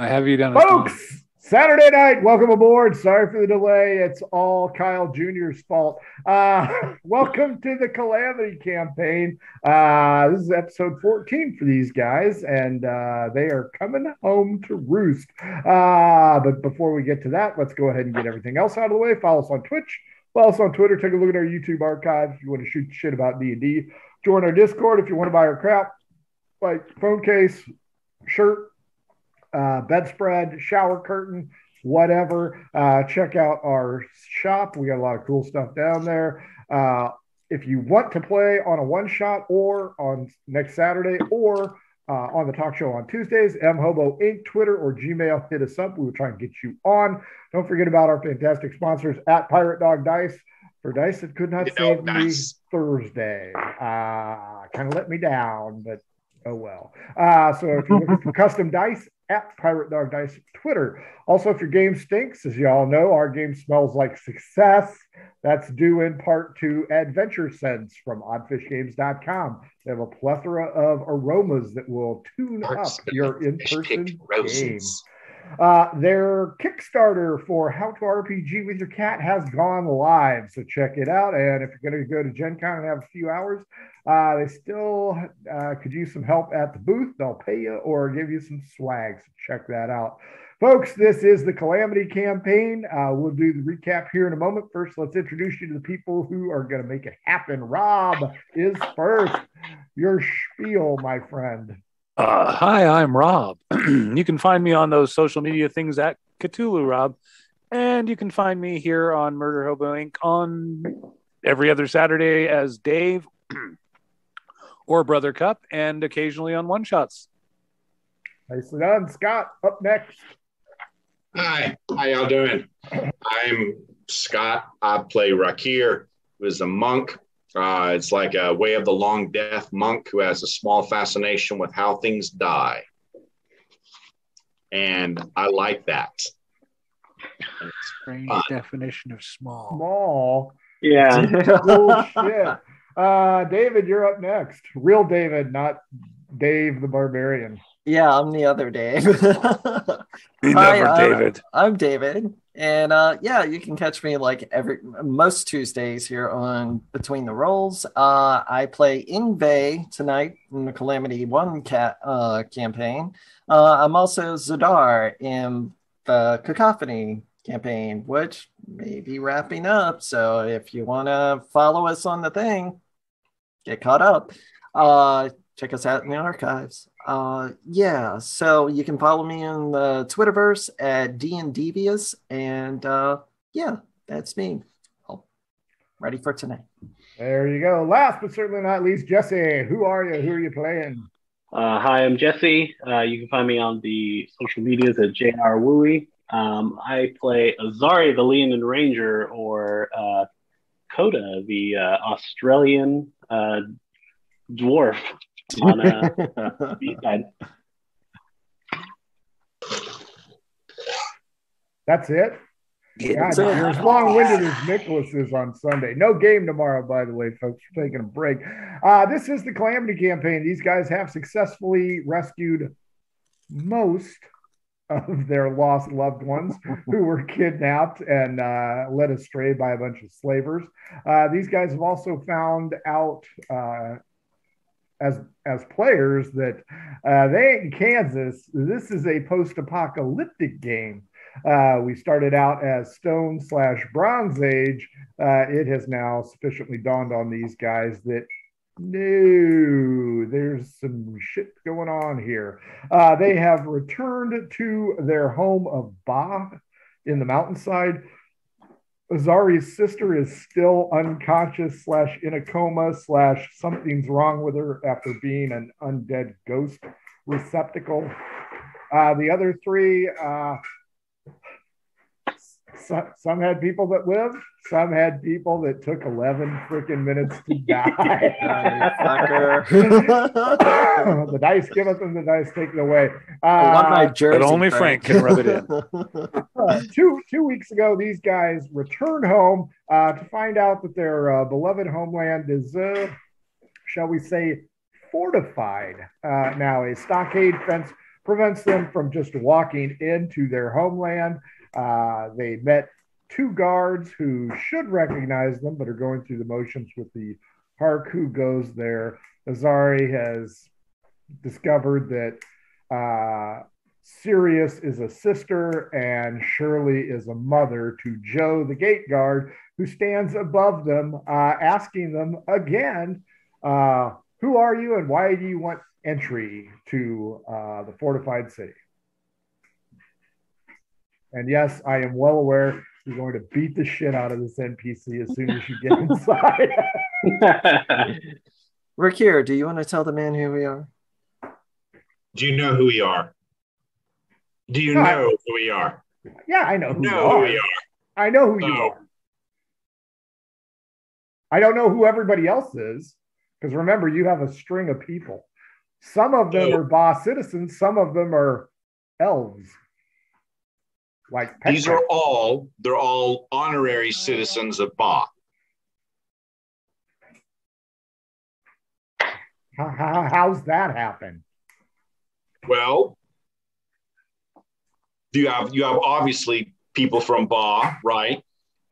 I have you down. Folks, Saturday night, welcome aboard. Sorry for the delay. It's all Kyle Jr.'s fault. Uh, welcome to the Calamity campaign. Uh, this is episode 14 for these guys, and uh, they are coming home to roost. Uh, but before we get to that, let's go ahead and get everything else out of the way. Follow us on Twitch, follow us on Twitter, take a look at our YouTube archive if you want to shoot shit about D&D. Join our Discord if you want to buy our crap, like phone case, shirt, uh, bedspread, shower curtain, whatever. Uh, check out our shop. We got a lot of cool stuff down there. Uh, if you want to play on a one shot or on next Saturday or uh, on the talk show on Tuesdays, M Hobo Inc. Twitter or Gmail, hit us up. We will try and get you on. Don't forget about our fantastic sponsors at Pirate Dog Dice for dice that could not You know, save me nice. Thursday. Uh, kind of let me down, but oh well. Uh, so if you're looking for custom dice, at Pirate Dog Dice Twitter. Also, if your game stinks, as you all know, our game smells like success. That's due in part to Adventure Scents from oddfishgames.com. They have a plethora of aromas that will tune up Parts of your in person fish-picked game. roses. Uh, their Kickstarter for How to RPG with Your Cat has gone live, so check it out. And if you're going to go to Gen Con and have a few hours, uh, they still uh, could use some help at the booth. They'll pay you or give you some swag. So check that out. Folks, this is the Calamity campaign. Uh, we'll do the recap here in a moment. First, let's introduce you to the people who are going to make it happen. Rob is first. Your spiel, my friend. Uh, hi, I'm Rob. you can find me on those social media things at Cthulhu Rob, and you can find me here on Murder Hobo Inc. on every other Saturday as Dave or Brother Cup, and occasionally on One Shots. Nicely done. Scott, up next. Hi, how y'all doing? I'm Scott. I play Rakir, who is a monk. Uh, it's like a way of the long death monk who has a small fascination with how things die. And I like that. Strange Fun. definition of small. Small. Yeah. Bullshit. Uh, David, you're up next. Real David, not Dave the Barbarian. Yeah, I'm the other Dave. Never Hi, uh, David. I'm David. And uh, yeah, you can catch me like every most Tuesdays here on Between the Rolls. Uh, I play Ingve tonight in the Calamity One cat uh, campaign. Uh, I'm also Zadar in the Cacophony campaign, which may be wrapping up. So if you want to follow us on the thing, get caught up. Uh, check us out in the archives. Uh, yeah, so you can follow me in the Twitterverse at DNDevious, and uh, yeah, that's me. Oh, ready for tonight. There you go. Last but certainly not least, Jesse. Who are you? Who are you playing? Uh, hi, I'm Jesse. Uh, you can find me on the social medias at JR Wooey. Um, I play Azari, the Leonin Ranger, or uh, Coda, the uh, Australian uh, dwarf on uh, uh, That's it. God, That's you're as long-winded as Nicholas is on Sunday. No game tomorrow, by the way, folks. We're taking a break. Uh, this is the Calamity campaign. These guys have successfully rescued most of their lost loved ones who were kidnapped and uh, led astray by a bunch of slavers. Uh, these guys have also found out uh, as as players that uh, they ain't in Kansas. This is a post-apocalyptic game. Uh, we started out as Stone slash Bronze Age. Uh, it has now sufficiently dawned on these guys that no, there's some shit going on here. Uh, they have returned to their home of Ba in the mountainside. Azari's sister is still unconscious slash in a coma slash something's wrong with her after being an undead ghost receptacle. Uh, the other three, uh, so, some had people that lived, some had people that took 11 freaking minutes to die. The dice give us and the dice take it away. I want Uh. But only Frank can rub it in. uh, two two weeks ago, these guys returned home uh, to find out that their uh, beloved homeland is, uh, shall we say, fortified. Uh, now, a stockade fence prevents them from just walking into their homeland. Uh, they met two guards who should recognize them, but are going through the motions with the Hark who goes there. Azari has discovered that uh, Sirius is a sister and Shirley is a mother to Joe, the gate guard, who stands above them, uh, asking them again, uh, Who are you and why do you want entry to uh, the fortified city? And yes, I am well aware you're going to beat the shit out of this NPC as soon as you get inside. Rick, here, do you want to tell the man who we are? Do you know who we are? Do you No, I- know who we are? yeah, I know who you know who we are. I know who you Oh. are. I don't know who everybody else is because remember, you have a string of people. Some of them Oh. are boss citizens, some of them are elves. Like These Petra. are all, they're all honorary citizens of Ba. How, how- how's that happen? Well, you have you have obviously people from Ba, right?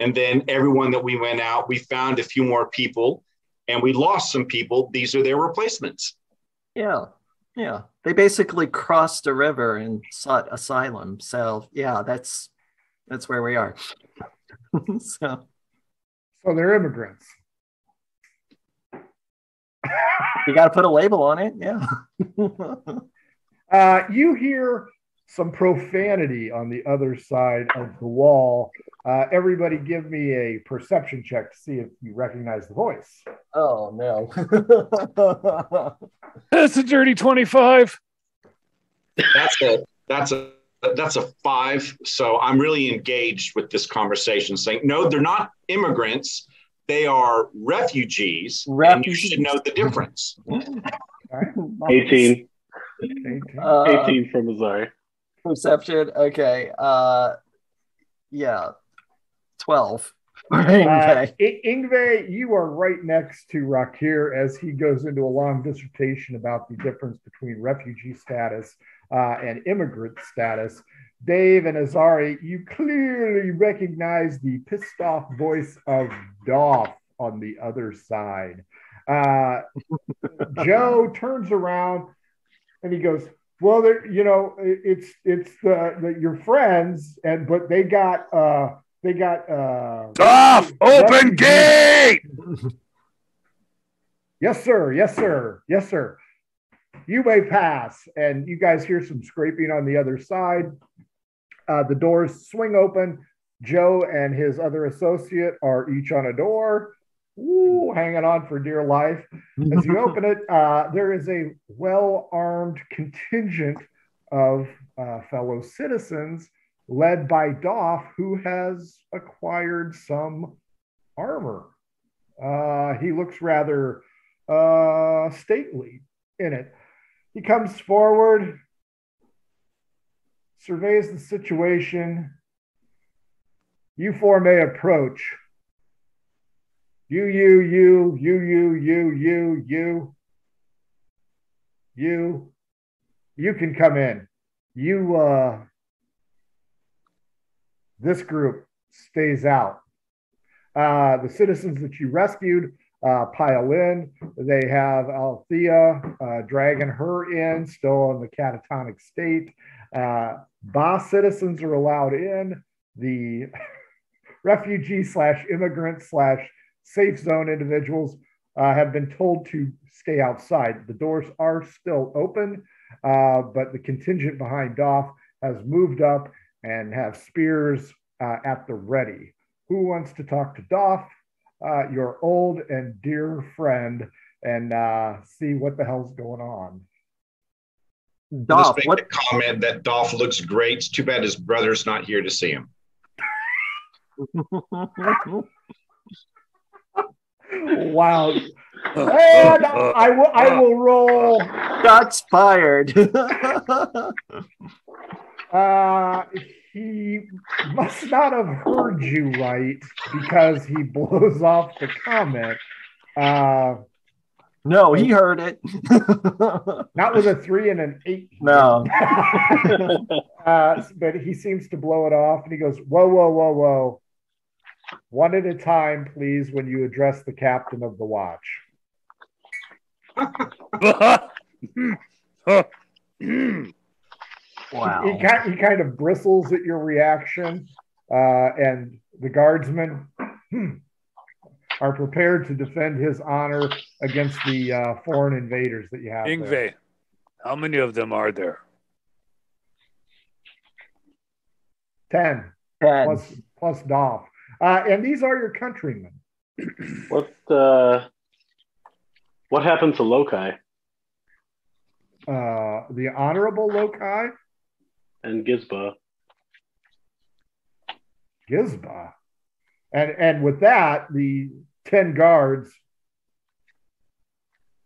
And then everyone that we went out, we found a few more people and we lost some people. These are their replacements. Yeah, yeah. They basically crossed a river and sought asylum. So yeah, that's that's where we are. so So they're immigrants. you got to put a label on it. Yeah. Uh, you hear some profanity on the other side of the wall. Uh, everybody, give me a perception check to see if you recognize the voice. oh no. That's a dirty 25. That's a that's a that's a five. So I'm really engaged with this conversation, saying no, they're not immigrants. They are refugees. And you should know the difference. Right? 18. Okay. Uh, 18 from Azari. Perception. Okay. Uh, yeah. Twelve. Uh, Ingve, you are right next to Rakir as he goes into a long dissertation about the difference between refugee status uh, and immigrant status. Dave and Azari, you clearly recognize the pissed off voice of Doff on the other side. Uh, Joe turns around and he goes, "Well, there, you know, it's it's the, the your friends, and but they got uh, they got uh, Off! Open gate! Yes, sir. Yes, sir. Yes, sir. You may pass. And you guys hear some scraping on the other side. Uh, the doors swing open. Joe and his other associate are each on a door, Ooh, hanging on for dear life. As you open it, uh, there is a well armed contingent of uh, fellow citizens led by Doff, who has acquired some armor. Uh, he looks rather uh, stately in it. He comes forward, surveys the situation. You four may approach. You, you, you, you, you, you, you, you, you. You can come in. You, uh, this group stays out. Uh, the citizens that you rescued uh, pile in. They have Althea uh, dragging her in, still in the catatonic state. Uh, citizens are allowed in. The refugee slash immigrant slash safe zone individuals uh, have been told to stay outside. The doors are still open, uh, but the contingent behind Doff has moved up and have spears uh, at the ready. Who wants to talk to Doff? uh, your old and dear friend and uh, see what the hell's going on. I'll Doff, just make what the comment that Dolph looks great. It's too bad his brother's not here to see him. Wow. And I will I will roll shots fired? uh he must not have heard you right because he blows off the comment. Uh No, he heard it. Not with a three and an eight. no. uh, but he seems to blow it off and he goes, Whoa, whoa, whoa, whoa. One at a time, please, when you address the captain of the watch. Wow. He, ki- he kind of bristles at your reaction, uh, and the guardsmen hmm, are prepared to defend his honor against the uh, foreign invaders that you have. there. Ingve, how many of them are there? Ten, plus Dolph, uh, and these are your countrymen. What uh, what happened to Lokai Uh, the honorable Lokai and Gizba? Gizba, and and with that, the ten guards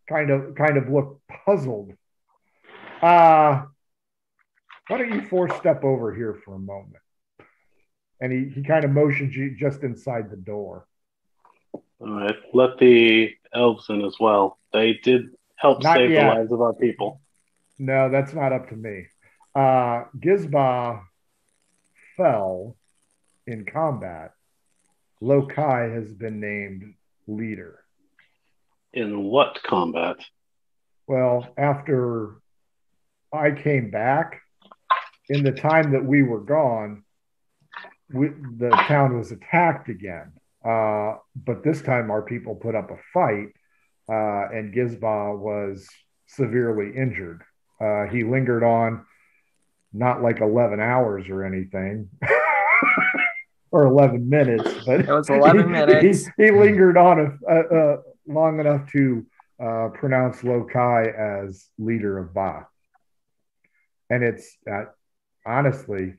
kind of kind of look puzzled. Uh, why don't you four step over here for a moment? And he, he kind of motions you just inside the door. All right, let the elves in as well. They did help Not save yet. the lives of our people. No, that's not up to me. Uh, Gizba fell in combat. Lokai has been named leader. In what combat? Well, after I came back, in the time that we were gone, we, the town was attacked again. Uh, but this time our people put up a fight, uh, and Gizba was severely injured. Uh, he lingered on not like 11 hours or anything. or 11 minutes, but It was 11 he- minutes. He, he lingered on a long enough to uh, pronounce Lokai as leader of Ba. And it's uh, honestly,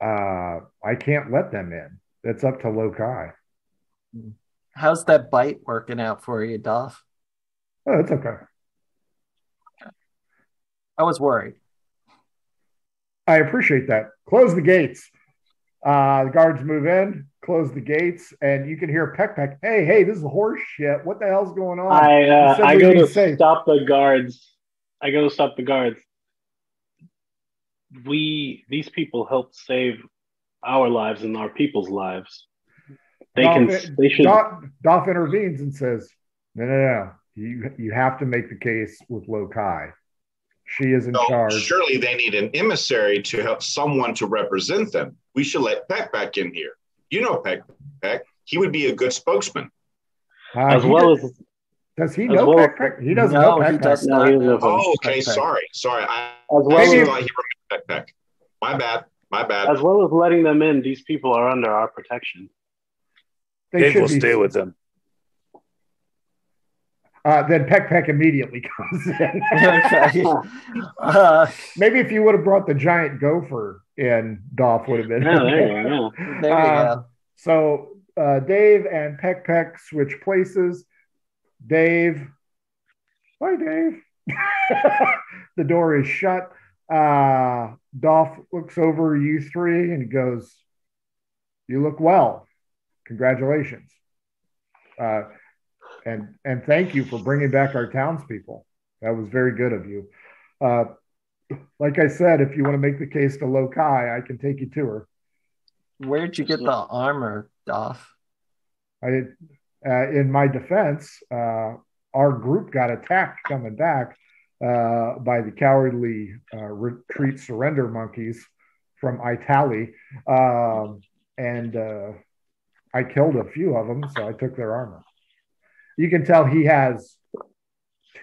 uh, I can't let them in. It's up to Lokai. How's that bite working out for you, Duff? Oh, it's okay. I was worried. I appreciate that. Close the gates. Uh, the guards move in, close the gates, and you can hear Peck Peck. Hey, hey, this is horse shit. What the hell's going on? I uh, I go to safe. stop the guards. I go to stop the guards. We these people helped save our lives and our people's lives. They can. Dolph, They should. Dolph, Dolph intervenes and says, "No, no, no. You you have to make the case with Lokai. She is in So charge. surely they need an emissary to help someone to represent them. We should let Peck back in here. You know Peck Peck. He would be a good spokesman. Uh, as well does, as does he as know well- Peck Peck? He doesn't No, know he Peck Peck. does No, not. he know. Oh, okay. Peck Peck. Sorry, sorry. I, as well I as, Maybe- thought he remembered Peck Peck. My bad. My bad. as well as letting them in. These people are under our protection. They Dave will be- stay with them. Uh, then Peck Peck immediately comes in. okay. Uh, Maybe if you would have brought the giant gopher in, Dolph would have been. Yeah, there you go. there you Uh, go. So uh, Dave and Peck Peck switch places. Dave, hi Dave. the door is shut. Uh, Dolph looks over you three and goes, "You look well. Congratulations." Uh, and and thank you for bringing back our townspeople. That was very good of you. Uh, like I said, if you want to make the case to Lokai, I can take you to her. Where'd you get the armor, Duff? I, uh, in my defense, uh, our group got attacked coming back uh, by the cowardly uh, retreat surrender monkeys from Itali, um, and uh, I killed a few of them, so I took their armor. You can tell he has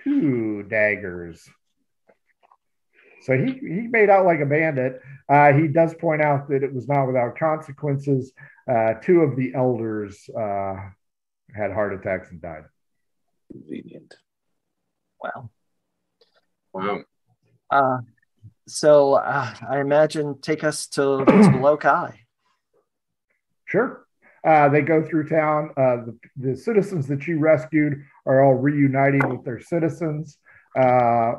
two daggers. So he, he made out like a bandit. Uh, he does point out that it was not without consequences. Uh, two of the elders uh, had heart attacks and died. Convenient. Wow. Wow. Uh, so uh, I imagine take us to, to Lokai. Sure. Uh, they go through town. Uh, the, the citizens that you rescued are all reuniting with their citizens. Uh,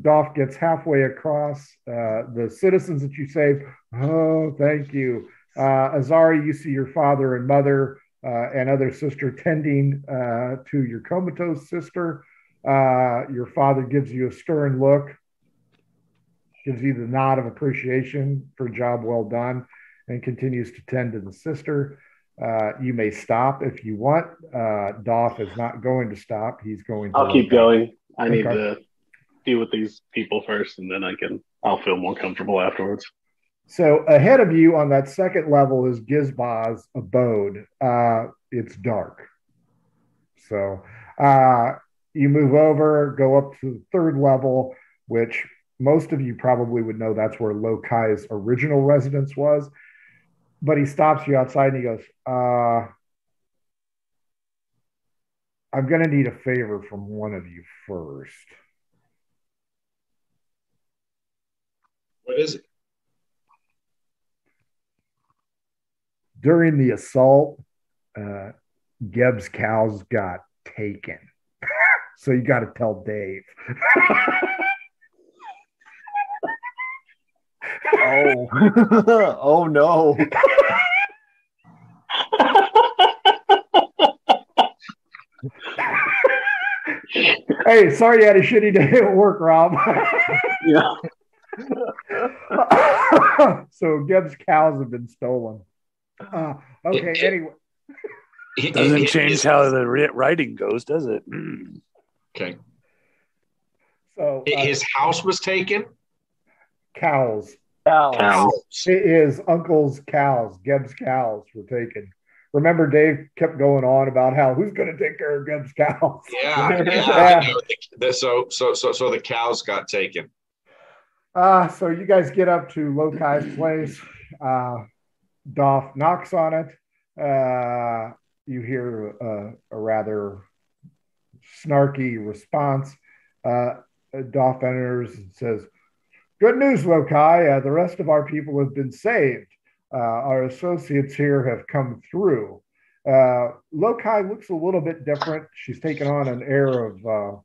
Dolph gets halfway across. Uh, the citizens that you saved, oh, thank you. Uh, Azari, you see your father and mother uh, and other sister tending uh, to your comatose sister. Uh, your father gives you a stern look, gives you the nod of appreciation for a job well done, and continues to tend to the sister. Uh, you may stop if you want. Uh, Doff is not going to stop. He's going to. I'll keep going. I need to deal with these people first, and then I can. I'll feel more comfortable afterwards. So ahead of you on that second level is Gizba's abode. Uh, it's dark. So uh, you move over, go up to the third level, which most of you probably would know that's where Lokai's original residence was. But he stops you outside and he goes, uh, I'm going to need a favor from one of you first. What is it? during the assault, uh, Geb's cows got taken. So you got to tell Dave. Oh, oh no. hey, sorry you had a shitty day at work, Rob. Yeah. so Geb's cows have been stolen. Uh, okay, It- it- anyway. He- Doesn't he- change his- how the writing goes, does it? Mm. Okay. So uh, His house was taken. cows. Cows. It is Uncle's cows. Geb's cows were taken. Remember, Dave kept going on about how who's going to take care of Geb's cows. Yeah, yeah. Yeah. I know. The- the- so, so, so, so the cows got taken. Uh, so you guys get up to Lokai's place. Uh, Doff knocks on it. Uh, you hear uh, a rather snarky response. Uh, Doff enters and says, Good news, Lokai. Uh, the rest of our people have been saved. Uh, our associates here have come through. Uh, Lokai looks a little bit different. She's taken on an air of, uh,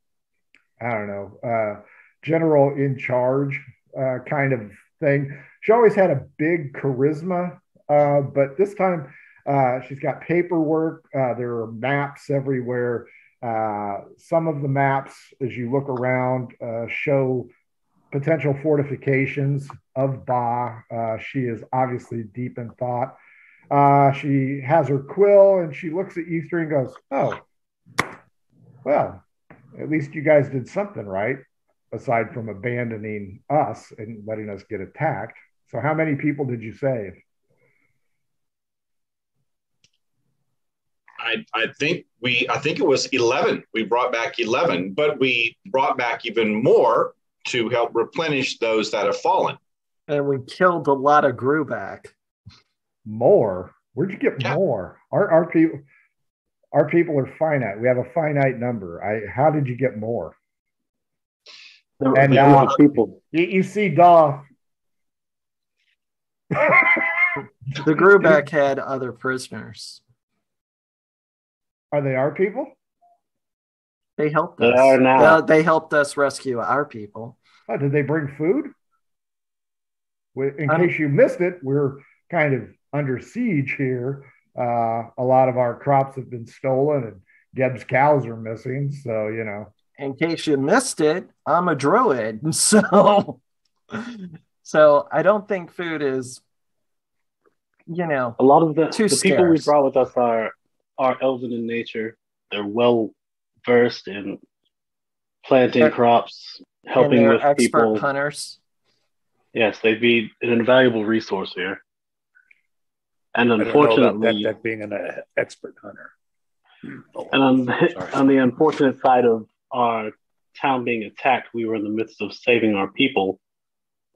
I don't know, uh, general in charge uh, kind of thing. She always had a big charisma, uh, but this time she's got paperwork. There are maps everywhere. Uh, some of the maps, as you look around, uh, show potential fortifications of Ba. Uh, she is obviously deep in thought. Uh, she has her quill and she looks at you three and goes, Oh, well, at least you guys did something right aside from abandoning us and letting us get attacked. So, how many people did you save? I, I think we, I think it was 11. We brought back 11, but we brought back even more to help replenish those that have fallen. And we killed a lot of Gruback. More? Where'd you get Yeah. more? Our, our people, our people are finite. We have a finite number. I, how did you get more? There And, a uh, people. You, you see, Doff. The Gruback had other prisoners. Are they our people? They helped They us. are now. They, they helped us rescue our people. Oh, did they bring food? In case you missed it, we're kind of under siege here. Uh, a lot of our crops have been stolen, and Geb's cows are missing. So you know, In case you missed it, I'm a druid, so so I don't think food is, you know, A lot of the, the people we brought with us are are elven in nature. They're well versed in planting They're- crops, and helping they're with expert people. hunters. Yes, they'd be an invaluable resource here. And I don't know about that, unfortunately, that being an uh, expert hunter. Oh, and on the, on the unfortunate side of our town being attacked, we were in the midst of saving our people.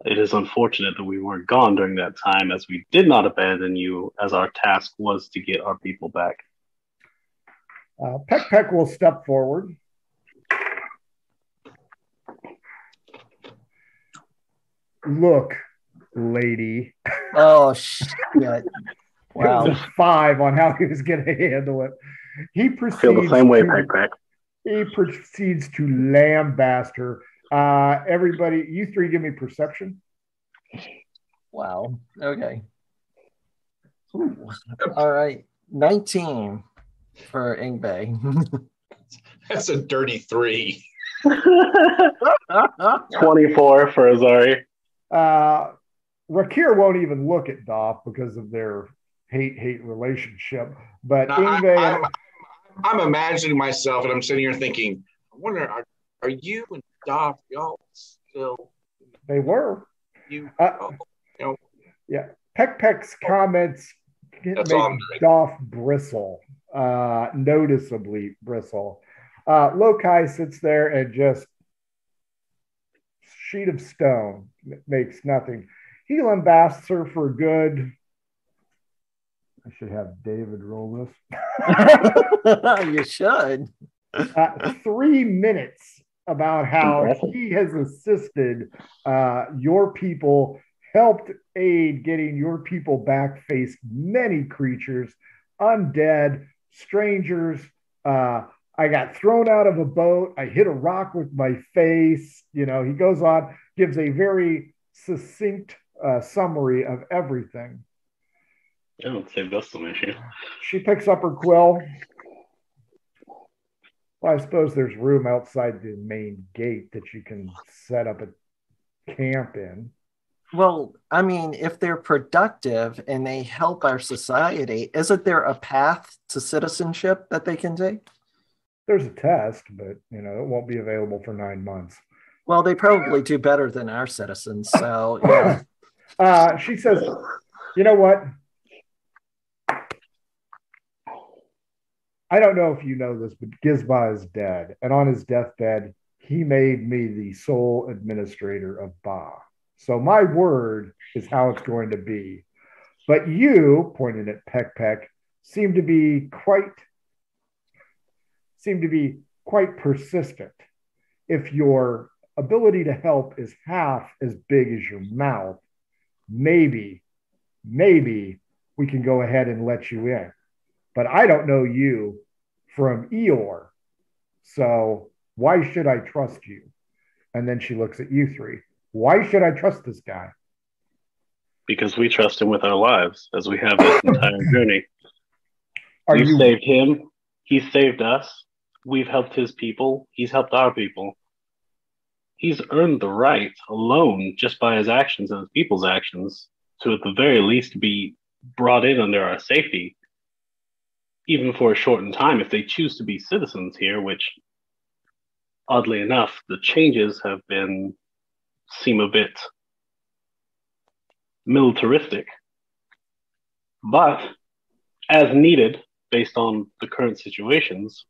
It is unfortunate that we weren't gone during that time, as we did not abandon you, as our task was to get our people back. Uh, Peck Peck will step forward. Look, lady. Oh shit! It Wow. was a five on how he was going to handle it. He proceeds. Feel the same way, to- Peck Peck. He proceeds to lambaste her. Uh, everybody, you three, give me perception. Wow. Okay. Ooh. All right. 19 for Ingve. That's a dirty three. 24 for Azari. Uh, Rakir won't even look at Doff because of their hate hate relationship. But Now, Ingve, I, am I'm imagining myself, and I'm sitting here thinking, I wonder, are, are you and Doc y'all still they were. you? Uh, oh, you know, Yeah, Peck Peck's comments That's make all I'm doing. Doff bristle, uh, noticeably bristle. Uh, Lokai sits there and just sheet of stone makes nothing. Helan basks her for good. I should have David roll this. you should. uh, three minutes about how he has assisted uh, your people, helped aid getting your people back, faced many creatures, undead, strangers. Uh, I got thrown out of a boat. I hit a rock with my face. You know, he goes on, gives a very succinct uh, summary of everything. Yeah, let's save us some issue. She picks up her quill. Well, I suppose there's room outside the main gate that you can set up a camp in. Well, I mean, if they're productive and they help our society, isn't there a path to citizenship that they can take? There's a test, but you know it won't be available for nine months. Well, they probably do better than our citizens. So, yeah. Uh, she says, "You know what? I don't know if you know this, but Gizba is dead, and on his deathbed, he made me the sole administrator of Ba. So my word is how it's going to be. But you, pointing at Peck Peck, seem to be quite seem to be quite persistent. If your ability to help is half as big as your mouth, maybe, maybe we can go ahead and let you in. But I don't know you from Eeyore. So why should I trust you? And then she looks at you three. Why should I trust this guy? Because we trust him with our lives as we have this entire journey. Are We've you saved him. He's saved us. We've helped his people. He's helped our people. He's earned the right alone just by his actions and his people's actions to, at the very least, be brought in under our safety, even for a shortened time if they choose to be citizens here, which, oddly enough, the changes have been seem a bit militaristic. But as needed, based on the current situations.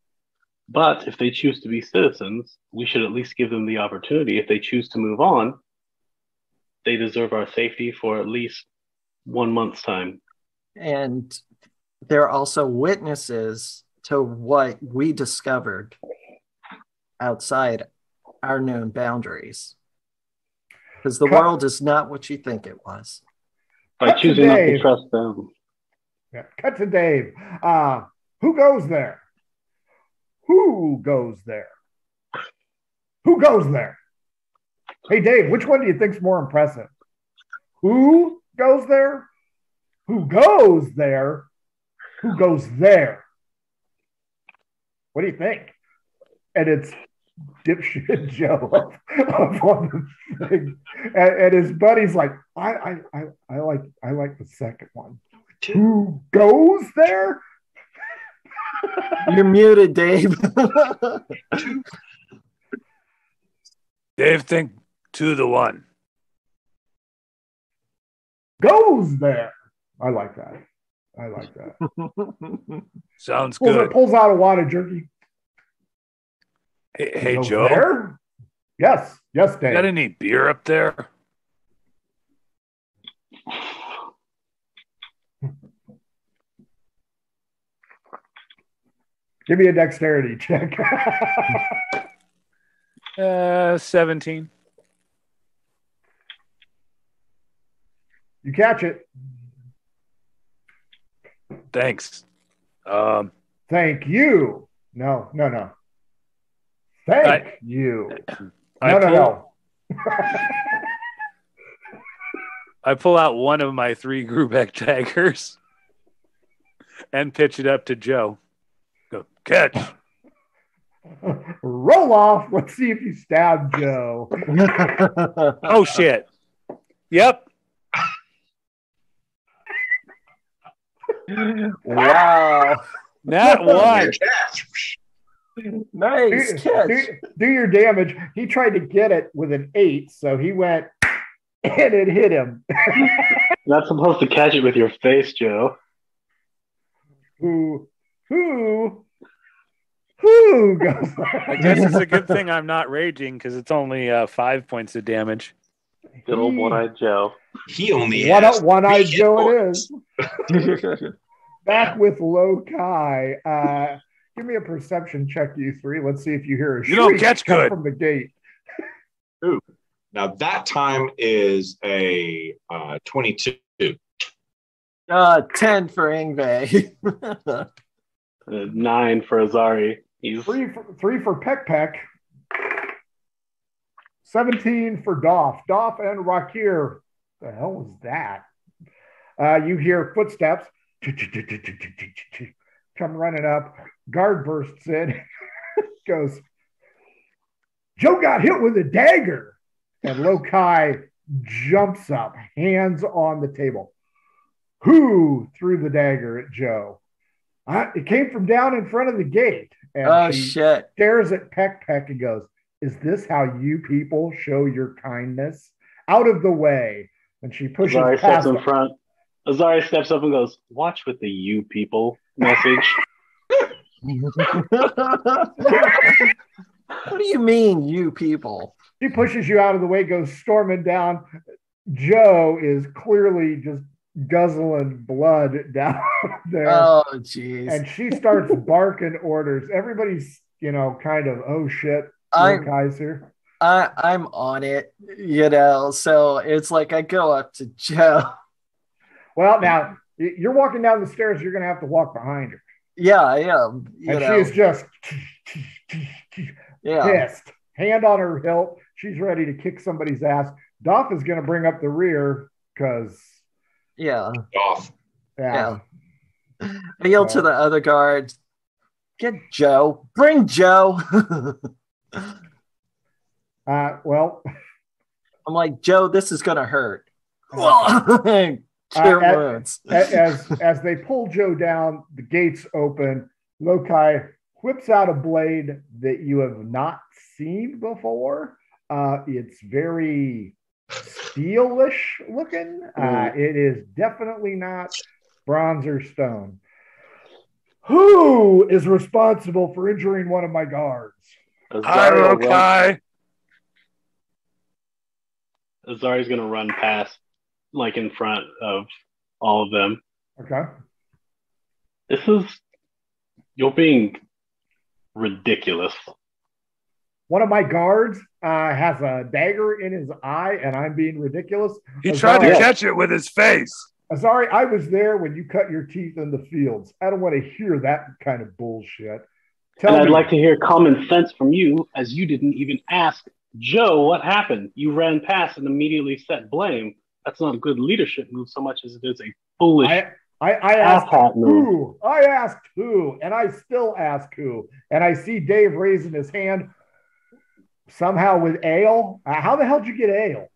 But if they choose to be citizens, we should at least give them the opportunity. If they choose to move on, they deserve our safety for at least one month's time. and they're also witnesses to what we discovered outside our known boundaries. Because the Cut. world is not what you think it was. By Cut to choosing not to trust them, Yeah. Cut to Dave. Uh, who goes there? Who goes there? Who goes there? Hey, Dave, which one do you think's more impressive? Who goes there? Who goes there? Who goes there? What do you think? And it's dipshit Joe up, up on the thing. And, and his buddy's like, I, I, I, I like, I like the second one who goes there? You're muted, Dave. Dave, think two to the one. Goes there. I like that. I like that. Sounds Pulls, good. pulls out a wad of jerky. Hey, hey Joe, there? Yes, yes, Dave. got any beer up there? Give me a dexterity check. Uh, 17. you catch it. Thanks. Um, Thank you. No, no, no. Thank I- you. I No, no, pull, no. I pull out one of my three Gruback daggers and pitch it up to Joe. Go catch. Roll off. Let's see if you stab Joe. Oh shit. Yep. wow. That one. Catch. Nice do, catch. do- do your damage. He tried to get it with an eight, so he went and it hit him. Not supposed to catch it with your face, Joe. Who, who, who goes? I guess it's a good thing I'm not raging because it's only uh, five points of damage. Good old one-eyed Joe. He only One, has one-eyed Joe It is Back with Lokai. Uh, give me a perception check, you three. Let's see if you hear a You don't shriek catch good. from the gate. Ooh. Now that time is a uh, 22. uh, 10 for Ingve. Uh, nine for Azari. He's Three for, three for Peck Peck. 17 for Doff. Doff and Rakir. The hell was that? Uh, you hear footsteps. Come running up. Guard bursts in. Goes, Joe got hit with a dagger. And Lokai jumps up, hands on the table. Who threw the dagger at Joe? I, it came from down in front of the gate. And oh, shit. stares at Peck Peck and goes, Is this how you people show your kindness? Out of the way. And she pushes Azari steps past in front. Azari steps up and goes, "Watch with the you people message." what do you mean, you people? She pushes you out of the way, goes storming down. Joe is clearly just guzzling blood down there. Oh, jeez. and she starts barking orders. Everybody's, you know, kind of, oh shit, I'm Kaiser. I, I'm on it, you know. So it's like I go up to Joe. Well, now y- you're walking down the stairs, you're going to have to walk behind her. Yeah, I am. You And know. she is just yeah. pissed, hand on her hilt. She's ready to kick somebody's ass. Doff is going to bring up the rear because, Yeah. Off. yeah. I yell to the other guards, get Joe. Bring Joe. Uh, well, I'm like, Joe, this is gonna hurt. Uh, Cure at- wounds. a- as as they pull Joe down, the gates open. Lokai whips out a blade that you have not seen before. Uh, it's very steelish looking. Uh, it is definitely not bronze or stone. Who is responsible for injuring one of my guards? Azari will run, Kai. Azari's gonna run past, like in front of all of them. Okay. This is you're being ridiculous. One of my guards uh, has a dagger in his eye, and I'm being ridiculous. He tried to catch it with his face. Sorry, I was there when you cut your teeth in the fields. I don't want to hear that kind of bullshit. Tell and I'd me, like to hear common sense from you, as you didn't even ask Joe what happened. You ran past and immediately set blame. That's not a good leadership move so much as it is a foolish I, I, I asked asshat move. who. I asked who, and I still ask who. And I see Dave raising his hand somehow with ale. Uh, how the hell did you get ale?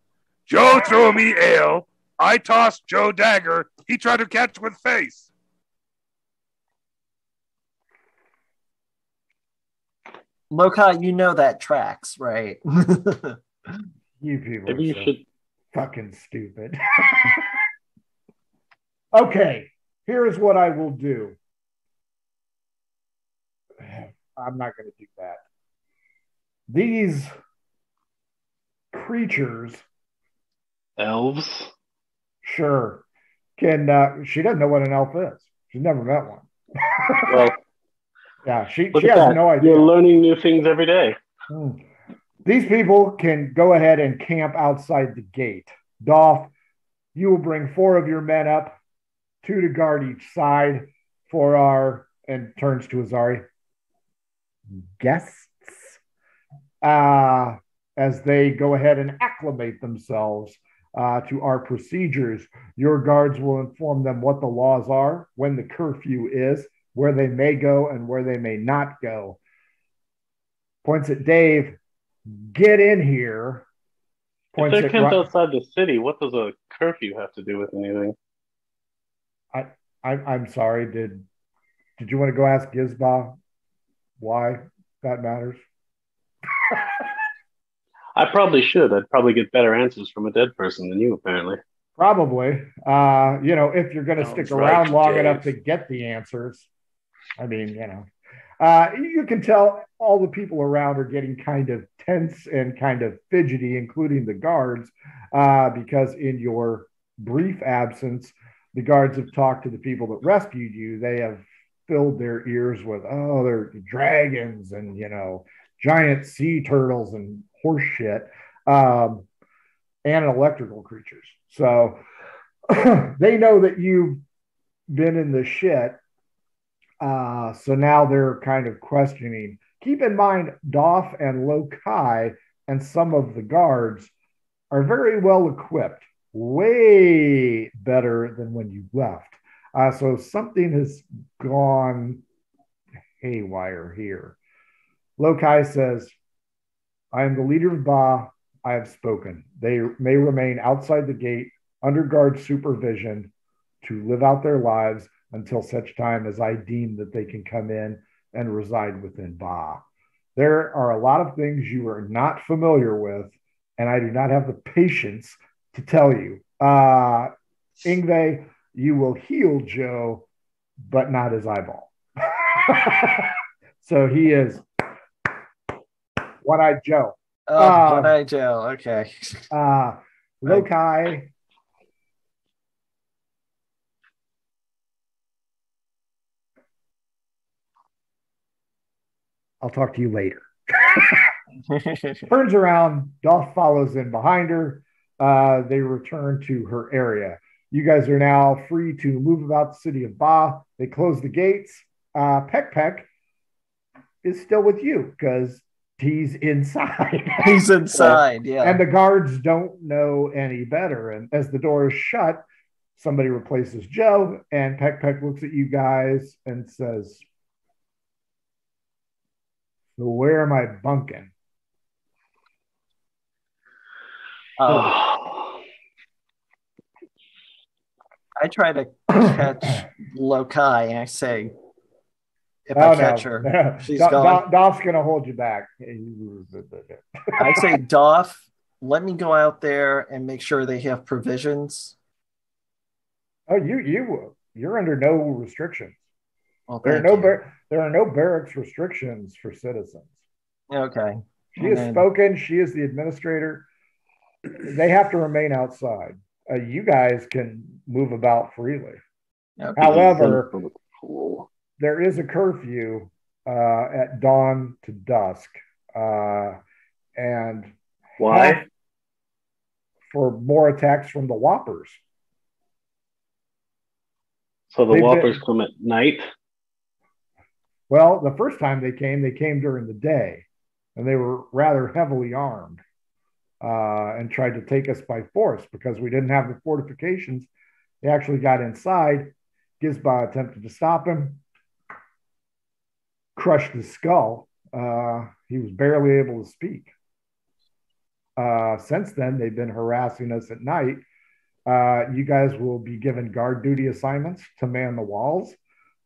Joe threw me ale. I tossed Joe dagger. He tried to catch with face. Lokai, you know that tracks, right? You people Maybe you so should. Fucking stupid. okay, here's what I will do. I'm not going to do that. These creatures, Elves. sure, can. Uh, she doesn't know what an elf is. She's never met one. Well, yeah, she, she has that. no idea. You're learning new things every day. Hmm. These people can go ahead and camp outside the gate. Dolph, you will bring four of your men up, two to guard each side for our, and turns to Azari, guests, uh, as they go ahead and acclimate themselves uh, to our procedures. Your guards will inform them what the laws are, when the curfew is, where they may go, and where they may not go. Points at Dave, get in here. If they're at camped Ru- outside the city, what does a curfew have to do with anything? I, I'm sorry. Did did you want to go ask Gizba why that matters? I probably should. I'd probably get better answers from a dead person than you, apparently. Probably. Uh, you know, if you're going to stick around right, long Dave. enough to get the answers. I mean, you know, uh, you can tell all the people around are getting kind of tense and kind of fidgety, including the guards, uh, because in your brief absence, the guards have talked to the people that rescued you. They have filled their ears with, oh, they're dragons and, you know, giant sea turtles and horse shit. Um, and electrical creatures. So they know that you've been in the shit. Uh, so now they're kind of questioning. Keep in mind, Doff and Lokai and some of the guards are very well equipped, way better than when you left. Uh, so something has gone haywire here. Lokai says, I am the leader of Ba. I have spoken. They may remain outside the gate under guard supervision to live out their lives until such time as I deem that they can come in and reside within Ba. There are a lot of things you are not familiar with, and I do not have the patience to tell you. Uh, Ingve, you will heal Joe, but not his eyeball. so he is one eyed Joe. Oh, Uh, One Eye Joe. Okay. Uh, Lokai. I'll talk to you later. Turns around, Dolph follows in behind her. Uh, they return to her area. You guys are now free to move about the city of Ba. They close the gates. Uh, Peck Peck is still with you because he's inside. He's inside. Yeah. and the guards don't know any better. And as the door is shut, somebody replaces Joe, and Peck Peck looks at you guys and says, So where am I bunking? Uh, I try to catch Lokai and I say, if I catch her, she's Do- gone. Do- Dolph's gonna hold you back. I say, Doff, let me go out there and make sure they have provisions. Oh, you you you're under no restrictions. Well, There are no you. Bar- there are no barracks restrictions for citizens. Okay. She has And- spoken. She is the administrator. They have to remain outside. Uh, you guys can move about freely. okay. However, there is a curfew uh, at dawn to dusk, uh, and Why? for more attacks from the Whoppers. So the They've Whoppers been- come at night. Well, the first time they came, they came during the day, and they were rather heavily armed uh, and tried to take us by force because we didn't have the fortifications. They actually got inside. Gizba attempted to stop him, crushed his skull. Uh, he was barely able to speak. Uh, since then, they've been harassing us at night. Uh, you guys will be given guard duty assignments to man the walls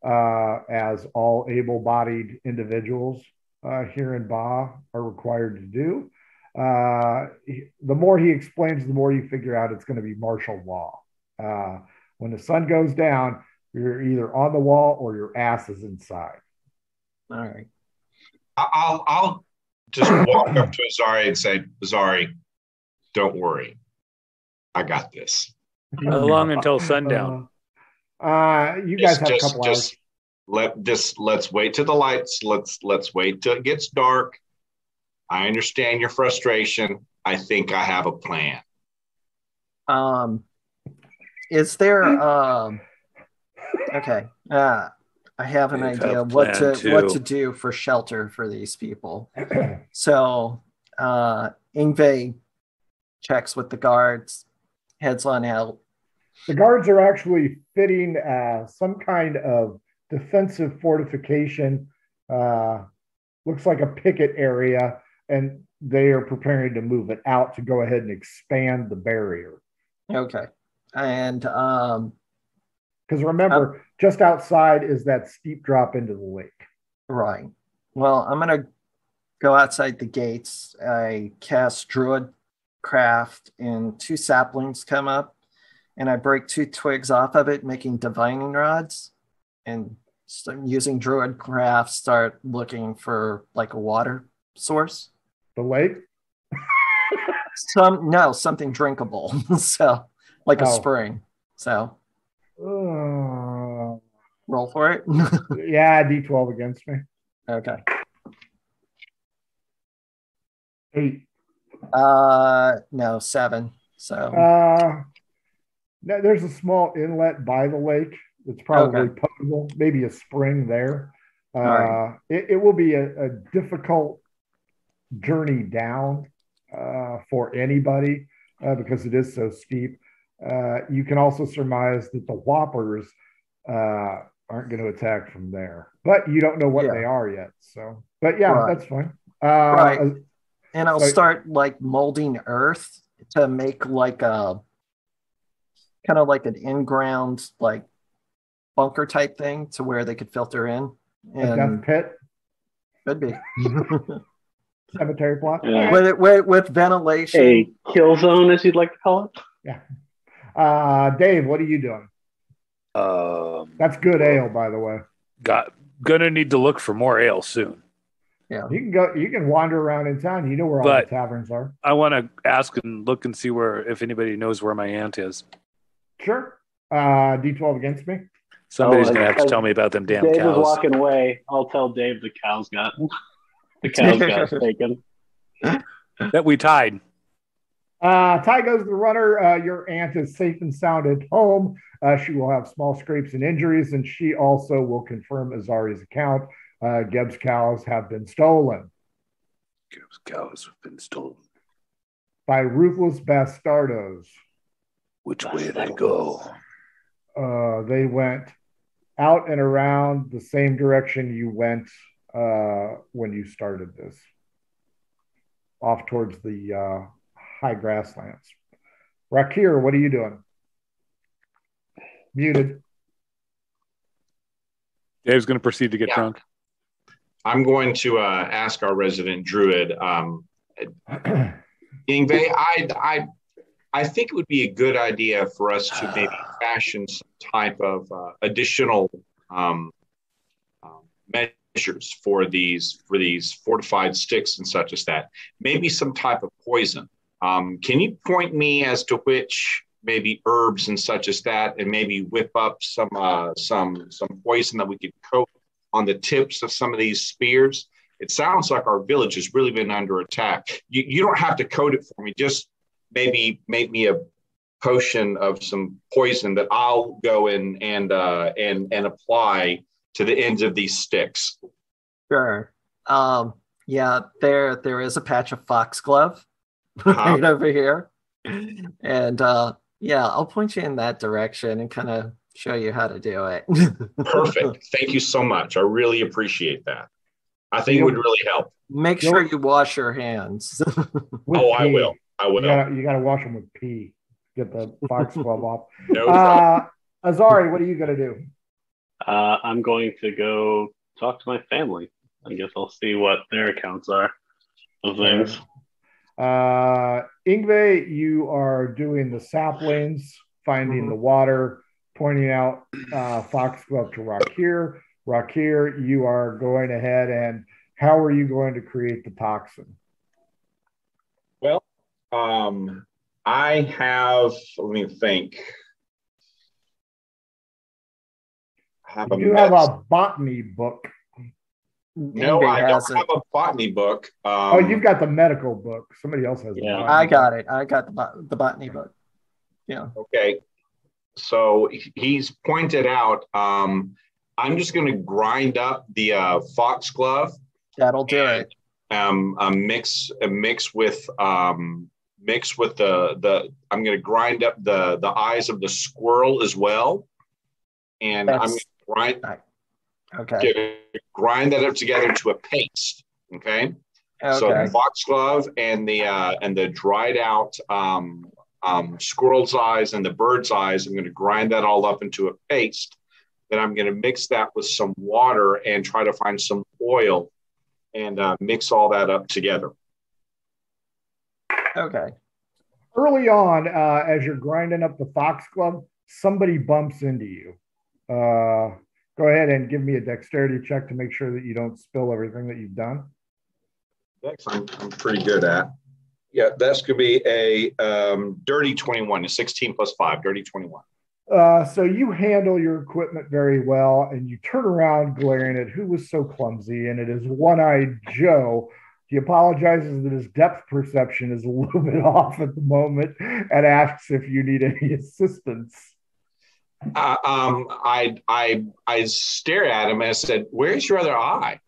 uh, as all able bodied individuals uh, here in Ba are required to do. Uh, he- the more he explains, the more you figure out it's going to be martial law. Uh, when the sun goes down, you're either on the wall or your ass is inside. All right. I- I'll I'll just walk up to Azari and say, Azari, don't worry. I got this. How long until sundown? Uh, you guys Just have a just couple hours. let this let's wait till the lights. Let's let's wait till it gets dark. I understand your frustration. I think I have a plan. Um, is there um? Okay. Uh, I have an Dave idea have what plan to what to do for shelter for these people. So, uh, Ingve checks with the guards. heads on out. The guards are actually fitting uh, some kind of defensive fortification. Uh, looks like a picket area, and they are preparing to move it out to go ahead and expand the barrier. Okay. And um, Because remember, just outside is that steep drop into the lake. right. Well, I'm gonna go outside the gates. I cast Druid Craft, and two saplings come up, and I break two twigs off of it, making divining rods, and using Druid Craft. Start looking for like a water source. The lake? Some no, something drinkable. so like a Oh. spring. So Uh, roll for it. yeah, D12 against me. okay. Eight. Uh no, seven. So Uh, no, there's a small inlet by the lake. It's probably Okay. potable, maybe a spring there. Uh, right. it, it will be a, a difficult journey down uh, for anybody uh, because it is so steep. Uh, you can also surmise that the whoppers uh, aren't going to attack from there, but you don't know what Yeah. they are yet. So, but yeah, Right. that's fine. Uh, Right. and I'll So- start like molding earth to make like a kind of like an in-ground like bunker type thing to where they could filter in. A death And pit could be cemetery plot. Yeah. with, with with ventilation. A kill zone, as you'd like to call it. Yeah. Uh, Dave, what are you doing? Um, That's good ale, by the way. got gonna need to look for more ale soon. Yeah. You can go. You can wander around in town. You know where all the taverns are. I want to ask and look and see where if anybody knows where my aunt is. Sure. Uh, D12 against me. Somebody's Oh, gonna have to tell me about them damn Dave is walking away. I'll tell Dave the cows got the cows got taken. That we tied. Uh, Ty goes the runner. Uh, your aunt is safe and sound at home. Uh, she will have small scrapes and injuries, and she also will confirm Azari's account. Uh, Geb's cows have been stolen Those cows have been stolen. by ruthless bastardos. Which way did they go? Uh, they went out and around the same direction you went uh, when you started this, off towards the uh, high grasslands. Rakir, what are you doing? Muted. Dave's gonna proceed to get Yeah. drunk. I'm going to uh, ask our resident druid, um, Ingve, I, I, I think it would be a good idea for us to maybe fashion some type of uh, additional um, um, measures for these for these fortified sticks and such as that. Maybe some type of poison. Um, can you point me as to which maybe herbs and such as that, and maybe whip up some uh, some some poison that we could coat on the tips of some of these spears? It sounds like our village has really been under attack. You, you don't have to code it for me. Just maybe make me a potion of some poison that I'll go in and uh, and and apply to the ends of these sticks. Sure. Um, yeah, there there is a patch of foxglove Uh-huh. right over here. And uh yeah, I'll point you in that direction and kind of show you how to do it. Perfect. Thank you so much. I really appreciate that. I think it would really help. Make sure you wash your hands. Oh, I will. I You gotta, you gotta wash them with pee. Get the foxglove off. No problem. Uh, Azari, what are you gonna do? Uh, I'm going to go talk to my family. I guess I'll see what their accounts are of things. Uh, Ingve, you are doing the saplings, finding Mhm. the water, pointing out uh, Foxglove to Rakir. Rakir, you are going ahead and how are you going to create the toxin? Well, um, I have. Let me think. I have a You have a botany book. no. Ingrid I don't it. have a botany book. Um, oh, you've got the medical book. Somebody else has. a Yeah. botany I book. got it. I got the bot- the botany book. Yeah. Okay. So he's pointed out. Um, I'm just going to grind up the uh, foxglove That'll do it. um, a mix a mix with um, mix with the the. I'm going to grind up the the eyes of the squirrel as well, and I'm That's- going to grind Okay. get- grind that up together to a paste. Okay. So Okay. the foxglove and the uh, and the dried out um, um, squirrel's eyes and the bird's eyes, I'm going to grind that all up into a paste. Then I'm going to mix that with some water and try to find some oil and uh, mix all that up together. Okay. Early on, uh, as you're grinding up the foxglove, somebody bumps into you. Uh, go ahead and give me a dexterity check to make sure that you don't spill everything that you've done. Dex, I'm, I'm pretty good at. Yeah, that's going to be a um, dirty 21, a 16 plus 5, dirty 21. Uh, so you handle your equipment very well, and you turn around glaring at who was so clumsy, and it is one-eyed Joe. He apologizes that his depth perception is a little bit off at the moment, and asks if you need any assistance. Uh, um, I, I, I stare at him and I said, Where's your other eye?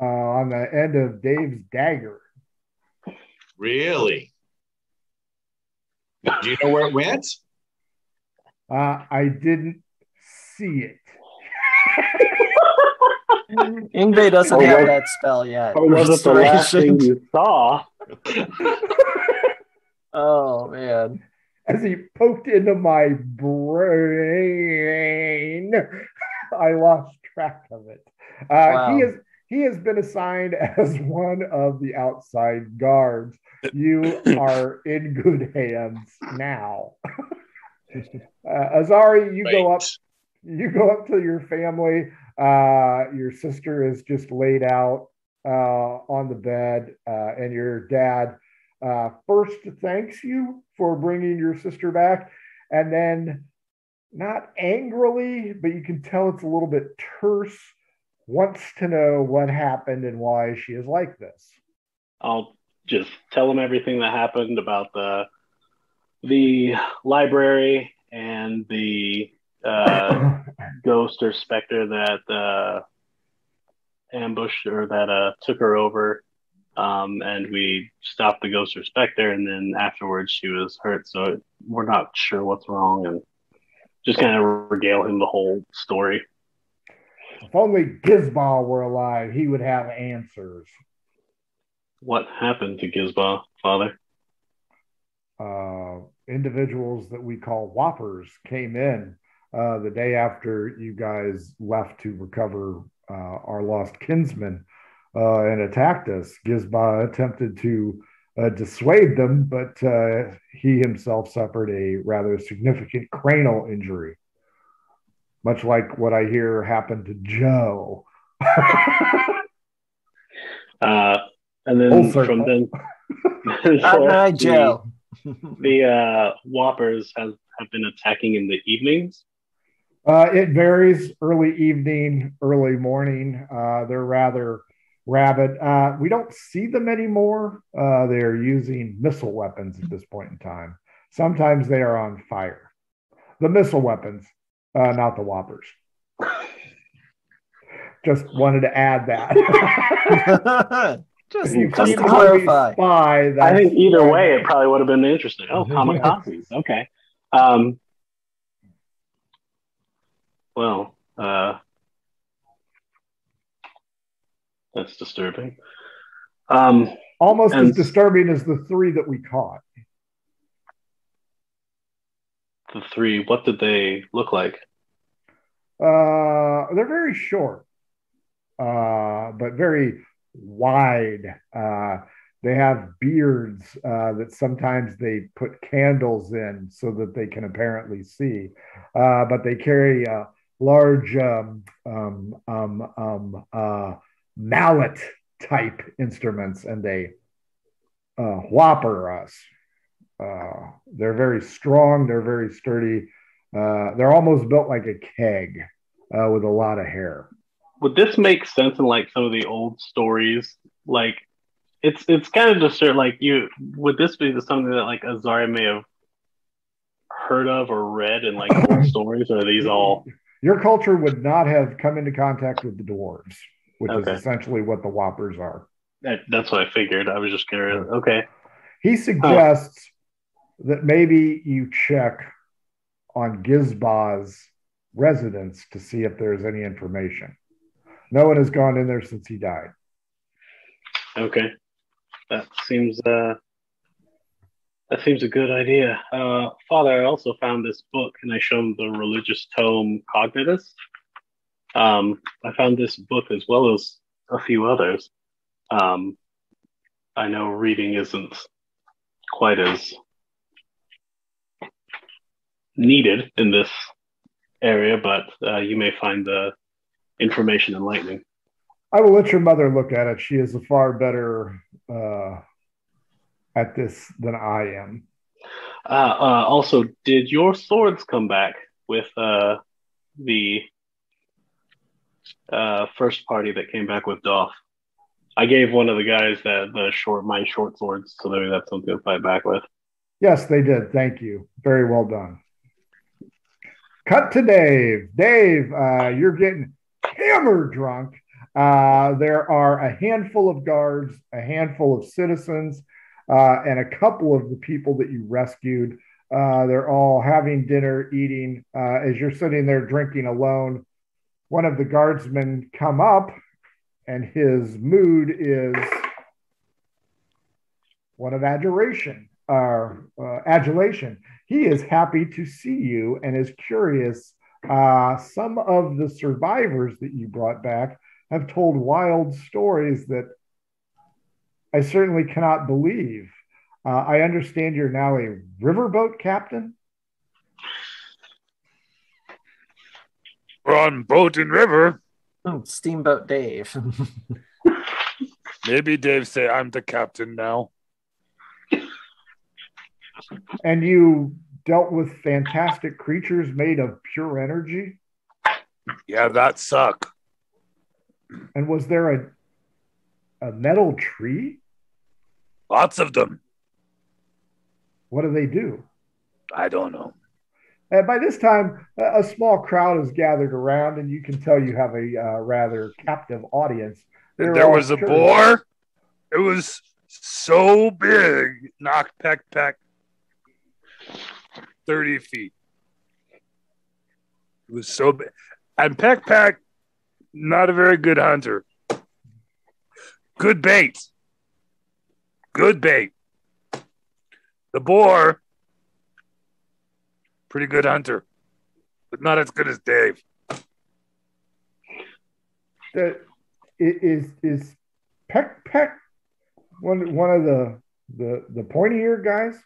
Uh, on the end of Dave's dagger. Really? Do you know where it went? Uh, I didn't see it. Ingve doesn't Oh, have was- that spell yet. Or was it the last thing you saw? Oh man. As he poked into my brain, I lost track of it. Uh, Wow. He is he has been assigned as one of the outside guards. You are in good hands now. uh, Azari, you go up you go up to your family. Uh, your sister is just laid out uh, on the bed, uh, and your dad uh, first thanks you for bringing your sister back, and then not angrily, but you can tell it's a little bit terse. Wants to know what happened and why she is like this. I'll just tell him everything that happened about the the library and the uh, ghost or specter that uh, ambushed or that uh, took her over. Um, and we stopped the ghost or specter, and then afterwards she was hurt. So we're not sure what's wrong, and just kind of regale him the whole story. if only Gizball were alive, he would have answers. What happened to Gizba, father? uh, individuals that we call whoppers came in uh, the day after you guys left to recover uh, our lost kinsman uh, and attacked us. Gizba attempted to uh, dissuade them, but uh, he himself suffered a rather significant cranial injury, much like what I hear happened to Joe. Uh, and then Full circle. from then, All right, the- Joe. The uh, Whoppers have, have been attacking in the evenings. Uh, it varies early evening, early morning. Uh, they're rather rabid. Uh, we don't see them anymore. Uh, they're using missile weapons at this point in time. Sometimes they are on fire. The missile weapons, uh, not the whoppers. Just wanted to add that. just, You just keep to clarify. spy, I think either way, it probably would have been interesting. Oh, kamikazes. Okay. Um, well, uh, that's disturbing. Um, almost as disturbing as the three that we caught. the three, what did they look like? Uh, they're very short, uh, but very wide. Uh, they have beards uh, that sometimes they put candles in so that they can apparently see. Uh, but they carry uh, large um, um, um, um, uh, mallet type instruments and they uh, whopper us. Uh, they're very strong, they're very sturdy. Uh, they're almost built like a keg uh, with a lot of hair. Would this make sense in like some of the old stories? Like, it's it's kind of disturbing. Like, you would this be something that like Azari may have heard of or read in like old stories, or are these all? Your culture would not have come into contact with the dwarves, which Okay. is essentially what the whoppers are. That, that's what I figured. I was just curious. Okay. He suggests that maybe you check on Gizba's residence to see if there's any information. No one has gone in there since he died. Okay. That seems uh that seems a good idea. Uh Father, I also found this book and I show him the religious tome Cognitus. Um I found this book as well as a few others. Um I know reading isn't quite as needed in this area, but uh, you may find the information enlightening. I will let your mother look at it. She is a far better uh, at this than I am. Uh, uh, also, did your swords come back with uh, the uh, first party that came back with Doff? I gave one of the guys that the short my short swords, so maybe that's something to fight back with. Yes, they did. Thank you. Very well done. Cut to Dave. Dave, uh, you're getting hammer drunk. Uh, there are a handful of guards, a handful of citizens, uh, and a couple of the people that you rescued. Uh, they're all having dinner, eating. Uh, as you're sitting there drinking alone, one of the guardsmen come up, and his mood is one of adoration or uh, adulation. He is happy to see you and is curious. Uh, some of the survivors that you brought back have told wild stories that I certainly cannot believe. Uh, I understand you're now a riverboat captain. We're on boat and river. Oh, Steamboat Dave. Maybe Dave say I'm the captain now. And you dealt with fantastic creatures made of pure energy. Yeah, that suck. And was there a a metal tree? Lots of them. What do they do? I don't know. And by this time, a small crowd has gathered around, and you can tell you have a uh, rather captive audience. They're there was a boar. It was so big. Knock, peck peck. 30 feet. It was so big. And Peck Peck, not a very good hunter. Good bait. Good bait. The boar, pretty good hunter, but not as good as Dave. that is is Peck Peck one one of the the the pointy ear guys?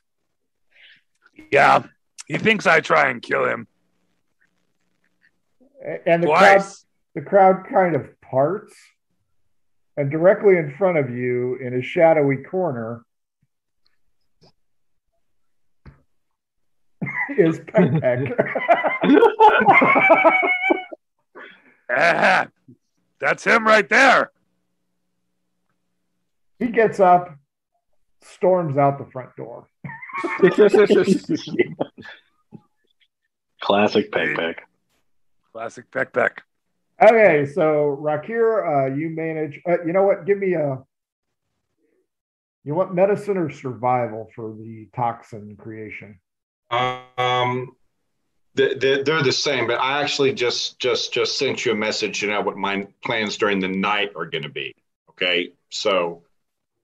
Yeah, he thinks I try and kill him And the crowd the crowd kind of parts, and directly in front of you, in a shadowy corner, is Peck Peck. Ah, that's him right there. he gets up, storms out the front door. Classic Peck Peck. Classic Peck Peck. Okay, so Rakir, uh, you manage. Uh, you know what? Give me a. You want medicine or survival for the toxin creation? Um, they- they- they're the same, but I actually just just just sent you a message. You know what my plans during the night are going to be. Okay, so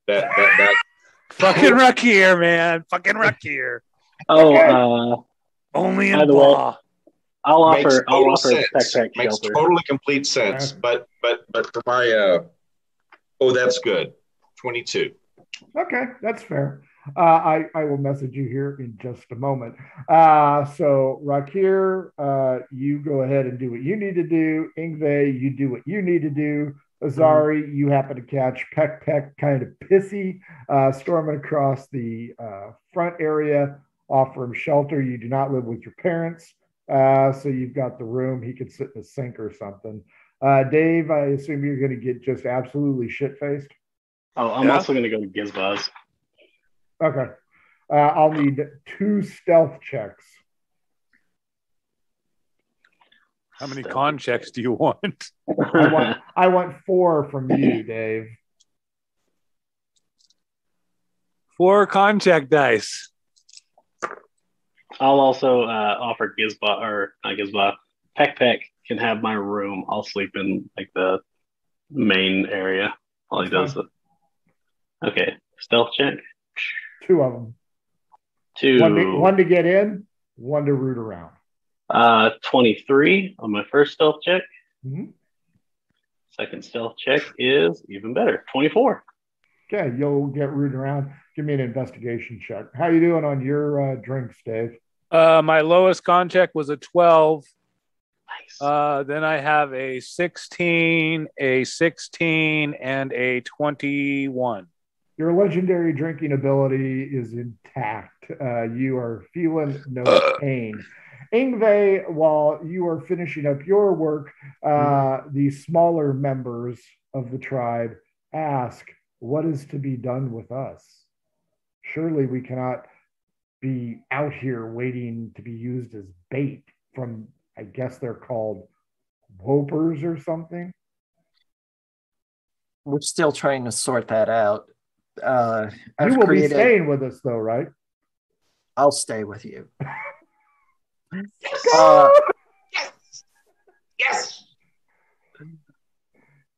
that that, that Fucking Rakir, man. Fucking Rakir. Oh, uh, Only in By the way- law. I'll makes offer. I'll offer Peck sense. Peck Makes shelter. totally complete sense. Okay. But but but for my uh, oh, that's good. Twenty two. Okay, that's fair. Uh, I, I will message you here in just a moment. Uh, so, Rakir, uh, you go ahead and do what you need to do. Ingve, you do what you need to do. Azari, you happen to catch Peck Peck kind of pissy, uh, storming across the uh, front area, offer him shelter. You do not live with your parents, uh, so you've got the room. He could sit in the sink or something. Uh, Dave, I assume you're going to get just absolutely shit faced. Oh, I'm Yeah. also going to go with Gizba's. Okay. Uh, I'll need two stealth checks. How many con checks do you want? I want I want four from you, Dave. Four con check dice. I'll also uh, offer Gizba or not Gizba. Peck Peck can have my room. I'll sleep in like the main area while he does it. Okay, stealth check. Two of them. Two. One to, one to get in, one to root around. Uh, 23 on my first stealth check. Mhm. Second stealth check is even better. 24. Okay, you'll get rooting around. Give me an investigation check. How you doing on your uh, drinks, Dave? Uh, my lowest con check was a 12. Nice. Uh, then I have a 16, a 16, and a 21. Your legendary drinking ability is intact. Uh, you are feeling no pain. Ingve, while you are finishing up your work, uh, the smaller members of the tribe ask, What is to be done with us? Surely we cannot be out here waiting to be used as bait from, I guess they're called whoppers or something. We're still trying to sort that out. Uh, I've you will created- be staying with us, though, right? I'll stay with you. Uh, Yes.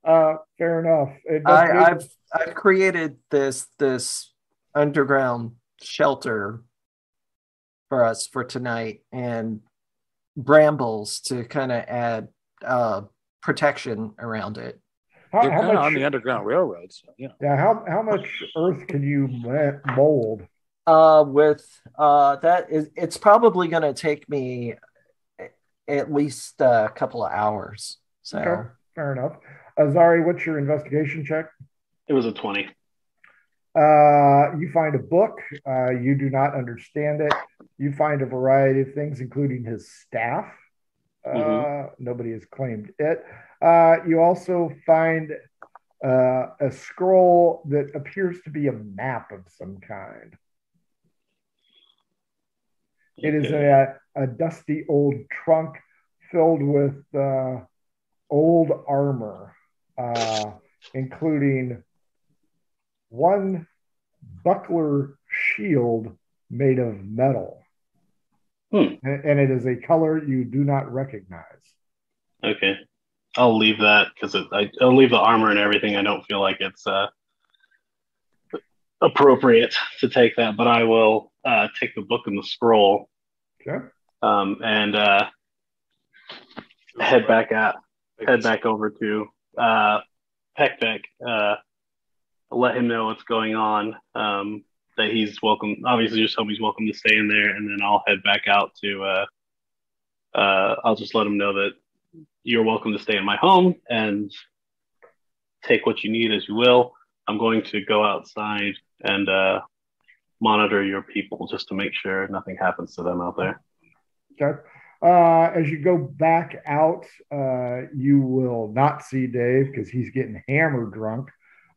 Uh, fair enough. I, I've I've created this this underground shelter for us for tonight and brambles to kind of add uh, protection around it. how, They're how much, on the Underground Railroad. So, you know. yeah, how, how much earth can you mold? Uh, with uh, that is it's probably going to take me at least a couple of hours. So Okay. Fair enough. Azari, what's your investigation check? It was a 20. Uh, you find a book. Uh, you do not understand it. You find a variety of things, including his staff. Uh, Mhm. Nobody has claimed it. Uh, you also find uh, a scroll that appears to be a map of some kind. It is Okay. a, a dusty old trunk filled with uh, old armor, uh, including one buckler shield made of metal. Hmm. And, and it is a color you do not recognize. Okay. I'll leave that because I'll leave the armor and everything. I don't feel like it's uh, appropriate to take that, but I will uh, take the book and the scroll Okay. um, and uh, head back out, head back over to uh, Peck Peck. Uh, let him know what's going on. Um, that he's welcome. Obviously, just tell him he's welcome to stay in there, and then I'll head back out to. Uh, uh, I'll just let him know that you're welcome to stay in my home and take what you need as you will. I'm going to go outside and uh, monitor your people just to make sure nothing happens to them out there. Okay. Uh, as you go back out, uh, you will not see Dave because he's getting hammered drunk.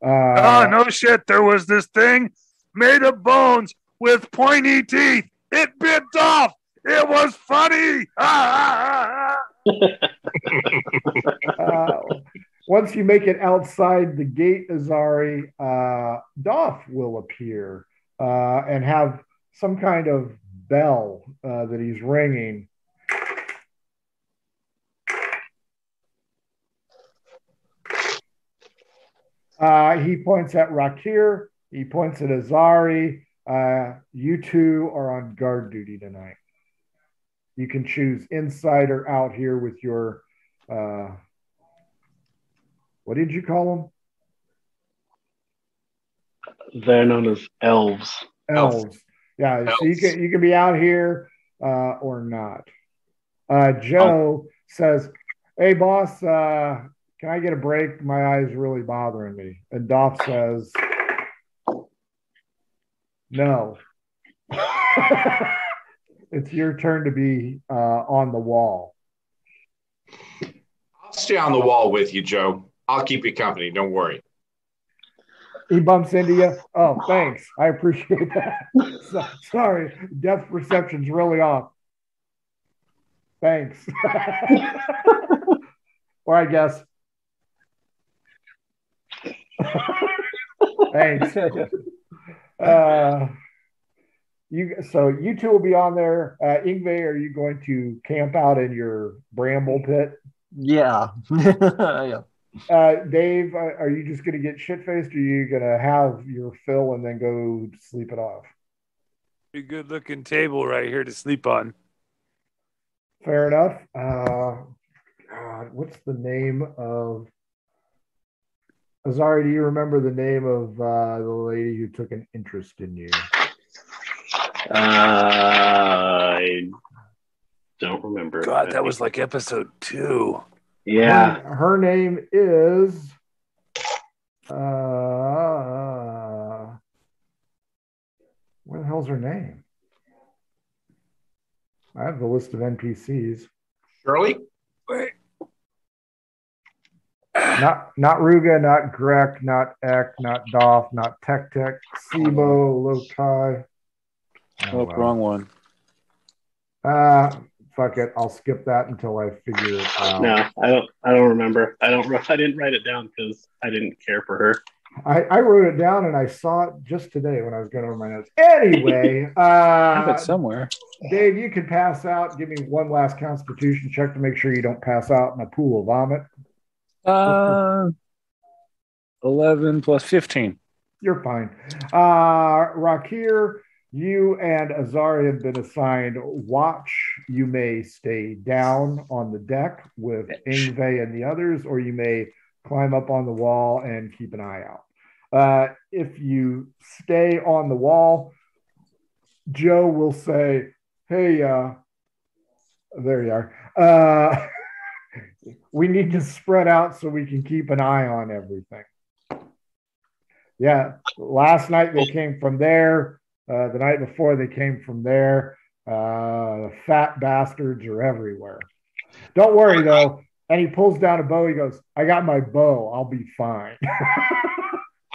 Uh, oh, no shit. There was this thing made of bones with pointy teeth. It bit off. It was funny. Uh, once you make it outside the gate, Azari, uh, Doff will appear uh, and have some kind of bell uh, that he's ringing. Uh, he points at Rakir. He points at Azari. Uh, you two are on guard duty tonight. You can choose inside or out here with your uh, what did you call them? They're known as elves. Elves. Elves. Yeah, so you can you can be out here uh, or not. Uh, Joe says, "Hey, boss, uh, can I get a break? My eyes really bothering me." And Doff says, "No." it's your turn to be uh, on the wall. I'll stay on the wall with you, Joe. I'll keep you company. Don't worry. He bumps into you. Oh, thanks. I appreciate that. So- sorry, depth perception's really off. Thanks. or I guess. Thanks. Uh, you so you two will be on there. Uh, Ingve, are you going to camp out in your bramble pit? Yeah. yeah. Uh, Dave, uh, are you just going to get shit faced, or are you going to have your fill and then go sleep it off? A good looking table right here to sleep on. Fair enough. Uh, God, what's the name of Azari? Do you remember the name of uh, the lady who took an interest in you? Uh, I don't remember. God, that was like episode two. yeah. Her, her name is. Uh, what the hell's her name? I have the list of NPCs. Shirley? Wait. Not not Ruga, not Grek, not Ek, not Doff, not Tek Tek, Sibo, Lotai. Oh, wrong one. Uh, fuck it. I'll skip that until I figure it out. No, I don't. I don't remember. I don't. I didn't write it down because I didn't care for her. I, I wrote it down and I saw it just today when I was going over my notes. Anyway, I have uh, it somewhere. Dave, you can pass out. Give me one last Constitution check to make sure you don't pass out in a pool of vomit. Uh, 11 plus 15. You're fine. Uh, Rakir, you and Azari have been assigned watch. You may stay down on the deck with Ingve and the others, or you may climb up on the wall and keep an eye out. Uh, if you stay on the wall, Joe will say, Hey, uh, there you are. Uh, we need to spread out so we can keep an eye on everything. Yeah, last night they came from there. Uh, the night before they came from there. Uh, fat bastards are everywhere. Don't worry though. And he pulls down a bow. He goes, "I got my bow. I'll be fine."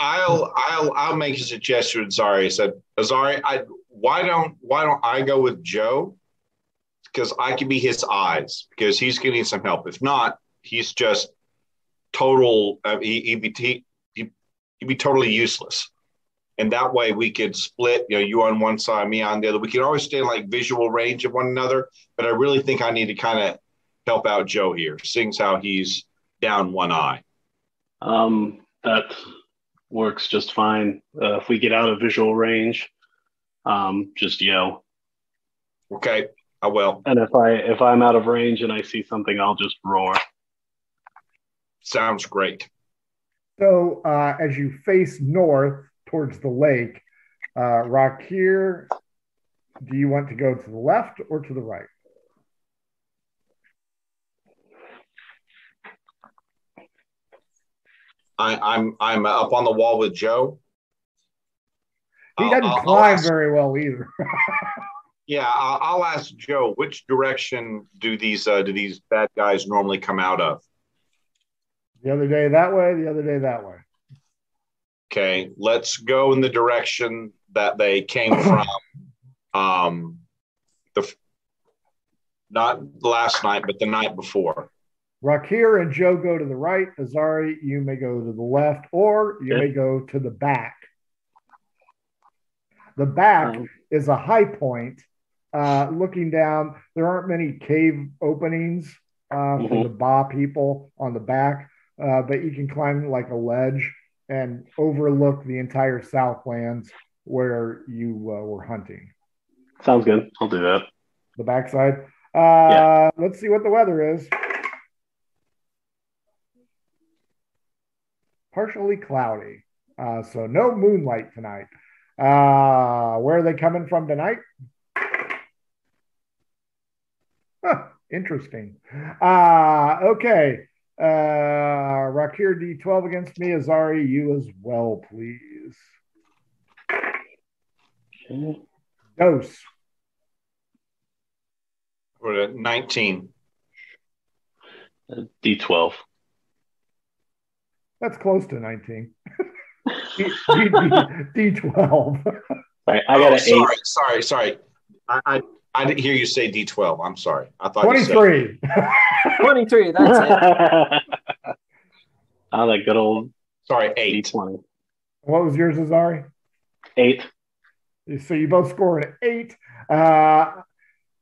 I'll I'll I'll make a suggestion. Azari said, Azari, I why don't why don't I go with Joe? Because I could be his eyes because he's getting some help. If not, he's just total. Uh, he, he'd be he, he'd be totally useless. And that way we could split. You know, you on one side, me on the other. We could always stay in like visual range of one another. But I really think I need to kind of help out Joe here, seeing how he's down one eye. Um, that works just fine. Uh, if we get out of visual range, um, just yell. Okay, I will. And if I if I'm out of range and I see something, I'll just roar. Sounds great. so uh, as you face north towards the lake, uh, Rakir, do you want to go to the left or to the right? I, I'm I'm up on the wall with Joe. He doesn't I'll- I'll climb ask- very well either. Yeah, I'll, I'll ask Joe. Which direction do these uh, do these bad guys normally come out of? the other day that way, the other day that way. Okay, let's go in the direction that they came from. Um, the not last night, but the night before. Rakir and Joe go to the right. Azari, you may go to the left, or you may go to the back. The back Um, is a high point. Uh, looking down, there aren't many cave openings uh, for Mhm. the Ba people on the back, uh, but you can climb like a ledge and overlook the entire Southlands where you uh, were hunting. sounds good. I'll do that. The backside. Uh, Let's see what the weather is. Partially cloudy, uh, so no moonlight tonight. Uh, where are they coming from tonight? Huh, interesting. Uh, okay. Uh, Rakir D12 against me. Azari, you as well, please. Okay. Dose. We're at 19. Uh, D12. That's close to 19. D, D, D, D12. All right, I got oh, an sorry, eight. sorry, sorry. I, I I didn't hear you say D12. I'm sorry. I thought you said 23. 23, that's it. oh, that good old sorry, eight. D20. what was yours, Azari? Eight. So you both score an eight. Uh,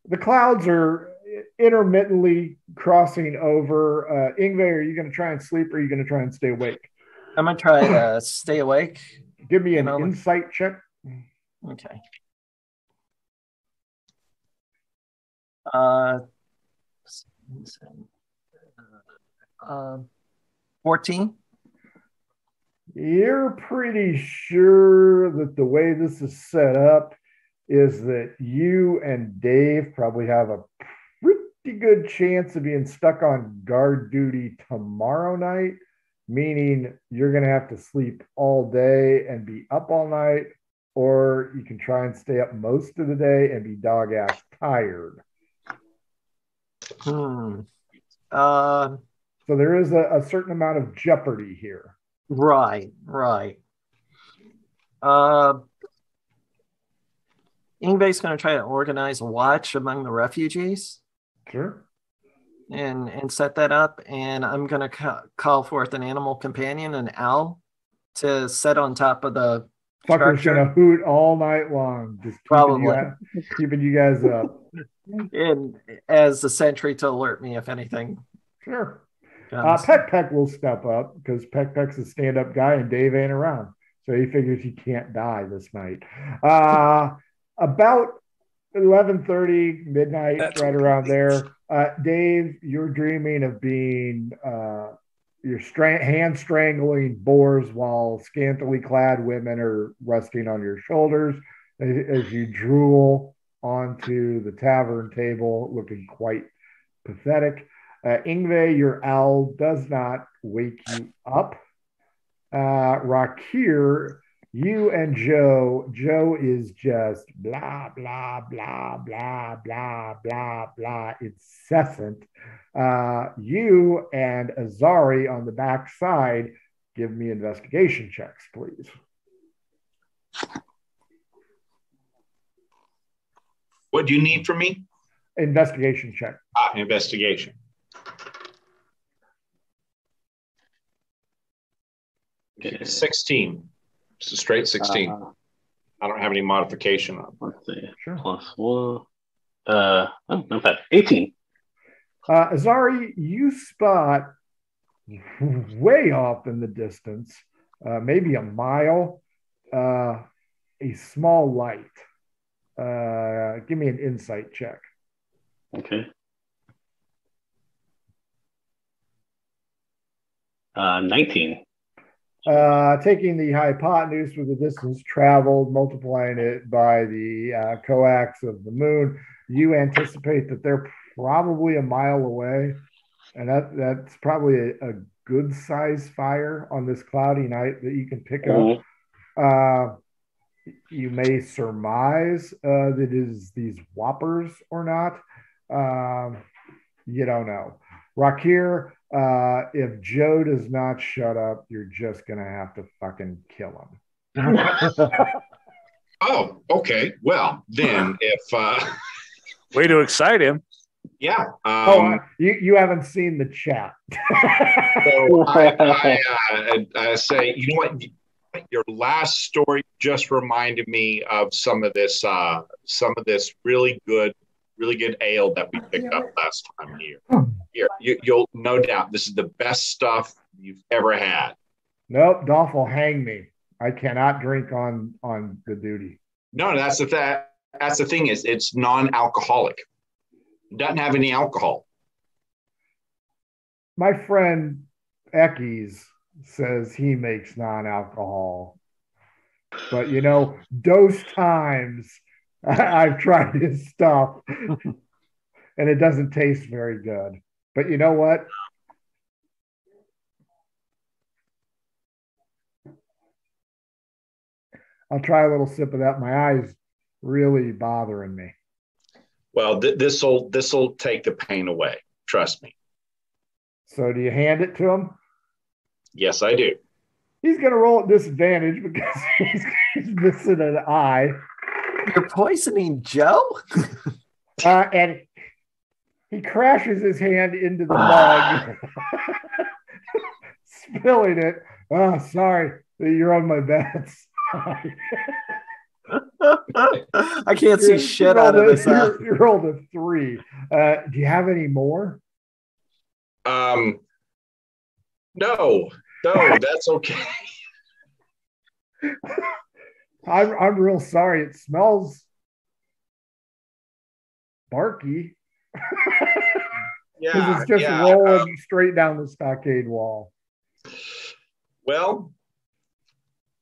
the clouds are intermittently crossing over. Uh, Ingve, are you going to try and sleep or are you going to try and stay awake? I'm going to try to stay awake. Give me an You know, like- insight check. Okay. Uh, um, 14. You're pretty sure that the way this is set up is that you and Dave probably have a pretty good chance of being stuck on guard duty tomorrow night, meaning you're going to have to sleep all day and be up all night, or you can try and stay up most of the day and be dog ass tired. Hmm. Uh, So there is a, a certain amount of jeopardy here. right, right. Uh, Ingve's going to try to organize a watch among the refugees Sure. and and set that up. And I'm going to ca- call forth an animal companion, an owl, to set on top of the Fucker's Structure. gonna hoot all night long, just keeping Probably. you, guys, keeping you guys up. and as the sentry to alert me if anything Sure. Uh. Peck Peck will step up because Peck Peck's a stand up guy and Dave ain't around. So he figures he can't die this night. Uh, about 11.30, midnight, That's right around there. Uh, Dave, you're dreaming of being, uh, you're hand strangling boars while scantily clad women are resting on your shoulders as, as you drool onto the tavern table, looking quite pathetic. Uh, Ingve, your owl does not wake you up. Uh, Rakir, you and Joe, Joe is just blah, blah, blah, blah, blah, blah, blah, incessant. Uh, you and Azari on the back side, give me investigation checks, please. What do you need from me? Investigation check. Ah, investigation. Okay. 16. It's a straight 16. Uh, I don't have any modification on. let's see. Sure. Plus one. Uh, oh, not bad. 18. Uh, Azari, you spot way off in the distance, uh, maybe a mile, uh, a small light. Uh, give me an insight check. Okay. Uh, 19. Uh, taking the hypotenuse with the distance traveled, multiplying it by the uh, coax of the moon, you anticipate that they're probably a mile away, and that that's probably a, a good size fire on this cloudy night that you can pick up. Mhm. Uh, you may surmise uh, that it is these whoppers or not. Um, you don't know. Rakir, uh, if Joe does not shut up, you're just gonna have to fucking kill him. Oh, okay. Well, then if uh Way to excite him. yeah. oh, Um uh, you you haven't seen the chat. so I, I, uh, I say, you know what? Your last story just reminded me of some of this uh some of this really good really good ale that we picked up last time here. Here, you, you'll no doubt this is the best stuff you've ever had. nope, Doff will hang me. I cannot drink on on the duty. No, that's the that that's the thing is it's non-alcoholic. It doesn't have any alcohol. My friend Eckes says he makes non-alcohol, but you know, dose times I've tried his stuff, and it doesn't taste very good. But you know what? I'll try a little sip of that. My eyes really bothering me. Well, th- this will this will take the pain away. Trust me. So do you hand it to him? Yes, I do. He's going to roll at disadvantage because he's, he's missing an eye. You're poisoning Joe? Uh, and he crashes his hand into the mug, spilling it. Oh, sorry, that you're on my bad side. I can't see You- shit you out of rolled a- this. uh, You, you rolled a three. Uh, do you have any more? Um, no, no, that's okay. I'm I'm real sorry. It smells barky. Because Yeah, it's just yeah. rolling uh, straight down the stockade wall. well,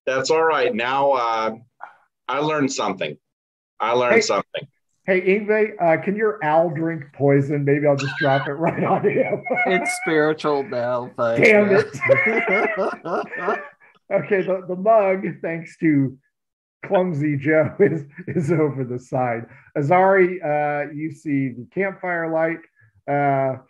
that's all right. Now uh, I learned something. I learned Hey. something. Hey, Ingve, uh, can your owl drink poison? Maybe I'll just drop it right on him. it's spiritual now. But, Damn yeah. it. okay, the, the mug, thanks to Clumsy Joe, is, is over the side. Azari, uh, you see the campfire light. Uh,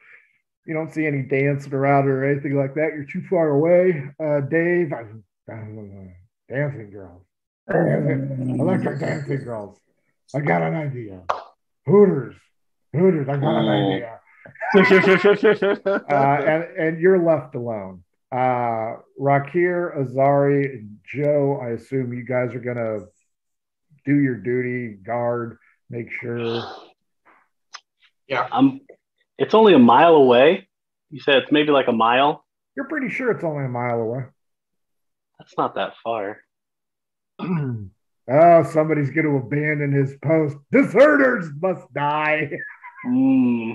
you don't see any dancing around or anything like that. You're too far away. Uh, Dave, I, I know, dancing girls. Dancing- electric dancing girls. I got an idea. Hooters. Hooters, I got an idea uh, and, and you're left alone. Uh, Rakir, Azari, Joe, I assume you guys are going to do your duty, guard, make sure. Yeah, um, it's only a mile away. You said it's maybe like a mile. You're pretty sure it's only a mile away. That's not that far. oh, somebody's going to abandon his post. Deserters must die. Hmm.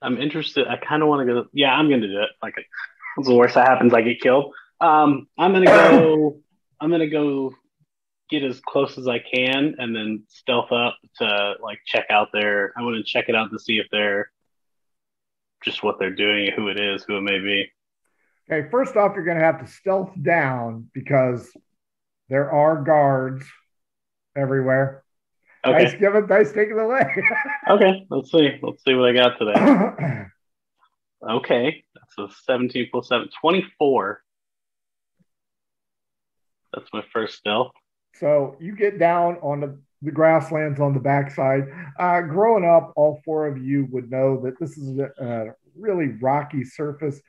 I'm interested. I kind of want to go. Yeah, I'm going to do it. Like, what's the worst that happens? I get killed. Um, I'm going to go. I'm going to go get as close as I can, and then stealth up to like check out their. I want to check it out to see if they're just what they're doing, who it is, who it may be. Okay, first off, you're going to have to stealth down because there are guards everywhere. Okay. Nice giving, nice taking the leg. Okay. Let's see. Let's see what I got today. Okay. That's a 17 plus 7, 24. That's my first stealth. So you get down on the, the grasslands on the backside. Uh, growing up, all four of you would know that this is a, a really rocky surface.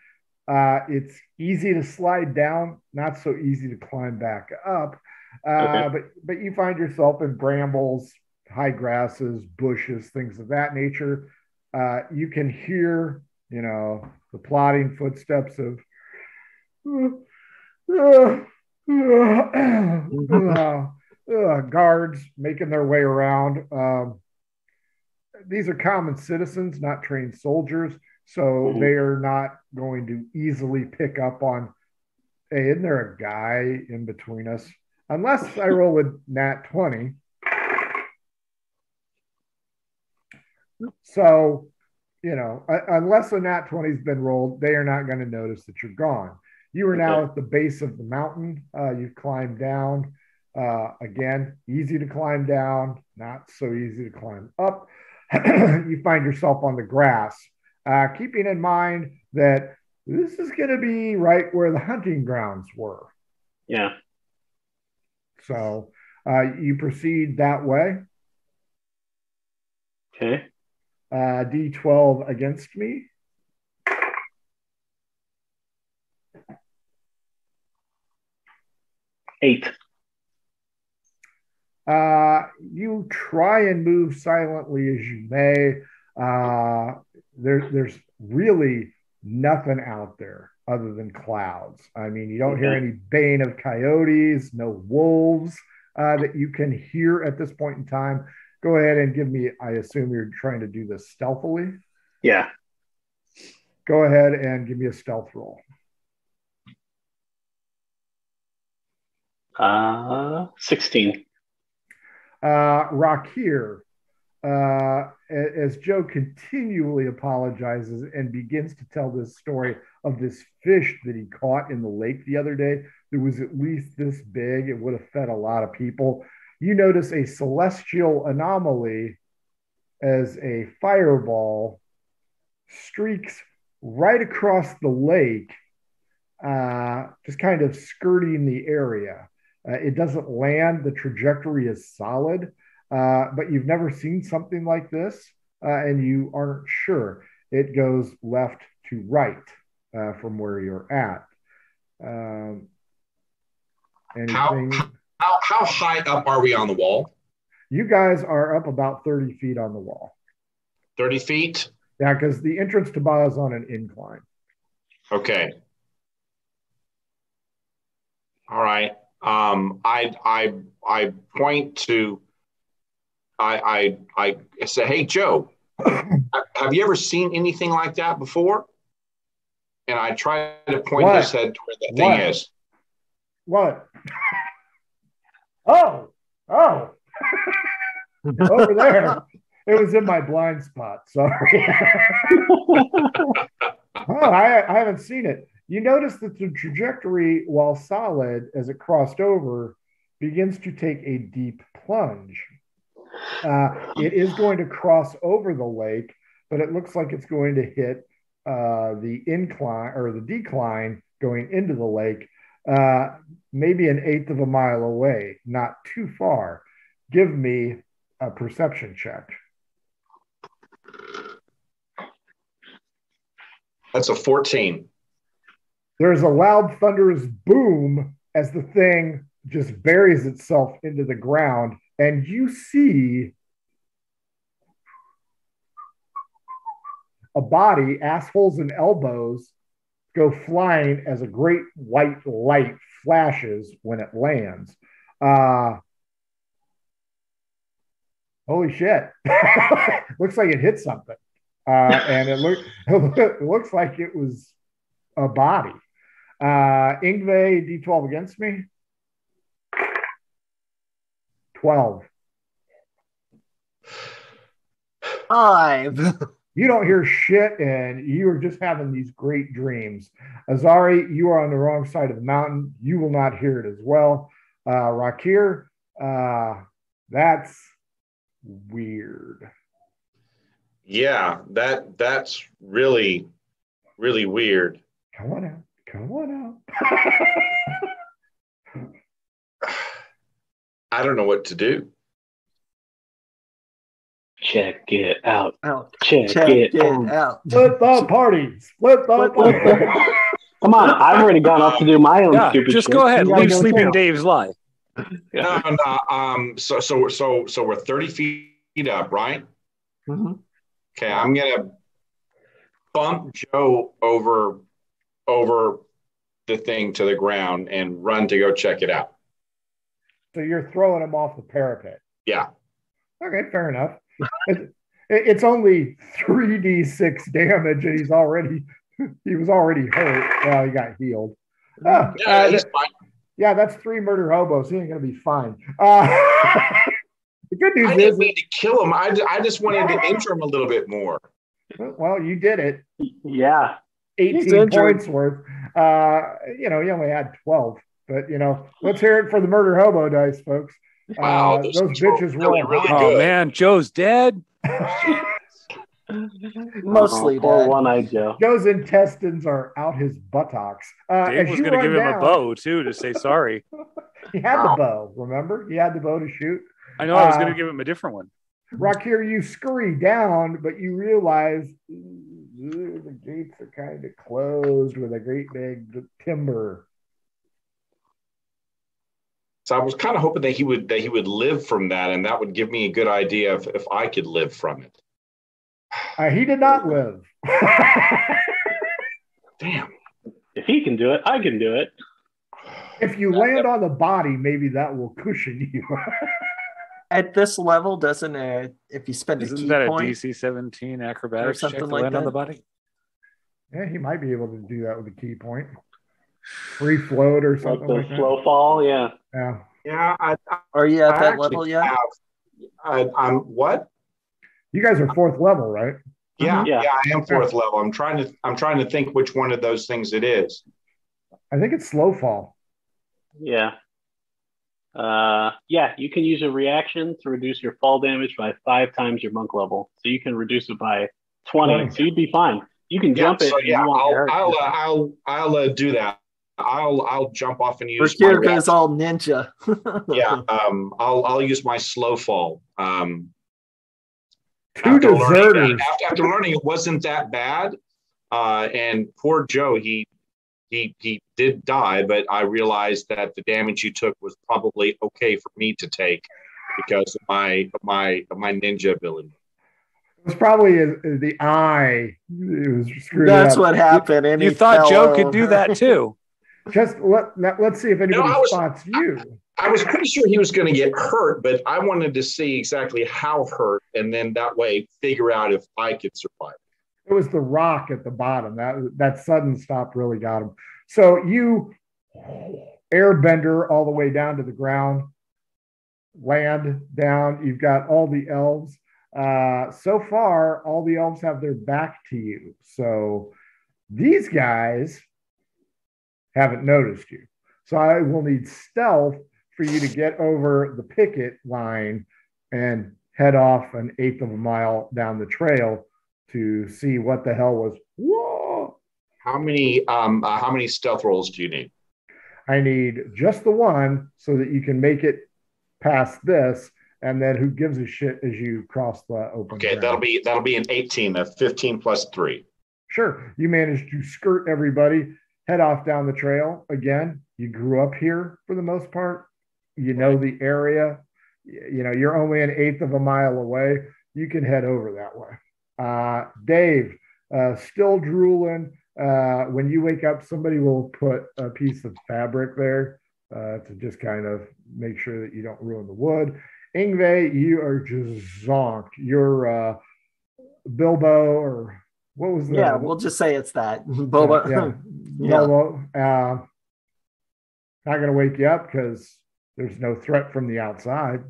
Uh, it's easy to slide down, not so easy to climb back up. Uh, Okay. But but you find yourself in brambles, high grasses, bushes, things of that nature. Uh, you can hear, you know, the plodding footsteps of. uh, uh, guards making their way around. Um, these are common citizens, not trained soldiers, so Mhm. they are not going to easily pick up on. Hey, isn't there a guy in between us? Unless I roll a nat twenty. So, you know, unless a nat 20 has been rolled, they are not going to notice that you're gone. You are now at the base of the mountain. Uh, you've climbed down. Uh, again, easy to climb down, not so easy to climb up. you find yourself on the grass, uh, keeping in mind that this is going to be right where the hunting grounds were. Yeah. So uh, you proceed that way. Okay. Uh, D12 against me. Eight. Uh, you try and move silently as you may. Uh, there, there's really nothing out there other than clouds. I mean, you don't hear any baying of coyotes, no wolves uh, that you can hear at this point in time. Go ahead and give me, I assume you're trying to do this stealthily. Yeah. Go ahead and give me a stealth roll. Uh, 16. Uh, Rakir, uh, as Joe continually apologizes and begins to tell this story of this fish that he caught in the lake the other day, that was at least this big. It would have fed a lot of people. You notice a celestial anomaly as a fireball streaks right across the lake, uh, just kind of skirting the area. Uh, it doesn't land, the trajectory is solid, uh, but you've never seen something like this uh, and you aren't sure. It goes left to right uh, from where you're at. Um, How, anything? how how how high up are we on the wall? You guys are up about 30 feet on the wall. Thirty feet. Yeah, because the entrance to Ba is on an incline. Okay. All right. Um, I I I point to. I I I say, hey Joe, have you ever seen anything like that before? And I try to point What? his head to where the thing What? is. What? Oh, oh, over there. It was in my blind spot. Sorry. oh, I, I haven't seen it. You notice that the trajectory, while solid as it crossed over, begins to take a deep plunge. Uh, it is going to cross over the lake, but it looks like it's going to hit uh, the incline or the decline going into the lake, uh, maybe an eighth of a mile away, not too far. Give me a perception check. That's a 14. There's a loud, thunderous boom as the thing just buries itself into the ground, and you see a body, assholes and elbows, go flying as a great white light flashes when it lands. Uh, holy shit! looks like it hit something, uh, and it look it looks like it was a body. Uh, Ingve D12 against me. 12. Five. You don't hear shit, and you are just having these great dreams. Azari, you are on the wrong side of the mountain. You will not hear it as well. Uh, Rakir, uh, that's weird. Yeah, that that's really really weird. Come on out. Come on out. I don't know what to do. Check it out. Out. Check, Check it, it out. out. Split the party. Split the Split party. Come on, I've already gone off to do my own Yeah, stupid just shit. go ahead. You gotta Leave Sleeping too. Dave's lie. No, no. Um. So so so so we're 30 feet up, right? Mhm. Okay, I'm gonna bump Joe over over the thing to the ground and run to go check it out. So you're throwing him off the parapet. Yeah. Okay, fair enough. It- it's only 3d6 damage, and he's already he was already hurt. Well, he got healed. Ah, Yeah, uh, he's fine. yeah, that's three murder hobos. He ain't gonna be fine. Uh, the good news I didn't is, mean to kill him. I, I just wanted to injure him a little bit more. well, you did it. Yeah. 18 points worth. Uh, you know, he only had 12, but you know, let's hear it for the murder hobo dice, folks. Wow, Uh, those those things were really, roll really high. Oh good. man, Joe's dead. Mostly Oh, poor dead. one-eyed Joe. Joe's intestines are out his buttocks. Uh, Dave was going to run give him a bow too to say sorry. He had Wow. the bow, remember? He had the bow to shoot. I know I was Uh, going to give him a different one. Rakir, you scurry down, but you realize "Ooh, the gates are kind of closed with a great big timber. So I was kind of hoping that he would that he would live from that, and that would give me a good idea of if I could live from it. Uh, he did not live. Damn. If he can do it, I can do it. if you land on the body, maybe that will cushion you. At this level, doesn't it? If you spend a Isn't key that a point, DC 17 acrobatics check something to like land on that? the body? yeah, he might be able to do that with a ki point. Free float or Like something the like, that. slow fall, yeah. Yeah. Yeah, I, are you at I that level yet? have. I, I'm what? You guys are fourth level, right? Yeah, Yeah. yeah, I am fourth level. I'm trying to I'm trying to think which one of those things it is. I think it's slow fall. Yeah. Uh, yeah, you can use a reaction to reduce your fall damage by five times your monk level. So you can reduce it by 20. 20. So you'd be fine. You can Yeah, jump it. so if yeah, want I'll I'll uh, I'll I'll uh, do that. I'll I'll jump off and use Rakir my goes reaction. all ninja. yeah. Um, I'll I'll use my slow fall. Um, Two after learning, that, after, after learning it wasn't that bad, uh, and poor Joe, he he he did die, but I realized that the damage you took was probably okay for me to take because of my of my of my ninja ability. It was probably the eye. It was screwed That's up. what happened. And You thought fell Joe could do that too. Just let, let us see if anybody No, I was- spots you. I was pretty sure he was going to get hurt, but I wanted to see exactly how hurt, and then that way figure out if I could survive. It was the rock at the bottom. That that sudden stop really got him. So you airbender all the way down to the ground, land down. You've got all the elves. Uh, so far, all the elves have their back to you. So these guys haven't noticed you. So I will need stealth for you to get over the picket line and head off an eighth of a mile down the trail to see what the hell was. Whoa! How many um uh, how many stealth rolls do you need? I need just the one so that you can make it past this, and then who gives a shit as you cross the open. Okay, ground. that'll be that'll be an 18, a 15 plus three. Sure, you managed to skirt everybody, head off down the trail. Again, you grew up here for the most part. You know the area. You know, you're only an eighth of a mile away. You can head over that way. Uh, Dave, uh, still drooling. Uh, when you wake up, somebody will put a piece of fabric there uh, to just kind of make sure that you don't ruin the wood. Ingve, you are just zonked. You're uh, Bilbo, or what was the Yeah, we'll just say it's that. Boba. yeah. Yeah. Uh, not going to wake you up because there's no threat from the outside.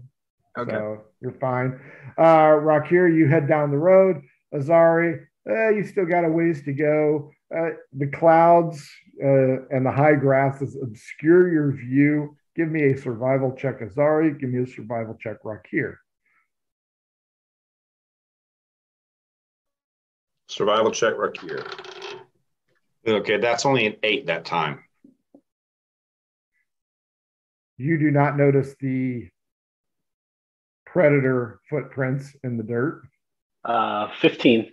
Okay. So you're fine. Uh, Rakir, you head down the road. Azari, eh, you still got a ways to go. Uh, the clouds uh, and the high grasses obscure your view. Give me a survival check, Azari. Give me a survival check, Rakir. Survival check right here. Okay, that's only an eight that time. You do not notice the predator footprints in the dirt. Uh, 15.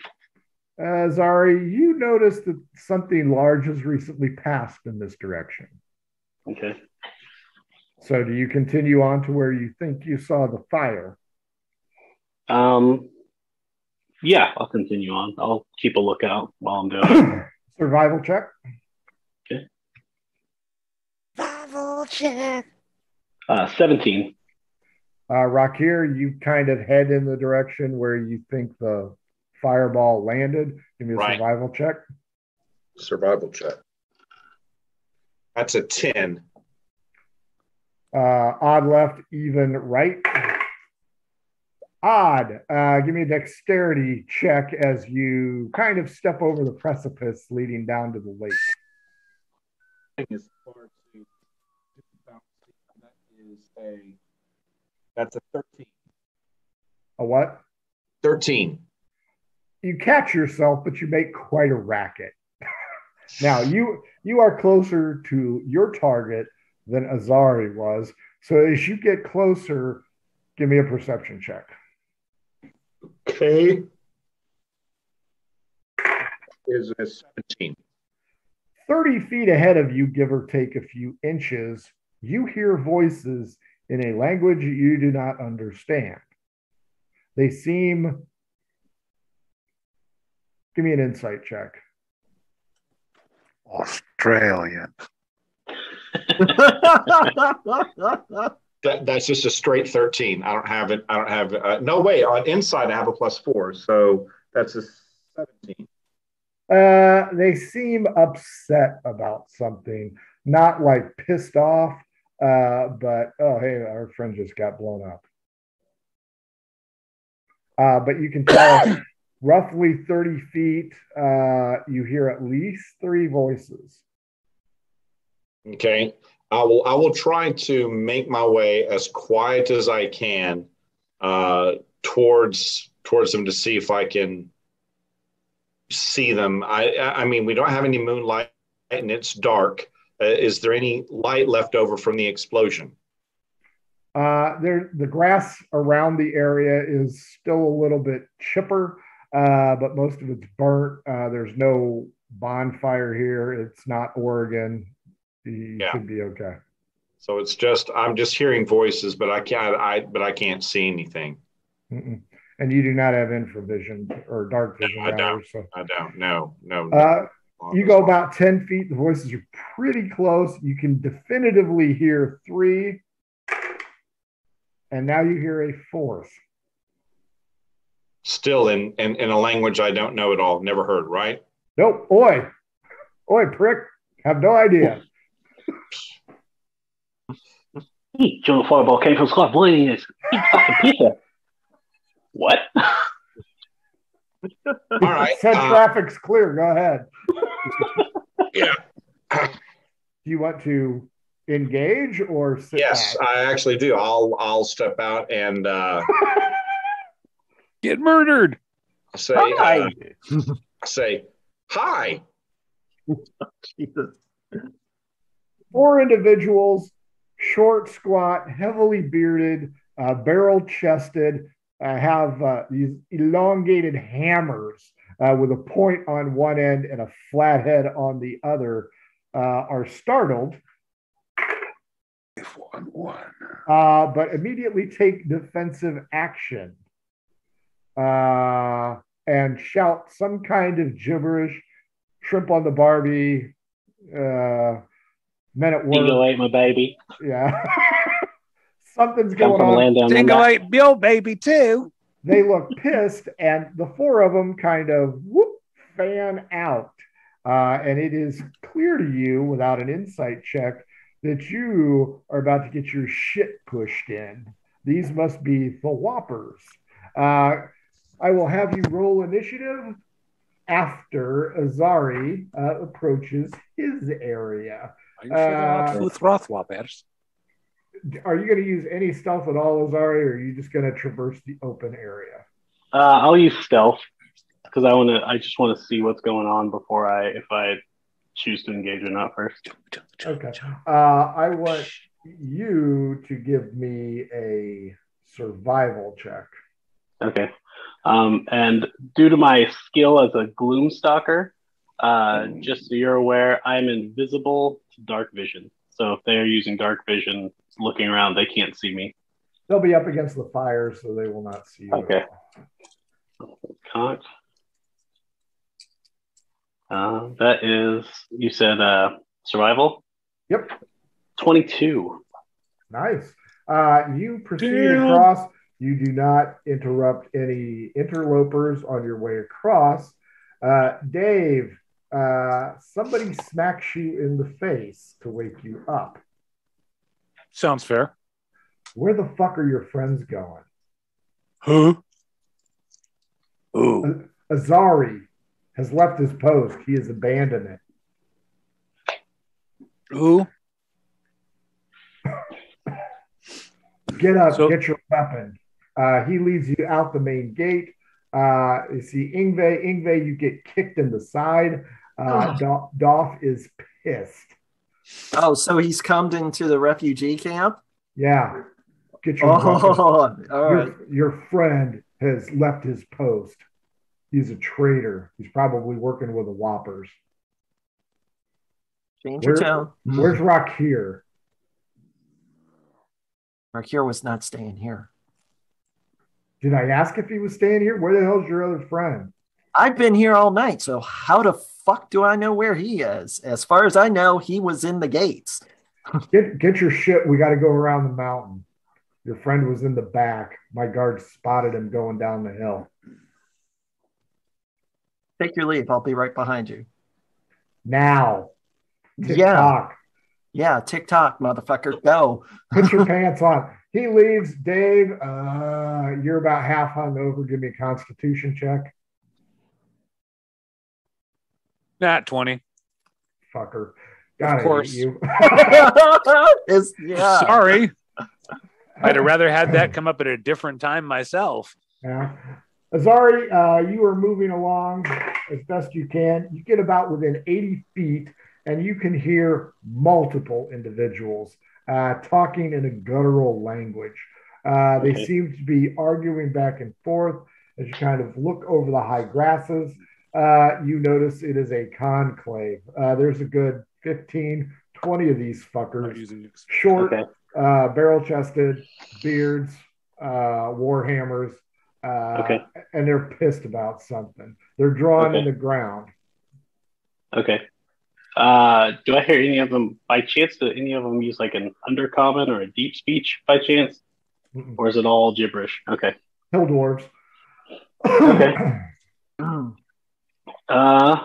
Uh, Zari, you notice that something large has recently passed in this direction. Okay. So, do you continue on to where you think you saw the fire? Um, yeah, I'll continue on. I'll keep a lookout while I'm doing it. Survival check. Okay. Survival check. Uh, 17. Uh, Rakir, you kind of head in the direction where you think the fireball landed. Give me a Right. survival check. Survival check. That's a 10. Uh, odd left, even right. Odd. Uh, give me a dexterity check as you kind of step over the precipice leading down to the lake. Is far too that is a that's a 13. A what? 13. You catch yourself, but you make quite a racket. now you you are closer to your target than Azari was. So as you get closer, give me a perception check. Okay. Is a 17. 30 feet ahead of you, give or take a few inches, you hear voices in a language you do not understand. They seem. Give me an insight check. Australian. That, that's just a straight 13. I don't have it. I don't have uh, no way on inside. I have a plus four, so that's a 17. Uh, they seem upset about something, not like pissed off, uh, but oh, hey, our friend just got blown up. Uh, but you can tell roughly 30 feet, uh, you hear at least three voices. Okay. I will I will try to make my way as quiet as I can uh, towards towards them to see if I can see them. I I mean we don't have any moonlight and it's dark. Uh, is there any light left over from the explosion? Uh, there, the grass around the area is still a little bit chipper, uh, but most of it's burnt. Uh, there's no bonfire here. It's not Oregon. You Yeah. should be okay. So it's just I'm just hearing voices, but I can't I but I can't see anything. Mm-mm. And you do not have infravision or dark vision. I rather, don't. So. I don't know. No. Uh, no. you go about 10 feet. The voices are pretty close. You can definitively hear three. And now you hear a fourth. still in, in in a language I don't know at all. Never heard. Right? Nope. Oi. Oi, prick. Have no idea. Hey, Joe Fireball came from Scott Williams. Eat fucking pizza. What? All right. Said uh, traffic's clear. Go ahead. yeah. Do you want to engage or sit Yes, back? I actually do. I'll I'll step out and uh, Get murdered. say Hi. uh, say hi. Jesus. Four individuals, short, squat, heavily bearded, uh, barrel chested, uh, have uh, these elongated hammers uh, with a point on one end and a flat head on the other, uh, are startled, One, one. uh, but immediately take defensive action uh, and shout some kind of gibberish. Shrimp on the Barbie, uh, men at work. Dingo ate my baby. Yeah. Something's Come going from on. land down Dingle under. ate Bill baby too. They look pissed, and the four of them kind of whoop, fan out. Uh, and it is clear to you without an insight check that you are about to get your shit pushed in. These must be the Whoppers. Uh, I will have you roll initiative after Azari uh, approaches his area. Are you sure they're Uh, not Booth Rothwappers? Are you going to use any stealth at all, Azari, or are you just going to traverse the open area? Uh, I'll use stealth because I want to. I just want to see what's going on before I, if I choose to engage or not first. Okay. Uh, I want you to give me a survival check. Okay. Um, and due to my skill as a gloom stalker, uh, just so you're aware, I'm invisible to dark vision. So if they're using dark vision, looking around, they can't see me. They'll be up against the fire, so they will not see you. Okay. Uh, that is, you said uh, survival? Yep. 22. Nice. Uh, you proceed Damn. across. You do not interrupt any interlopers on your way across. Uh, Dave, uh, somebody smacks you in the face to wake you up. Sounds fair. Where the fuck are your friends going? Who? Ooh. Azari has left his post. He has abandoned it. Who? Get up, So- get your weapon. Uh, he leads you out the main gate. Uh, you see Ingve. Ingve, you get kicked in the side. Uh, Do- Doff is pissed. Oh, so he's come into the refugee camp? Yeah. Get your Oh, weapon. all right. Your, your friend has left his post. He's a traitor. He's probably working with the Whoppers. Change your Where- tone. Where's Rakir? Mercure was not staying here. Did I ask if he was staying here? Where the hell's your other friend? I've been here all night, so how the fuck do I know where he is? As far as I know, he was in the gates. Get get your shit. We got to go around the mountain. Your friend was in the back. My guard spotted him going down the hill. Take your leave. I'll be right behind you. Now, Yeah. TikTok. Yeah, TikTok, motherfucker. Go. Put your pants on. He leaves. Dave, uh, you're about half hungover. Give me a Constitution check, Not 20. fucker. Gotta hate course. you. Is yeah. Sorry. I'd have rather had that come up at a different time myself. Yeah. Azari, uh, you are moving along as best you can. You get about within 80 feet, and you can hear multiple individuals uh, talking in a guttural language. Uh, they Okay. seem to be arguing back and forth as you kind of look over the high grasses. uh, you notice it is a conclave. Uh, there's a good 15, 20 of these Not fuckers, short, Okay. uh, barrel chested, beards, uh, war hammers, uh, Okay. and they're pissed about something. They're drawing in the ground. Okay. Uh, do I hear any of them by chance? Do any of them use like an undercommon or a deep speech by chance, Mm-mm. or is it all gibberish? Okay. Hill dwarves. Okay. Uh,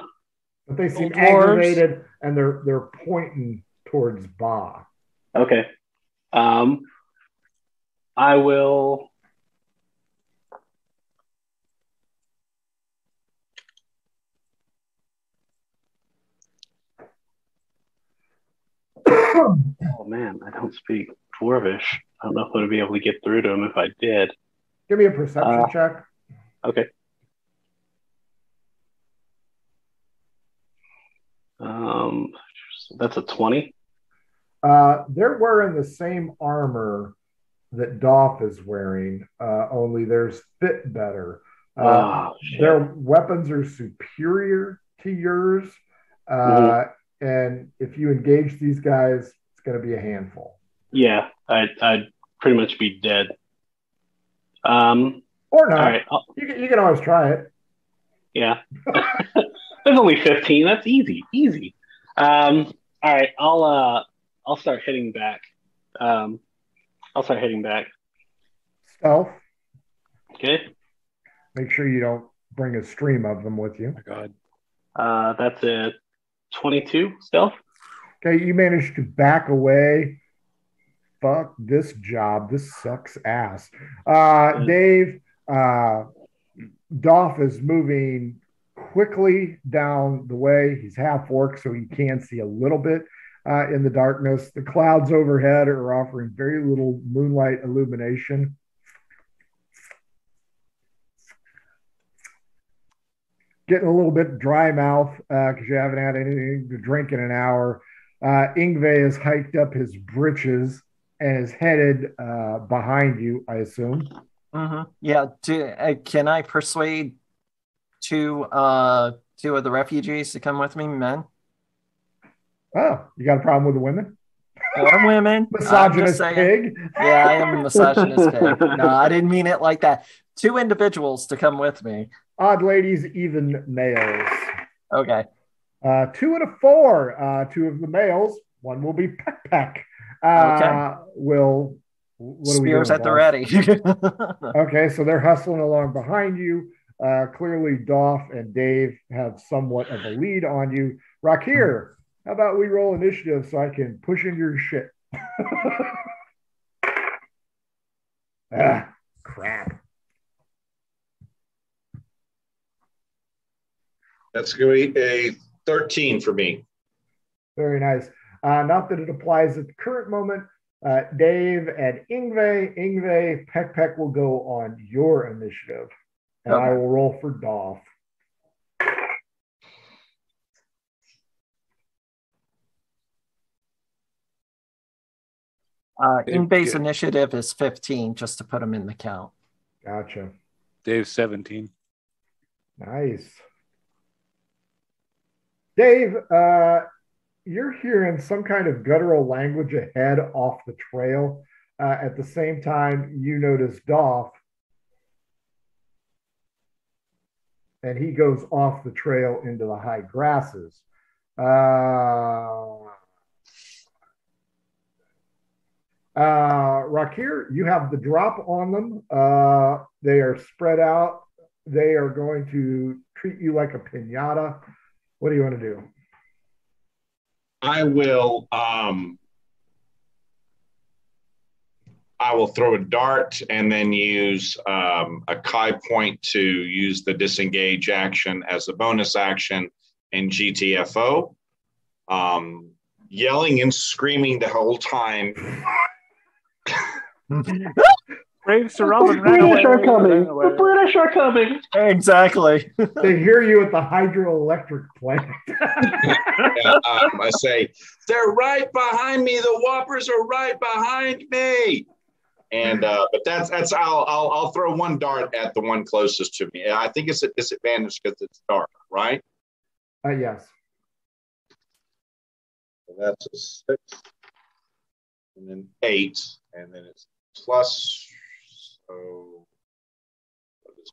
but they seem Hill dwarves. aggravated and they're they're pointing towards Ba. okay. Um, I will. Oh man, I don't speak Dwarvish. I don't know if I'd be able to get through to him if I did. Give me a perception Uh, check. Okay. Um, that's a twenty. Uh, they're wearing the same armor that Doff is wearing, uh, only theirs fit better. Uh, oh their weapons are superior to yours. Uh, Mm-hmm. And if you engage these guys, it's going to be a handful. Yeah, I'd, I'd pretty much be dead. Um, Or not. all right. You, can, you can always try it. yeah. There's only 15. That's easy. Easy. Um, all right. I'll, uh, I'll start hitting back. Um, I'll start hitting back. Stealth. Okay. Make sure you don't bring a stream of them with you. Oh my God. Uh, that's a 22 stealth. Okay, you managed to back away. Fuck this job. This sucks ass. Uh, Dave, uh, Doff is moving quickly down the way. He's half orc, so he can see a little bit uh, in the darkness. The clouds overhead are offering very little moonlight illumination. Getting a little bit dry mouth because you haven't had anything to drink in an hour. Uh, Ingve has hiked up his breeches and is headed uh, behind you, I assume. Mhm. Yeah. Do, uh, can I persuade two uh two of the refugees to come with me, men Oh, you got a problem with the women? or women? Misogynist saying. pig. Yeah, I am a misogynist pig. No, I didn't mean it like that. Two individuals to come with me. Odd ladies, even males. Okay. Uh, two and a four. Uh, two of the males. One will be Peck Peck. Uh, Okay. Will what are we Spears at the ready. Okay, so they're hustling along behind you. Uh, clearly, Doff and Dave have somewhat of a lead on you. Rakir, how about we roll initiative so I can push into your shit? ah, crap. That's going to be a 13 for me. Very nice. Uh, not that it applies at the current moment. Uh, Dave and Ingve, Ingve, Peck Peck will go on your initiative, and I will roll for Doff. Uh, Dave, in base initiative is 15, just to put them in the count. Gotcha. Dave's 17. Nice. Dave, uh, you're hearing some kind of guttural language ahead off the trail. Uh, at the same time, you notice Doff, and he goes off the trail into the high grasses. Uh, uh, Rakir, you have the drop on them. Uh, they are spread out. They are going to treat you like a pinata. What do you want to do? I will um I will throw a dart and then use um, a Kai point to use the disengage action as a bonus action in GTFO. Um, yelling and screaming the whole time. Brave Sir Robin The ran away. British are coming. The British are coming. exactly. They hear you at the hydroelectric plant. And, um, I say, they're right behind me. The whoppers are right behind me. And uh, but that's that's I'll, I'll I'll throw one dart at the one closest to me. I think it's a disadvantage because it's dark, right? Uh, yes. So that's a six, and then eight, and then it's plus. So what is-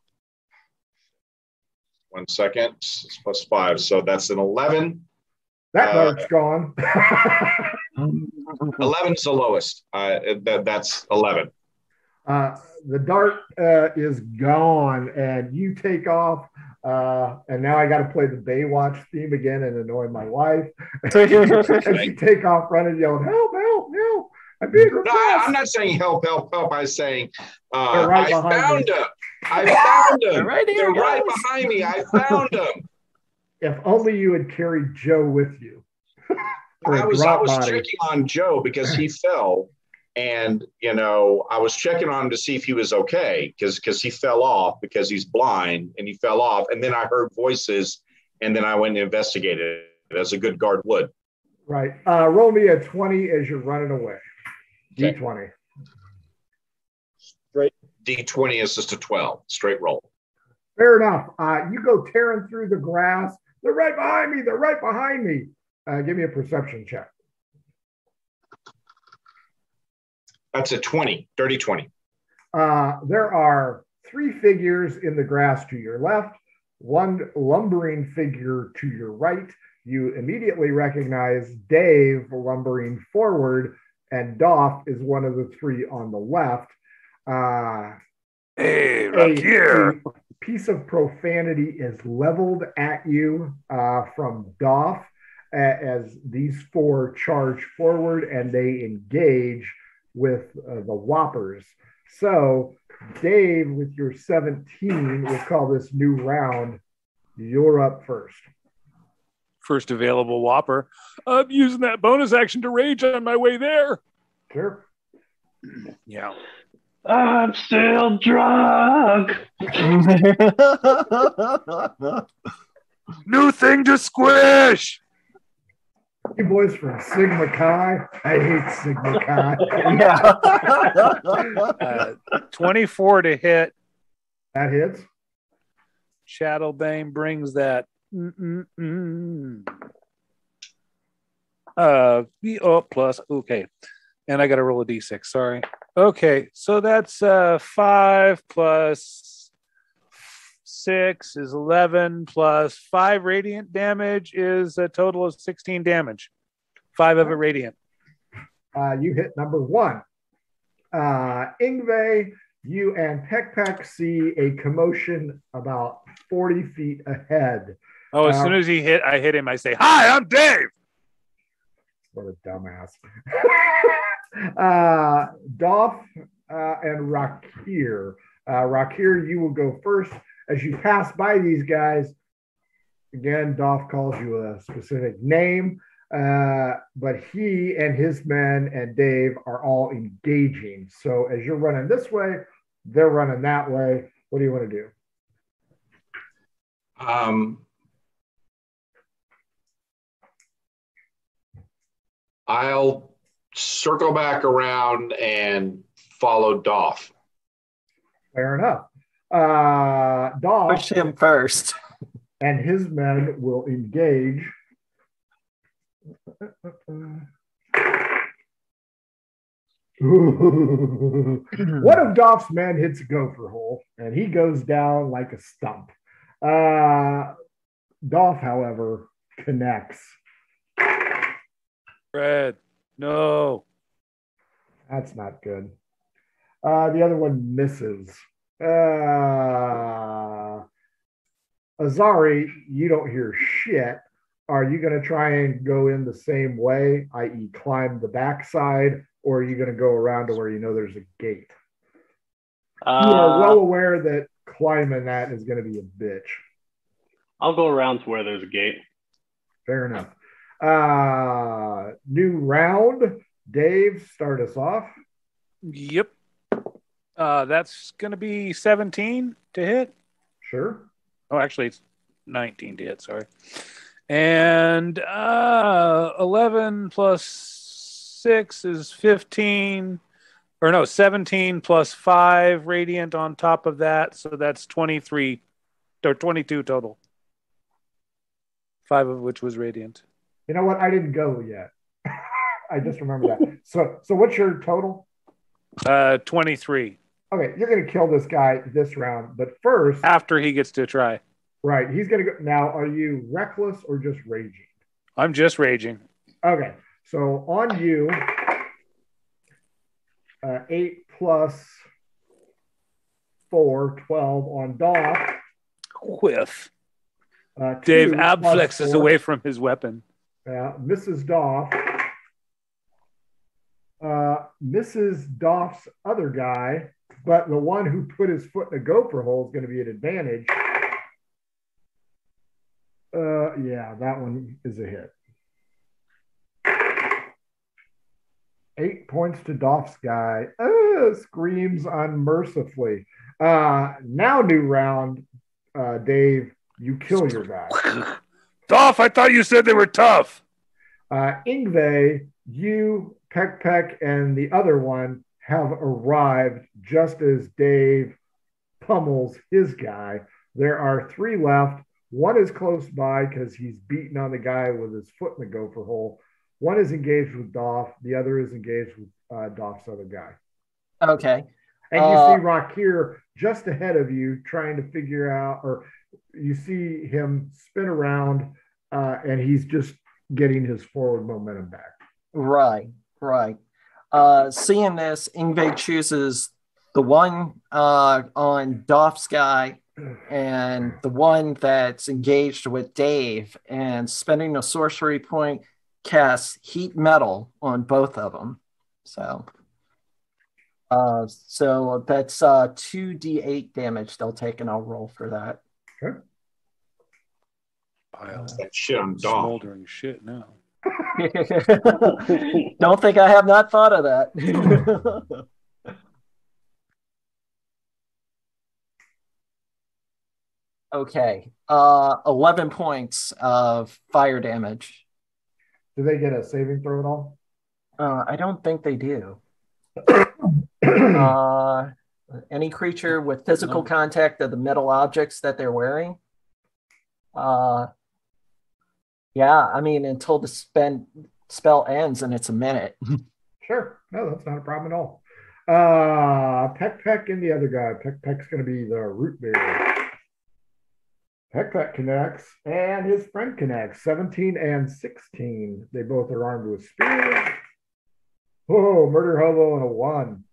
one second, it's plus five, so that's an eleven. That Uh, dart's gone. 11 is the lowest. Uh, that, that's 11. Uh, the dart uh, is gone, and you take off. Uh, and now I got to play the Baywatch theme again and annoy my wife. and you take off running, yelling, "Help! Help! Help! I'm No, I, repressed!" am not saying help, help, help. I'm saying uh, right I found me. them. I found them. They're right They're right behind me. I found them. if only you had carried Joe with you. I was I was body. checking on Joe because he fell, and you know I was checking on him to see if he was okay because because he fell off because he's blind and he fell off, and then I heard voices, and then I went and investigated it as a good guard would. Right. Uh, roll me a 20 as you're running away. Okay. D20. Straight D20 is just a 12, straight roll. Fair enough. Uh, you go tearing through the grass. They're right behind me. They're right behind me. Uh, give me a perception check. That's a 20, dirty 20. Uh, there are three figures in the grass to your left, one lumbering figure to your right. You immediately recognize Dave lumbering forward, and Doff is one of the three on the left. Uh, Hey, a- Rakir. a piece of profanity is leveled at you uh, from Doff as these four charge forward and they engage with uh, the Whoppers. So, Dave, with your 17, we'll call this new round. You're up first. First available Whopper. I'm using that bonus action to rage on my way there. Sure. Yeah. I'm still drunk. New thing to squish. You boys from Sigma Chi. I hate Sigma Chi. Uh, 24 to hit. that hits. Chattelbane brings that. Uh, B oh, plus. Okay. And I got to roll a d6. Sorry. Okay. So that's uh, five plus six is 11 plus five radiant damage is a total of 16 damage. Five of it radiant. Uh, you hit number one. Uh, Ingve, you and Peck Peck see a commotion about 40 feet ahead. Oh, as Uh, soon as he hit, I hit him. I say, Hi, I'm Dave. What a dumbass. uh, Doff uh, and Rakir. Uh, Rakir, you will go first. As you pass by these guys, again, Doff calls you a specific name, uh, but he and his men and Dave are all engaging. So as you're running this way, they're running that way. What do you want to do? Um, I'll circle back around and follow Doff. Fair enough. Uh, Doff. Push him first. and his men will engage. One of Doff's men hits a gopher hole, and he goes down like a stump. Uh, Doff, however, connects. Fred, no. That's not good. Uh, the other one misses. Uh, Azari, you don't hear shit. Are you going to try and go in the same way, i.e., climb the backside, or are you going to go around to where you know there's a gate? you are Uh, well aware that climbing that is going to be a bitch. I'll go around to where there's a gate. Fair enough. Uh, new round. Dave, start us off. Yep. Uh, that's going to be 17 to hit. Sure. Oh, actually, it's 19 to hit. Sorry. And uh, 11 plus 6 is 15 or no, 17 plus five radiant on top of that. So that's 23 or 22 total. Five of which was radiant. You know what? I didn't go yet. I just remember that. So, so what's your total? Uh, 23 Okay, you're going to kill this guy this round, but first, after he gets to try. right? He's going to go. Now, are you reckless or just raging? I'm just raging. Okay, so on you, uh, eight plus four, 12 on Doff. Whiff. Uh, Dave abflexes away from his weapon. Yeah, Mrs. Doff. Uh, Mrs. Doff's other guy, but the one who put his foot in a gopher hole is going to be an advantage. Uh, yeah, that one is a hit. Eight points to Doff's guy. Uh, screams unmercifully. Uh, now, new round, uh, Dave, you kill your guy. Doff, I thought you said they were tough. Uh, Ingve, you, Peck Peck, and the other one have arrived just as Dave pummels his guy. There are three left. One is close by because he's beaten on the guy with his foot in the gopher hole. One is engaged with Doff. The other is engaged with uh, Doff's other guy. Okay. And you Uh, see here just ahead of you trying to figure out, or you see him spin around uh, and he's just getting his forward momentum back. Right, right. Uh, seeing this, Ingve chooses the one uh, on Doff's guy and the one that's engaged with Dave, and spending a sorcery point, casts heat metal on both of them. So, uh, so that's uh, two d8 damage they'll take, and I'll roll for that. Pile of That shit on Dom. smoldering shit now. Don't think I have not thought of that. okay. Uh 11 points of fire damage. Do they get a saving throw at all? Uh I don't think they do. Uh any creature with physical contact of the metal objects that they're wearing. Uh yeah, I mean until the spend spell ends and it's a minute. Sure. No, that's not a problem at all. Uh, Peck Peck and the other guy. Peck Peck's going to be the root beer. Peck Peck connects, and his friend connects. 17 and 16. They both are armed with spears. Oh, murder hobo and a one.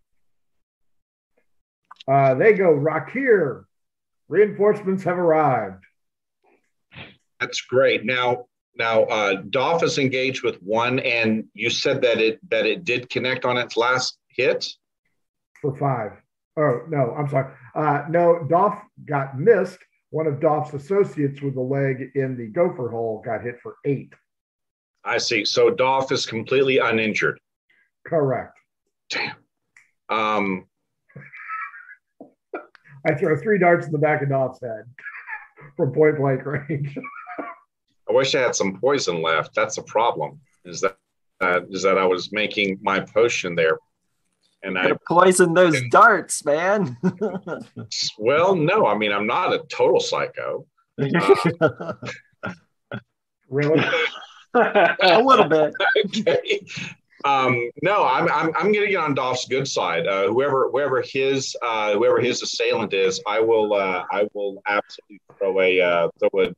Uh, they go Rakir. Reinforcements have arrived. That's great. Now, now, uh, Doff is engaged with one, and you said that it that it did connect on its last hit. for five. Oh, no, I'm sorry. Uh, no, Doff got missed. One of Doff's associates with a leg in the gopher hole got hit for eight. I see. So Doff is completely uninjured. Correct. Damn. Um, I throw three darts in the back of Doff's head from point blank range. I wish I had some poison left. That's a problem. Is that uh, is that I was making my potion there, and I Gotta poison those darts, man. well, no, I mean I'm not a total psycho. really? a little bit. okay. Um, no, I'm, I'm, I'm going to get on Doff's good side. Uh, whoever whoever his uh, whoever his assailant is, I will uh, I will absolutely throw a uh, throw a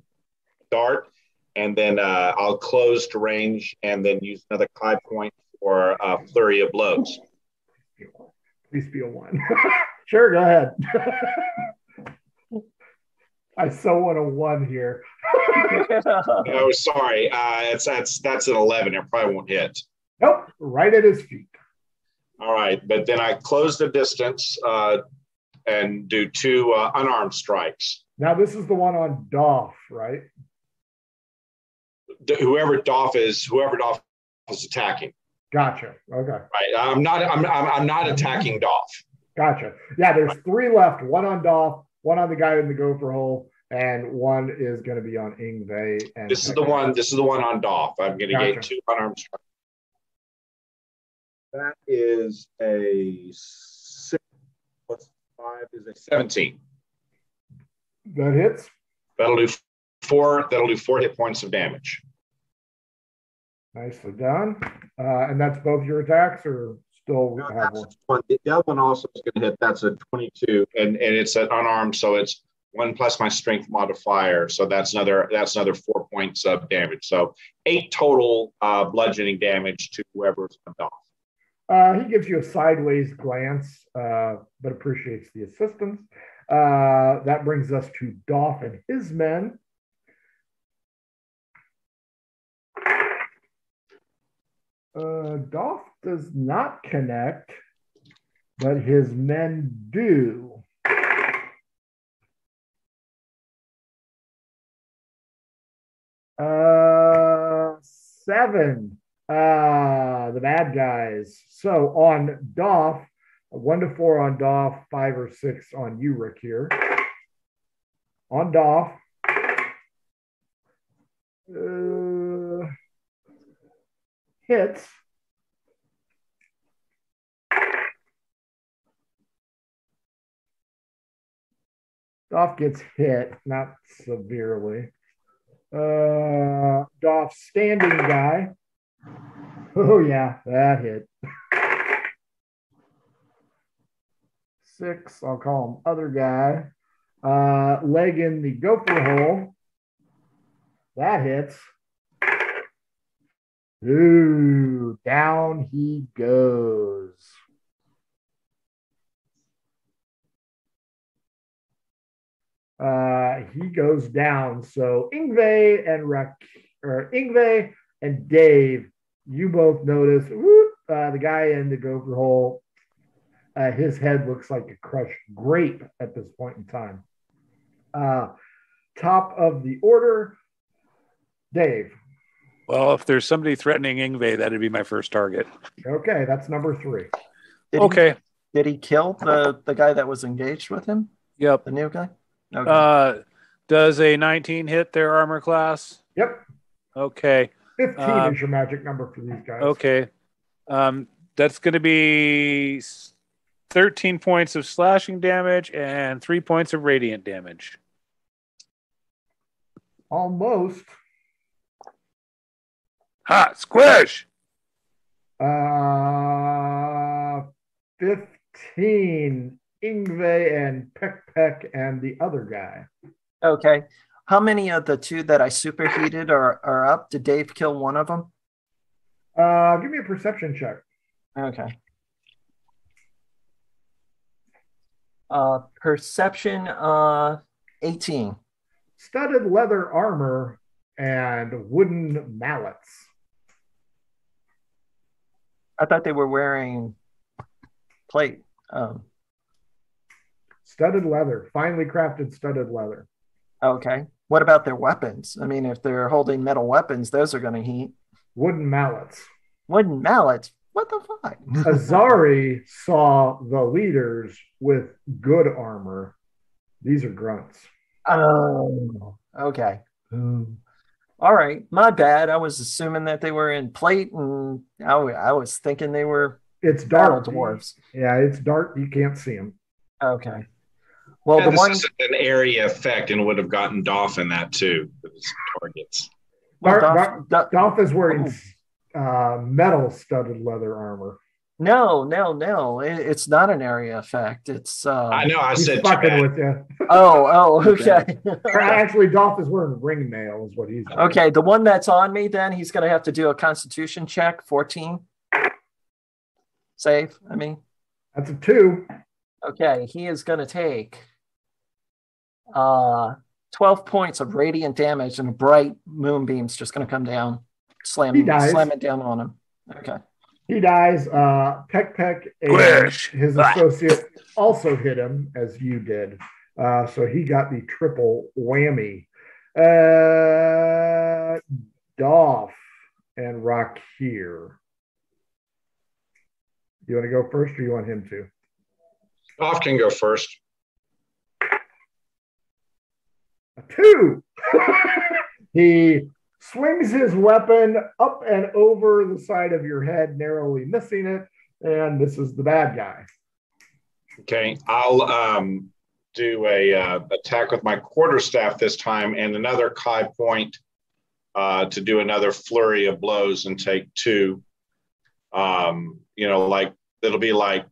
dart, and then uh, I'll close to range, and then use another ki point for a flurry of blows. Please be a one. sure, go ahead. I so want a one here. Oh, sorry, uh, it's that's that's an eleven. It probably won't hit. Nope, right at his feet. All right, but then I close the distance uh, and do two uh, unarmed strikes. Now, this is the one on Doff, right? D- Whoever Doff is, whoever Doff is attacking. Gotcha. Okay. Right. I'm not. I'm. I'm, I'm not attacking Doff. Gotcha. Yeah, there's three left. One on Doff, one on the guy in the gopher hole, and one is going to be on Ingve. And This is the one. This is the one on Doff. I'm going to Gotcha. get two unarmed strikes. That is a six plus five is a 17. That hits. That'll do four. That'll do four hit points of damage. Nicely done. Uh, and that's both your attacks, or still No, have that's one? one. The other one also is going to hit. That's a 22, and and it's an unarmed, so it's one plus my strength modifier. So that's another that's another four points of damage. So eight total uh, bludgeoning damage to whoever's on off. Uh, he gives you a sideways glance, uh, but appreciates the assistance. Uh, that brings us to Doff and his men. Uh, Doff does not connect, but his men do. Uh, seven. Uh, the bad guys. So on Doff, one to four on Doff, five or six on you, Rick here. On Doff. Uh, hits. Doff gets hit, not severely. Uh, Doff standing guy. Oh yeah, that hit. Six, I'll call him other guy. Uh, leg in the gopher hole. That hits. Ooh, down he goes. Uh, he goes down. So Ingve and Rak or Ingve and Dave, you both notice whoop, uh, the guy in the gopher hole. Uh, his head looks like a crushed grape at this point in time. Uh, top of the order, Dave. Well, if there's somebody threatening Ingve, that'd be my first target. Okay, that's number three. Did Okay. He, did he kill the the guy that was engaged with him? Yep. The new guy? Okay. Uh, does a 19 hit their armor class? Yep, Okay. 15 Um, is your magic number for these guys. Okay. Um, that's going to be 13 points of slashing damage and three points of radiant damage. Almost. Ha! Squish! Uh, 15, Ingve and Peck Peck and the other guy. okay. How many of the two that I superheated are, are up? Did Dave kill one of them? Uh, give me a perception check. Okay. Uh, perception, uh, 18. Studded leather armor and wooden mallets. I thought they were wearing plate. Um, Studded leather, finely crafted studded leather. okay. What about their weapons? I mean, if they're holding metal weapons, those are going to heat. Wooden mallets. Wooden mallets. What the fuck? Azari saw the leaders with good armor. These are grunts. Oh, okay. All right. My bad. I was assuming that they were in plate, and I was thinking they were It's dark. dwarves. Yeah, it's dark. You can't see them. Okay. Well, Yeah, the this one. is an area effect and would have gotten Doff in that too. with targets. well, Doff- Doff- Doff is wearing uh, metal studded leather armor. no, no, no. It, it's not an area effect. It's. Uh, I know. I He's said too fucking bad. with you. Oh, oh, okay. Actually, Doff is wearing ring mail, is what he's wearing. okay. The one that's on me, then he's going to have to do a Constitution check. Fourteen. Save. I mean. That's a two. Okay, he is going to take uh 12 points of radiant damage and a bright moonbeam's just going to come down, slam, slam it down on him. Okay. He dies. Uh, Peck Peck and Squish. his associate also hit him as you did. Uh, so he got the triple whammy. Uh, Doff and Rock here. You want to go first or you want him to? Doff can go first. A two. he swings his weapon up and over the side of your head, narrowly missing it. and this is the bad guy. Okay, I'll um, do a uh, attack with my quarterstaff this time, and another ki point uh, to do another flurry of blows and take two. Um, you know, like it'll be like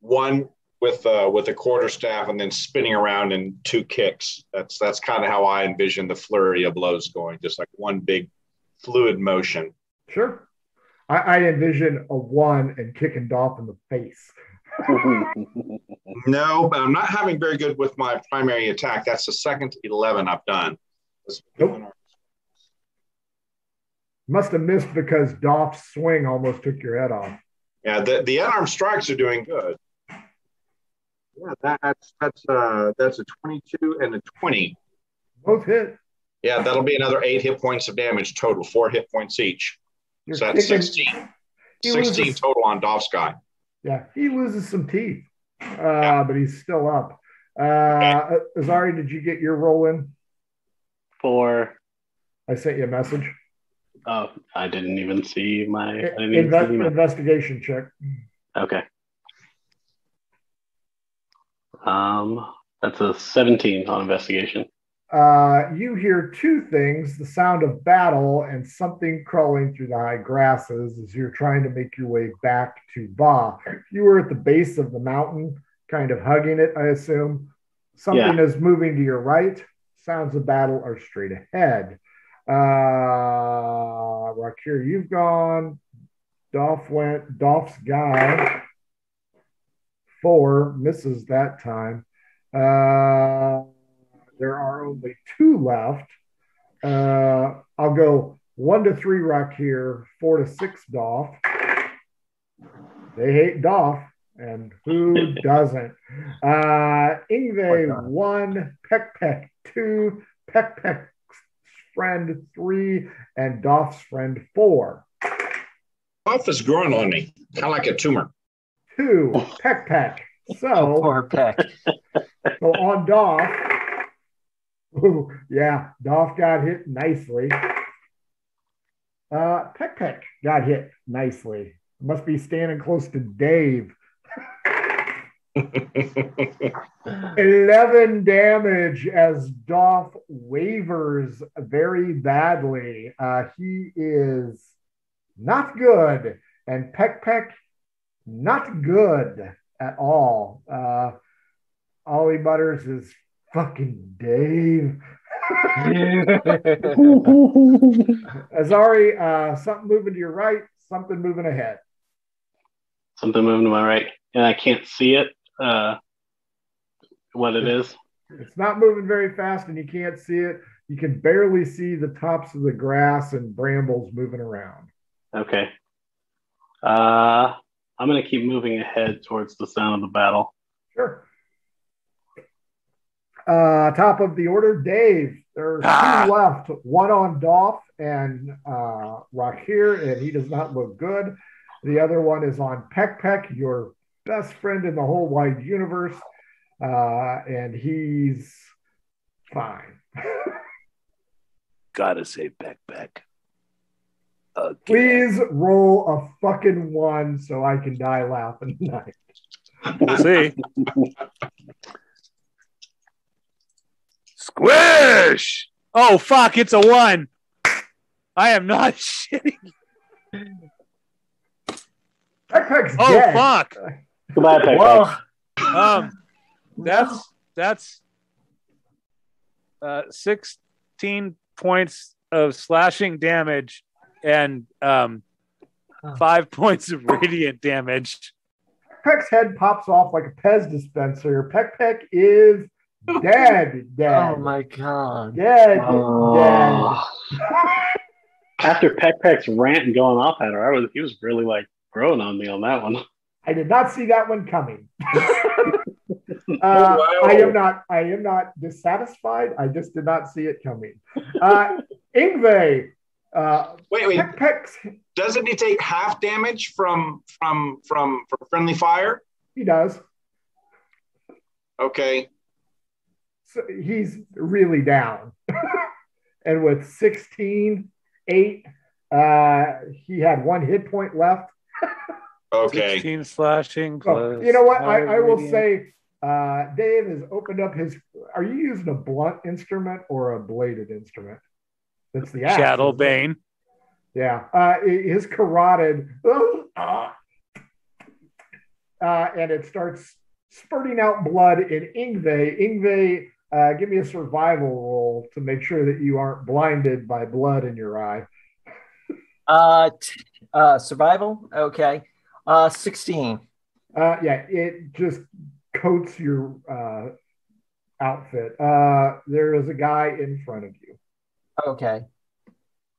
one with uh, with a quarterstaff and then spinning around in two kicks. That's that's kind of how I envision the flurry of blows going, just like one big fluid motion. Sure. I, I envision a one and kicking Doff in the face. no, but I'm not having very good with my primary attack. That's the second 11 I've done. Nope. Must have missed because Doff's swing almost took your head off. Yeah, the, the unarmed strikes are doing good. Yeah, that's that's uh that's a 22 and a 20. Both hit. Yeah, that'll be another eight hit points of damage total, four hit points each. You're so that's kicking, 16. 16 loses, total on Doff's guy. Yeah, he loses some teeth, uh, yeah. but he's still up. Uh, okay. Azari, did you get your roll in? Four. I sent you a message. Oh, I didn't even see my, Inve- see my... investigation check. Okay. Um, that's a 17 on investigation. Uh, you hear two things the sound of battle and something crawling through the high grasses as you're trying to make your way back to Ba. You were at the base of the mountain, kind of hugging it, I assume. Something yeah. is moving to your right. Sounds of battle are straight ahead. Uh, Rakir, you've gone. Doff went. Doff's guy. Four misses that time. Uh, there are only two left. Uh, I'll go one to three Rakir, four to six Doff. They hate Doff, and who doesn't? Uh, Ingve, one, Peck Peck, two, Peck Peck's friend, three, and Doff's friend, four. Doff is growing on me, kind of like a tumor. Two, Peck Peck. So, poor Peck. so on Doff, Ooh, yeah, Doff got hit nicely. Uh, Peck Peck got hit nicely. Must be standing close to Dave. 11 damage as Doff wavers very badly. Uh, he is not good, and Peck Peck not good at all. Uh, Ollie Butters is fucking Dave. Azari, uh, something moving to your right, something moving ahead. Something moving to my right, and I can't see it. Uh, what it is? It's not moving very fast, and you can't see it. You can barely see the tops of the grass and brambles moving around. Okay. Uh, I'm going to keep moving ahead towards the sound of the battle. Sure. Uh, top of the order, Dave. There's ah. two left. One on Doff and uh, Rakir, and he does not look good. The other one is on Peck Peck, your best friend in the whole wide universe, uh, and he's fine. Gotta say Peck Peck. Again. Please roll a fucking one so I can die laughing tonight. We'll see. Squish! Oh fuck! It's a one. I am not shitting. Peckpeck's oh dead. fuck! Goodbye, Peckpeck. Well, um, that's that's uh, sixteen points of slashing damage and um, five points of radiant damage. Peck's head pops off like a Pez dispenser. Peck Peck is Dead, dead. Oh my god. Dead, oh. dead. After Peck Peck's rant and going off at her, I was he was really like growing on me on that one. I did not see that one coming. uh, I am not. I am not dissatisfied. I just did not see it coming. Uh, Ingve. Uh, wait, wait. Peck Peck's, Doesn't he take half damage from from from from friendly fire? He does. Okay so he's really down. and with 16, 8, uh, he had one hit point left. Okay. 16 slashing. Oh, Plus you know what? I, I will say, uh, Dave has opened up his. Are you using a blunt instrument or a bladed instrument? That's the axe. Shadow isn't it? Bane. Yeah, uh, his carotid, uh, and it starts spurting out blood in Ingve. Ingve, uh, give me a survival roll to make sure that you aren't blinded by blood in your eye. Uh, t- uh, survival. Okay. Uh, sixteen. Uh, yeah, it just coats your uh, outfit. Uh, there is a guy in front of you. Okay.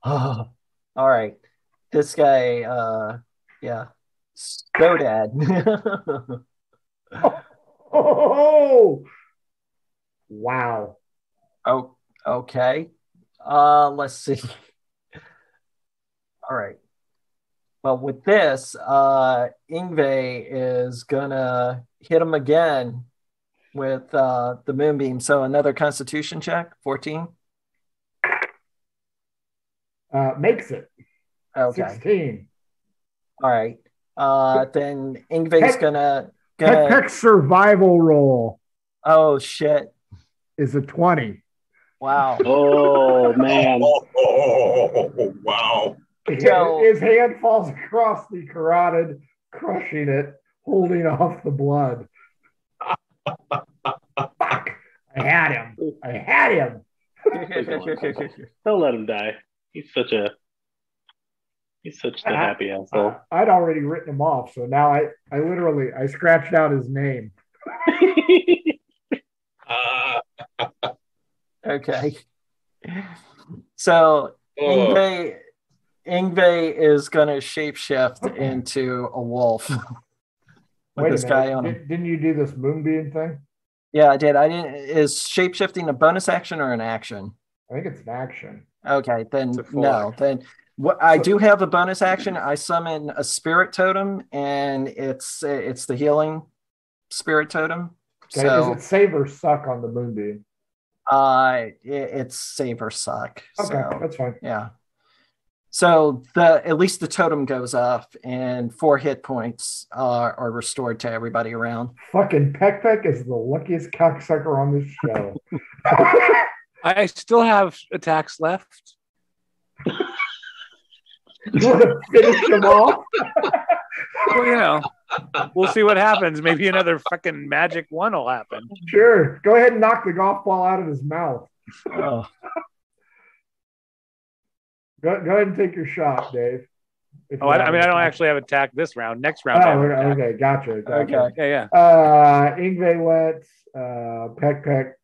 Oh, all right. This guy. Uh, yeah. Stodad. Oh, wow. oh. Okay. Uh, let's see. All right. Well, with this, uh, Ingve is gonna hit him again with uh, the moonbeam. So another Constitution check, fourteen. Uh, makes it Okay. 16. All right. Uh, then Ingve's gonna Peck gonna. Peck's survival roll Oh shit! is a 20. Wow. Oh man. Oh, oh, oh, oh, wow. So- His hand falls across the carotid, crushing it, holding off the blood. Fuck! I had him. I had him. Don't let him die. He's such a he's such a happy asshole. Uh, I'd already written him off, so now I, I literally I scratched out his name. Uh, okay. So oh, Ingve, Ingve is gonna shapeshift into a wolf with Wait this a guy minute. on. Did, didn't you do this moonbeam thing? Yeah, I did. I didn't. Is shapeshifting a bonus action or an action? I think it's an action. Okay, then It's a full no. Then what I do have a bonus action. I summon a spirit totem, and it's it's the healing spirit totem. Okay, So is it save or suck on the moonbeam? uh, it, it's save or suck. Okay, So that's fine. yeah. So the at least the totem goes off, and four hit points are, are restored to everybody around. Fucking Peck Peck is the luckiest cocksucker on this show. I still have attacks left. you want to finish him off? Well, you know, we'll see what happens. Maybe another fucking magic one will happen. Sure. Go ahead and knock the golf ball out of his mouth. Oh, Go, go ahead and take your shot, Dave. Oh, I, I mean, I don't actually have attack this round. Next Oh, round. Okay, okay, gotcha, gotcha. Okay. Yeah, yeah. Uh, Ingve went, uh, Peck Peck.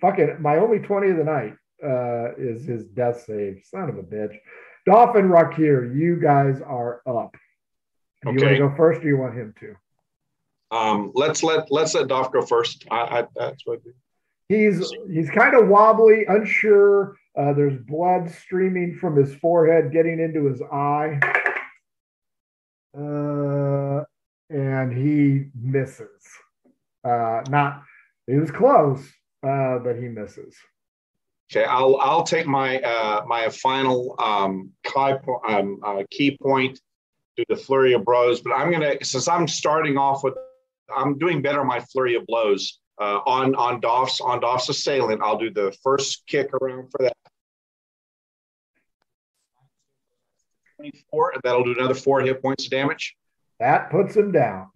Fuck it. My only 20 of the night uh, is his death save. Son of a bitch. Dolphin Rakir, you guys are up. You want to go first or you want him to? um, let's let let's let Doff go first. I, I that's what. He's he's kind of wobbly, unsure. Uh, there's blood streaming from his forehead, getting into his eye, uh, and he misses. Uh, not he was close, uh, but he misses. Okay, I'll I'll take my uh, my final um, um, uh, ki point to the flurry of blows, but I'm gonna since I'm starting off with I'm doing better my flurry of blows uh, on on Doff's on Doff's assailant. I'll do the first kick around for that. 24, and that'll do another four hit points of damage. That puts him down.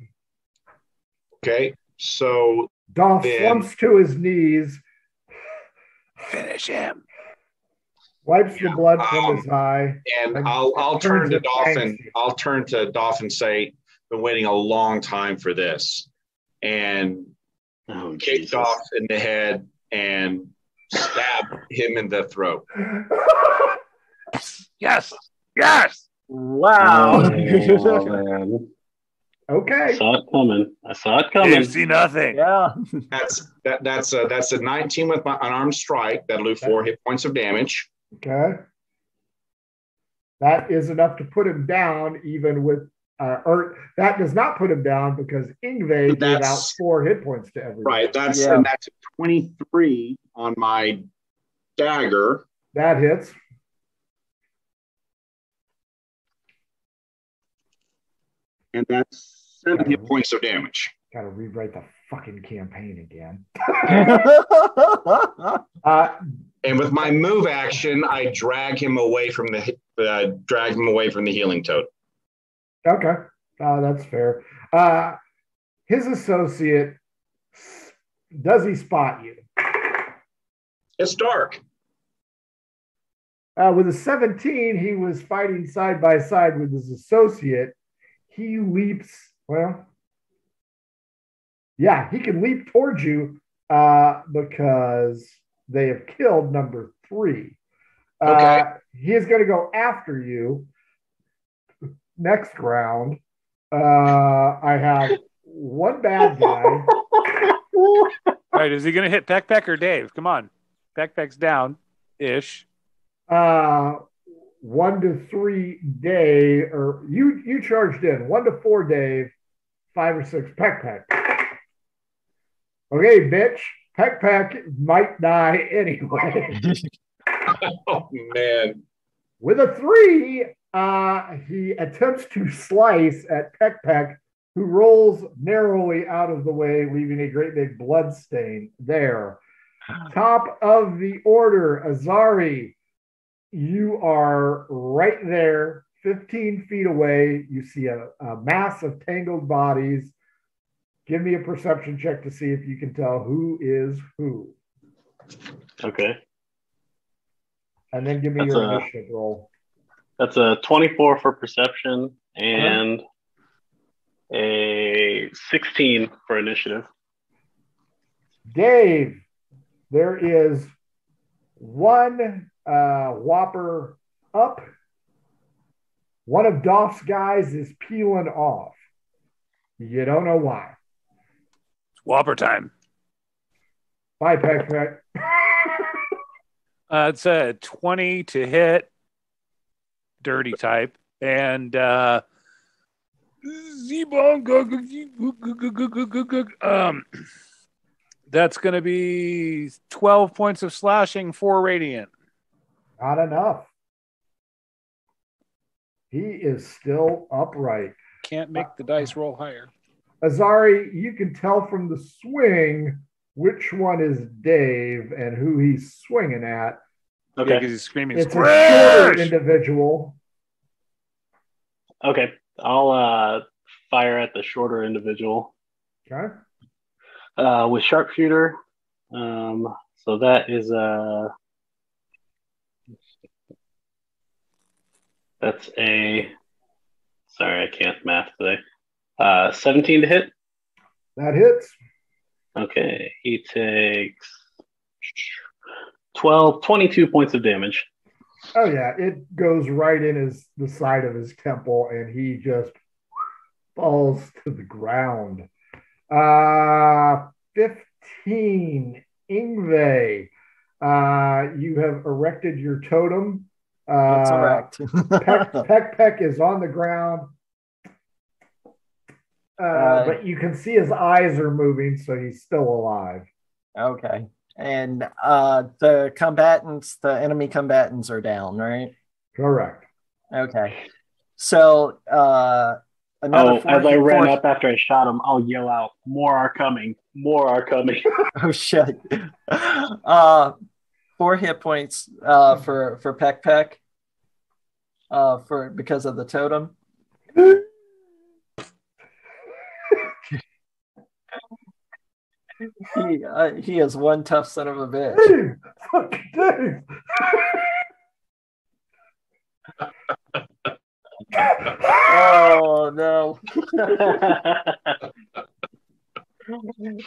Okay, so Doff Then- slumps to his knees, Finish him. wipes the blood from Um, his eye. and And I'll I'll turn to turns it Dolphin. I'll turn to Dolphin and say, "Been waiting a long time for this," and Oh, kick Jesus. off in the head and stab him in the throat. Yes. Yes. wow! Oh, man. I okay. saw it coming. I saw it coming. You coming. see nothing. yeah. That's that. That's a that's a 19 with my unarmed strike. That'll do four hit points of damage. Okay. That is enough to put him down, even with, uh, or that does not put him down because Ingve gave out four hit points to everyone. Right. That's Yeah. and that's 23 on my dagger. That hits. And that's 17 points of damage. Got to rewrite the fucking campaign again. uh, And with my move action, I drag him away from the uh, drag him away from the healing toad. okay, uh, that's fair. Uh, his associate does he spot you? It's dark. Uh, with a 17, he was fighting side by side with his associate. He leaps, well, yeah, he can leap towards you uh, because they have killed number three. Okay. Uh, he is going to go after you next round. Uh, I have one bad guy. All right, is he going to hit Peck Peck or Dave? Come on. Peck Peck's down ish. uh one to three day or you you charged in one to four Dave, five or six peck peck. Okay, bitch. Peck peck might die anyway. Oh man. With a three, uh, he attempts to slice at Peck Peck, who rolls narrowly out of the way, leaving a great big blood stain there. Top of the order, Azari, you are right there, 15 feet away. You see a, a mass of tangled bodies. Give me a perception check to see if you can tell who is who. Okay. And then give me That's your a- initiative roll. That's a 24 for perception and uh-huh. a 16 for initiative. Dave, there is one uh, whopper up. One of Doff's guys is peeling off. You don't know why. It's Whopper time. Bye, Peck Peck. Uh, it's a 20 to hit, dirty type. And uh, um, that's going to be 12 points of slashing, four radiant. Not enough. He is still upright. Can't make the dice roll higher. Azari, you can tell from the swing which one is Dave and who he's swinging at. Okay. because he's screaming. It's a shorter "Squish!" individual. Okay. I'll uh, fire at the shorter individual Okay. uh, with sharpshooter. Um, so that is uh, that's a sorry, I can't math today. Uh, 17 to hit. That hits. Okay, he takes 12, 22 points of damage. Oh yeah, it goes right in his the side of his temple, and he just falls to the ground. Uh, fifteen. Ingve, uh, you have erected your totem. Uh, That's correct. Peck, Peck Peck is on the ground, uh, Uh, but you can see his eyes are moving, so he's still alive. okay. And uh, the combatants, the enemy combatants are down, right? Correct. Okay. So uh, another Oh, four as I ran points- up after I shot him, I'll yell out, "More are coming! More are coming!" Oh shit. Uh four hit points uh for for Peck Peck. Uh for because of the totem. he uh, he is one tough son of a bitch. Fucking Dave. Oh no.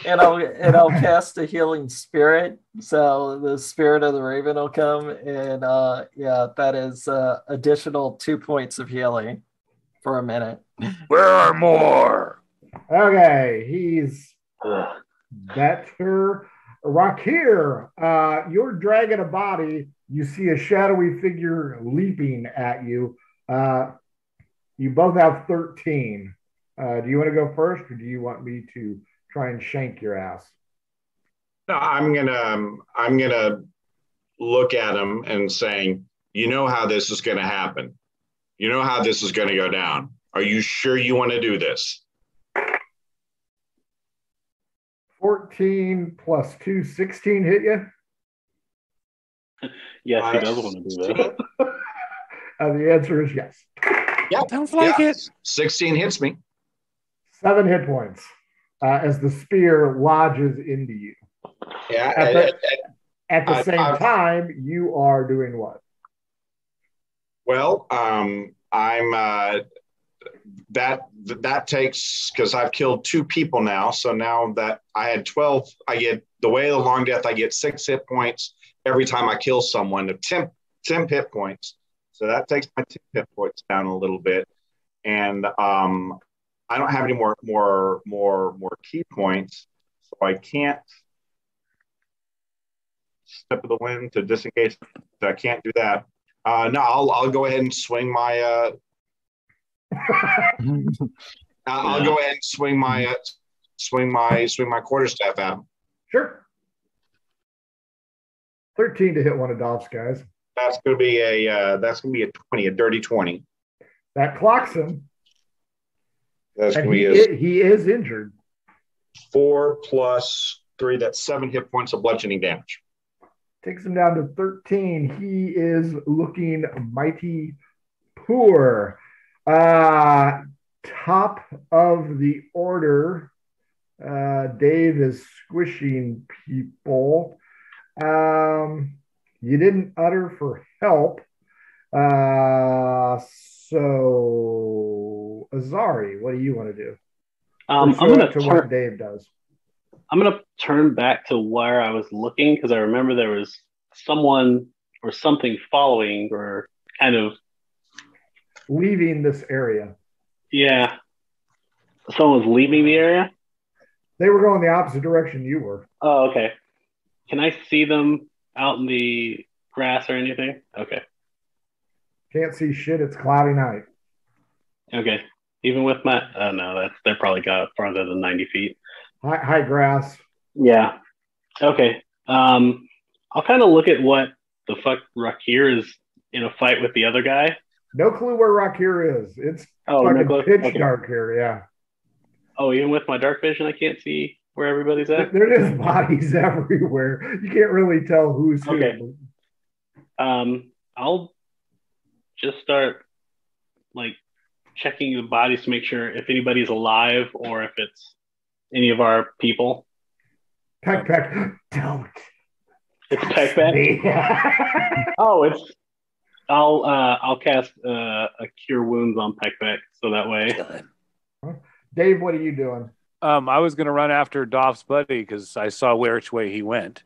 and I'll and I'll cast a healing spirit. So the spirit of the raven will come and uh yeah, that is uh additional two points of healing for a minute. Where are more? Okay, he's Ugh. better. Rakir, uh, you're dragging a body. You see a shadowy figure leaping at you. Uh, you both have 13. Uh, do you want to go first, or do you want me to try and shank your ass? No, I'm gonna um, I'm gonna look at him and saying, you know how this is gonna happen. You know how this is gonna go down. Are you sure you want to do this? 14 plus 2, 16 hit you? Yes, he Uh, does want to do that. Uh, the answer is yes. Yeah. Sounds like Yeah. it. 16 hits me. Seven hit points uh, as the spear lodges into you. Yeah. At the- and- At the I- same time, you are doing what? well, um, I'm uh, that that takes because I've killed two people now. So now that I had 12, I get the way of the long death, I get six hit points every time I kill someone of 10, 10 hit points. So that takes my 10 hit points down a little bit. And um, I don't have any more more more more ki points. So I can't step of the wind to disengage. I can't do that. Uh, no, I'll, I'll go ahead and swing my. Uh, I'll I'll go ahead and swing my uh, swing my swing my quarterstaff at him. Sure. 13 to hit one of Doff's guys. That's going to be a uh, that's going to be a twenty, a dirty twenty. That clocks him. That's And he, be a i- he is injured. four plus three. That's seven hit points of bludgeoning damage. Takes him down to 13. He is looking mighty poor. Uh, top of the order. Uh, Dave is squishing people. Um, you didn't utter for help. Uh, so, Azari, what do you want to do? Um, I'm gonna to turn. what Dave does. I'm gonna turn back to where I was looking because I remember there was someone or something following or kind of Leaving this area. yeah. Someone was leaving the area. They were going the opposite direction you were. Oh, okay. Can I see them out in the grass or anything? Okay. Can't see shit. It's cloudy night. Okay. Even with my oh no, that's they're probably got farther than ninety feet. High, high grass. Yeah. Okay. Um, I'll kind of look at what the fuck Rakir is in a fight with the other guy. No clue where Rakir is. It's Oh, fucking Nicholas? pitch Okay. dark here. Yeah. Oh, even with my dark vision, I can't see where everybody's at. There is bodies everywhere. You can't really tell who's who. Okay. Um, I'll just start like checking the bodies to make sure if anybody's alive or if it's any of our people. Peck, peck. Don't. It's peck peck. Oh, it's. I'll uh, I'll cast uh, a cure wounds on peck peck so that way. Dave, what are you doing? Um, I was going to run after Doff's buddy because I saw which way he went.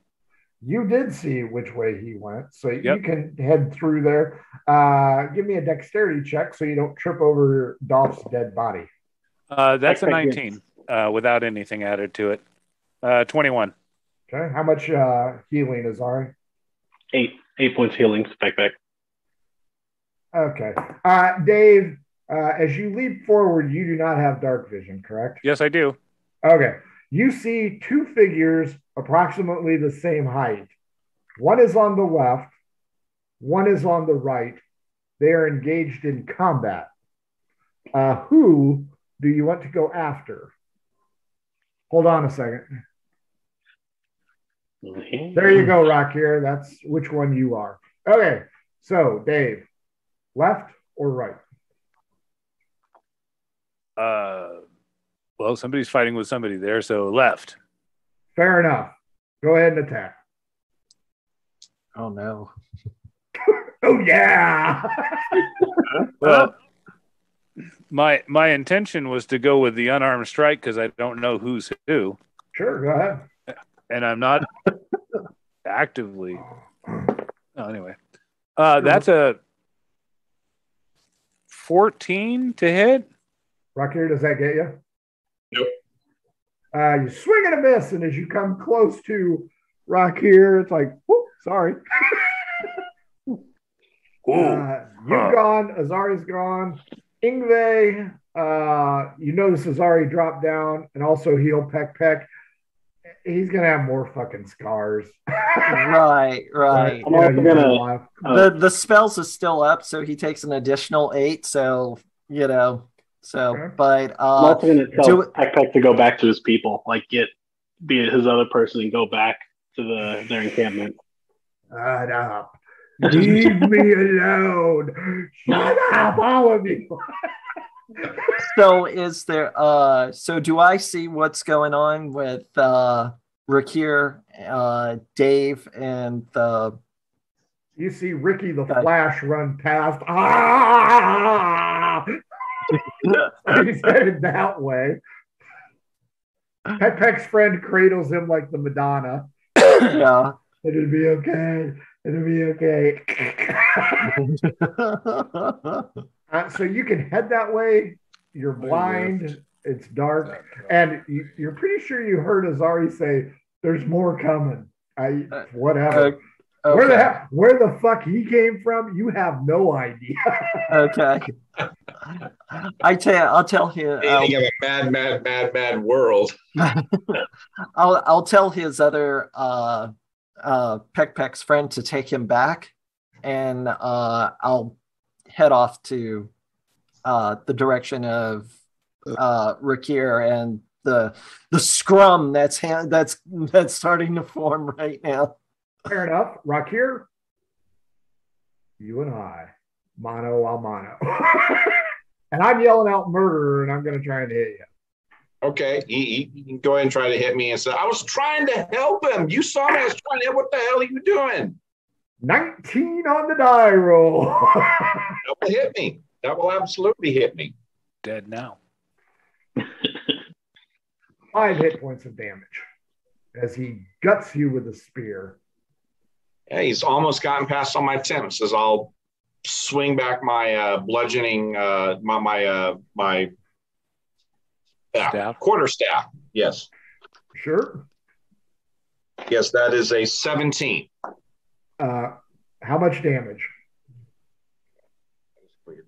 You did see which way he went, so you can head through there. Uh, give me a dexterity check so you don't trip over Doff's dead body. Uh, that's a Peck Peck 19 uh, without anything added to it. Uh, 21. Okay, how much uh, healing is Ari? Eight eight points healing to back. Okay, uh, Dave. Uh, as you leap forward, you do not have dark vision, correct? Yes, I do. Okay. You see two figures approximately the same height. One is on the left, one is on the right. They are engaged in combat. Uh, who do you want to go after? Hold on a second. There you go, Rakir. That's which one you are. Okay. So, Dave, left or right? Uh, well, somebody's fighting with somebody there, so left. Fair enough. Go ahead and attack. Oh no. Oh, yeah. Well, my my intention was to go with the unarmed strike because I don't know who's who, sure. Go ahead. and I'm not actively. Oh, anyway, uh, that's a 14 to hit. Rakir, does that get you? Nope. Uh, you swing and a miss, and as you come close to Rakir, it's like, whoop, sorry. Uh, you've Huh. gone. Azari's gone. Ingve, uh, you notice Azari dropped down and also heal Peck Peck. He's gonna have more fucking scars. Right, right. I'm also gonna- Uh, The the spells is still up, so he takes an additional eight. So you know, So, Okay. but I'm uh, also going to do it- Peck Peck to go back to his people, like get be his other person and go back to the their encampment. Shut up. Leave me alone. Shut up, all of you. so is there uh so do I see what's going on with uh Rakir, uh Dave and the You see Ricky the Flash run past. Ah! He's headed that way. Peck Peck's friend cradles him like the Madonna. yeah. It'll be okay. It'll be okay. Uh, so you can head that way. You're blind. It's dark, and you, you're pretty sure you heard Azari say, "There's more coming." I whatever. Uh, Where the where the fuck he came from? You have no idea. okay. I tell I'll tell him I'll, a mad, mad, mad, mad world. I'll I'll tell his other uh uh Peck Peck's friend to take him back and uh I'll head off to uh the direction of uh Rakir and the the scrum that's ha- that's that's starting to form right now. Fair enough. Rakir, you and I, mano a mano. and I'm yelling out murderer, and I'm going to try and hit you. Okay, you, you- you can go ahead and try to hit me and say, I was trying to help him. You saw me. I was trying to help. What the hell are you doing? 19 on the die roll. That will hit me. That will absolutely hit me. Dead now. Five hit points of damage as he guts you with a spear. Yeah, he's almost gotten past all my attempts as I'll swing back my uh, bludgeoning, uh, my my uh, my yeah, Staff. quarter staff. Yes, Sure. yes, that is a seventeen. Uh, how much damage?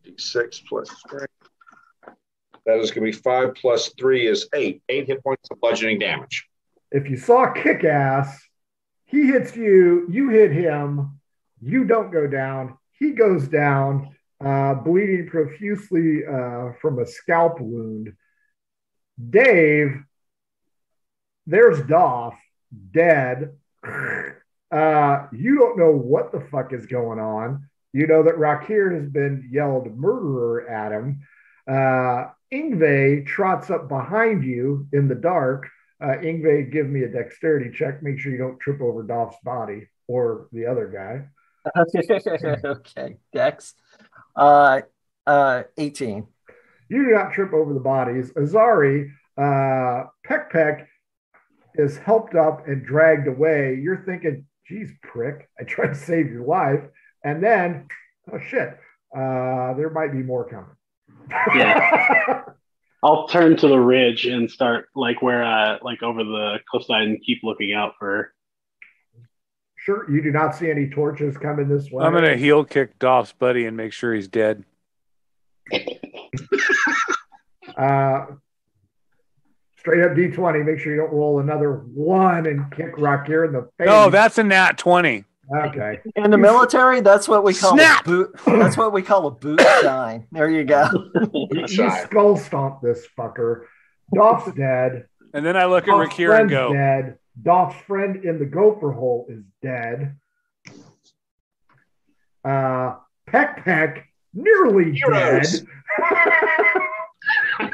D6 plus three. That is going to be five plus three is eight. Eight hit points of bludgeoning damage. If you saw kick ass, he hits you, you hit him, you don't go down, he goes down, uh, bleeding profusely uh, from a scalp wound. Dave, there's Doff, dead. Uh, you don't know what the fuck is going on. You know that Rakir has been yelled murderer at him. Uh, Ingve trots up behind you in the dark. Uh, Ingve, give me a dexterity check. Make sure you don't trip over Doff's body or the other guy. okay, Dex. Uh uh 18. You do not trip over the bodies. Azari, uh, Peck Peck is helped up and dragged away. You're thinking, geez, prick, I tried to save your life. And then, oh shit, uh, there might be more coming. Yeah. I'll turn to the ridge and start like where uh like over the cliffside and keep looking out for sure, you do not see any torches coming this way. I'm gonna heel kick Doff's buddy and make sure he's dead. Uh, straight up D20. Make sure you don't roll another one and kick Rakir in the face. No, that's a nat twenty. okay. In the military, that's what we call Snap! a boot. That's what we call a boot shine. There you go. You, you skull stomp this fucker. Doff's dead. And then I look at Doff's Rakir and go, dead. Doff's friend in the gopher hole is dead. Uh, Peck Peck nearly Heroes. dead.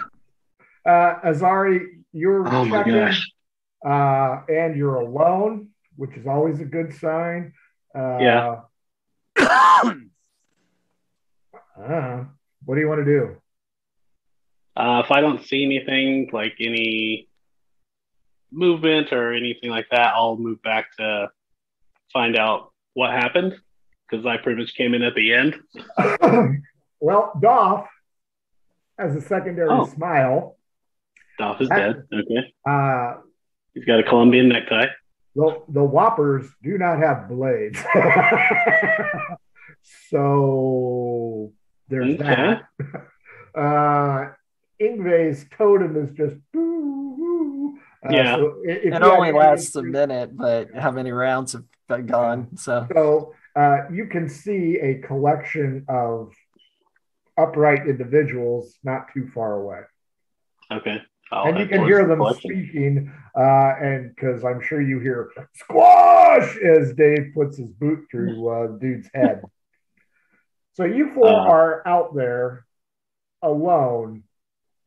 uh, Azari, you're Oh my checking, gosh. uh, and you're alone, which is always a good sign. Uh, Yeah. uh, what do you want to do? Uh, if I don't see anything like any movement or anything like that, I'll move back to find out what happened because I pretty much came in at the end. well, Doff has a secondary Oh. smile. Doff is dead. Okay. Uh, He's got a Colombian necktie. the, the Whoppers do not have blades. so there's Okay. that. Uh, Ingve's totem is just boo, woo. Uh, Yeah. so i- if It only had lasts a minute, but how many rounds have been gone? So So uh, you can see a collection of upright individuals not too far away. Okay. I'll and you can hear them collection. speaking, uh, and because I'm sure you hear squash as Dave puts his boot through uh, dude's head. So you four Uh. are out there alone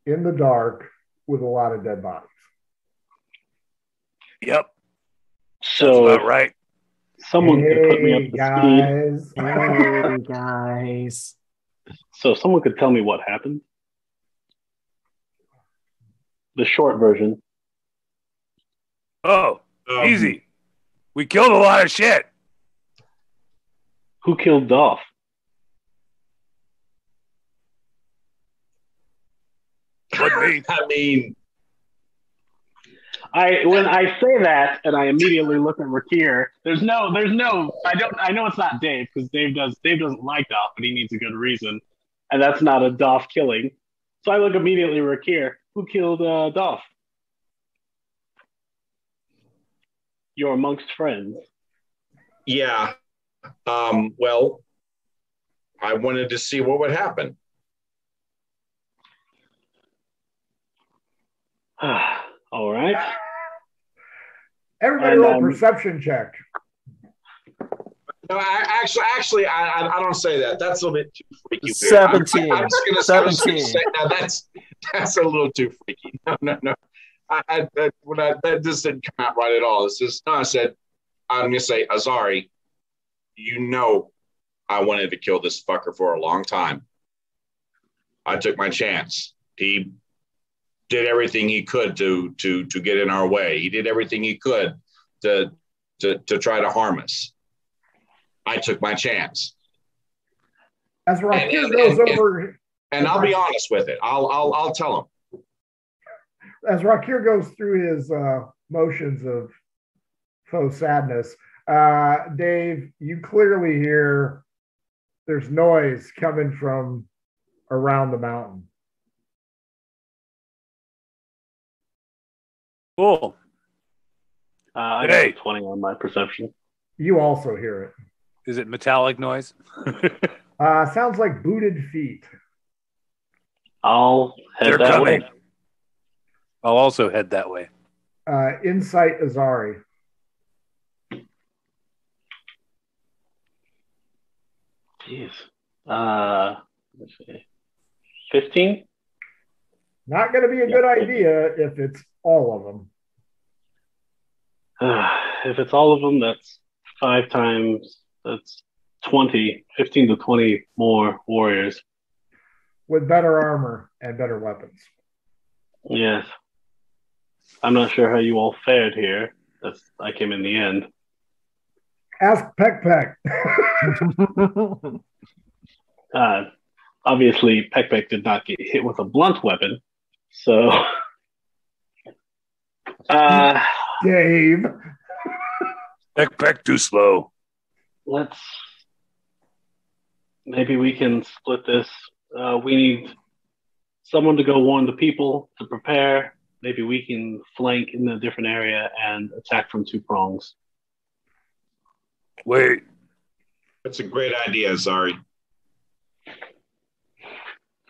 in the dark with a lot of dead bodies. Yep, that's So about right. someone could put me up Hey, to speed. guys. hey guys. So someone could tell me what happened. The short version. Oh, Um, easy. We killed a lot of shit. Who killed Doff? Wasn't me. I mean, I when I say that and I immediately look at Rakir, there's no there's no I don't I know it's not Dave because Dave does Dave doesn't like Doff, but he needs a good reason. And that's not a Doff killing. So I look immediately at Rakir. Who killed uh, Doff? You're amongst friends. yeah. Um, well, I wanted to see what would happen. All right. Everybody And, roll a um, perception check. No, I, actually, actually, I, I, I don't say that. That's a little bit too freaky. weird. 17. I, am I was gonna 17. say, now that's that's a little too freaky. No, no, no. I, I that, when I, that just didn't come out right at all. It's just no. I said, I'm gonna say, Azari, you know, I wanted to kill this fucker for a long time. I took my chance. He did everything he could to to to get in our way. He did everything he could to to to try to harm us. I took my chance. As and- Rakir and- goes and- over, And I'll be honest with it. I'll I'll I'll tell him. as Rakir goes through his uh, motions of faux sadness, uh, Dave, you clearly hear there's noise coming from around the mountain. Cool. Uh, I Hey. got a 20 on my perception. You also hear it. Is it metallic noise? Uh, sounds like booted feet. I'll head They're that coming. way. I'll also head that way. Uh, Insight Azari. Jeez. Uh, let's see. 15? Not going to be a good idea if it's all of them. Uh, if it's all of them, that's five times, that's 20, 15 to 20 more warriors. with better armor and better weapons. Yes. I'm not sure how you all fared here. That's I came in the end. Ask Peck Peck. Uh, obviously, Peck Peck did not get hit with a blunt weapon, so. Uh, Dave. Back, back too slow. let's maybe we can split this. Uh, we need someone to go warn the people to prepare. Maybe we can flank in a different area and attack from two prongs. Wait, That's a great idea, Zari.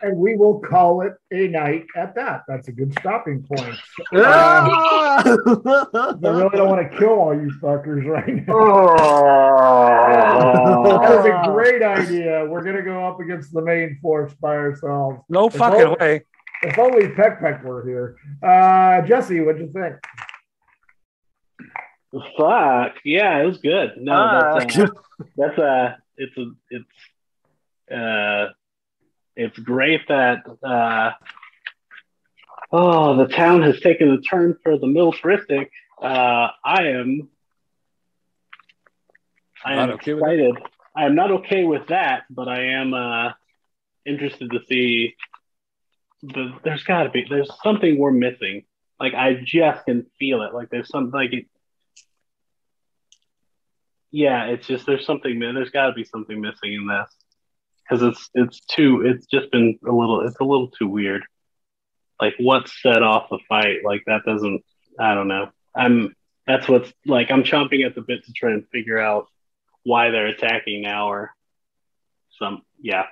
And we will call it a night at that. That's a good stopping point. Uh, Ah! I really don't want to kill all you fuckers right now. That was a great idea. We're going to go up against the main force by ourselves. no If fucking only- way. If only Peck Peck were here. Uh, Jesse, what'd you think? Fuck yeah, it was good. No, Ah. that's uh, that's uh, it's a it's uh, it's great that uh, oh, the town has taken a turn for the militaristic. Uh, I am, I am Not okay with excited. I am not okay with that, but I am uh, interested to see. The, there's got to be there's something we're missing. Like I just can feel it. Like there's some like it, yeah, it's just there's something man. There's got to be something missing in this because it's it's too. It's just been a little. It's a little too weird. Like what set off the fight? Like that doesn't. I don't know. I'm. That's what's like. I'm chomping at the bit to try and figure out why they're attacking now or some. Yeah,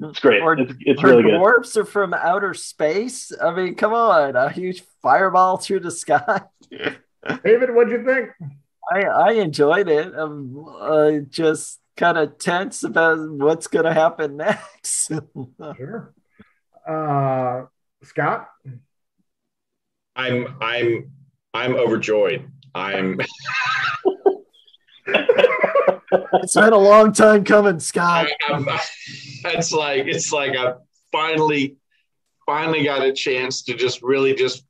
It's great. Or- it's it's Or really good. dwarfs are from outer space. I mean, come on, a huge fireball through the sky. David, what'd you think? I I enjoyed it. I'm uh, just kind of tense about what's going to happen next. Sure. Uh, Scott? I'm I'm I'm overjoyed. I'm it's been a long time coming, Scott. I'm, it's like it's like I finally finally got a chance to just really just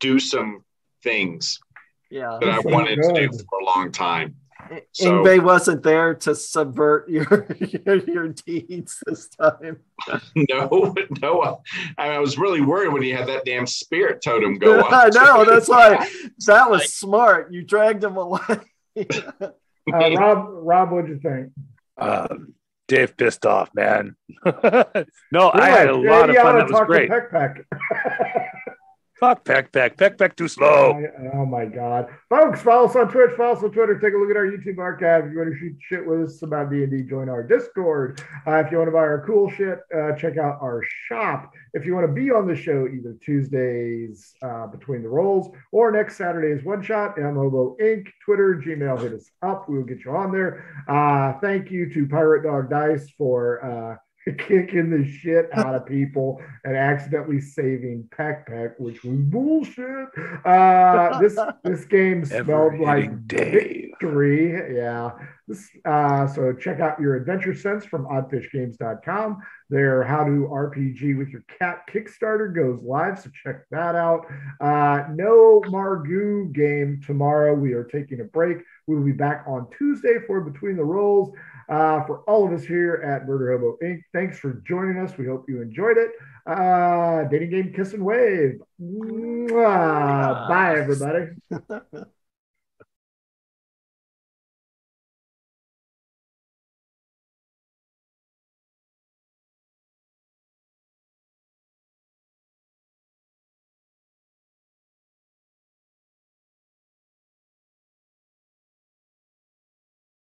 do some things Yeah, that I So wanted to do for a long time. So- Ingve wasn't there to subvert your, your your deeds this time. No, no, I, I was really worried when he had that damn spirit totem go up. I know. That's why that was smart. You dragged him away. Uh, Rob, Rob, what'd you think? Um, Dave pissed off, man. no, I had a Good. lot of fun. you That was to great. Peck Peck. Fuck Peck Peck. Peck Peck too slow. Oh my God, folks! Follow us on Twitch. Follow us on Twitter. Take a look at our YouTube archive. If you want to shoot shit with us about D and D, join our Discord. Uh, if you want to buy our cool shit, uh, check out our shop. If you want to be on the show, either Tuesdays uh, between the rolls or next Saturday's one shot, Mhobo Inc. Twitter, Gmail, hit us up. We will get you on there. Uh, thank you to Pirate Dog Dice for. Kicking the shit out of people and accidentally saving Peck Peck, which was bullshit. Uh, this this game smelled like hitting Dave. victory. Yeah. This, uh, so check out your Adventure Scents from oddfishgames.com. Their how to RPG with your cat Kickstarter goes live, so check that out. Uh, no Margoo game tomorrow. We are taking a break. We will be back on Tuesday for Between the Rolls. Uh, for all of us here at Murder Hobo Inc., thanks for joining us. We hope you enjoyed it. Uh, dating game Kiss and Wave. Mwah. Bye, everybody.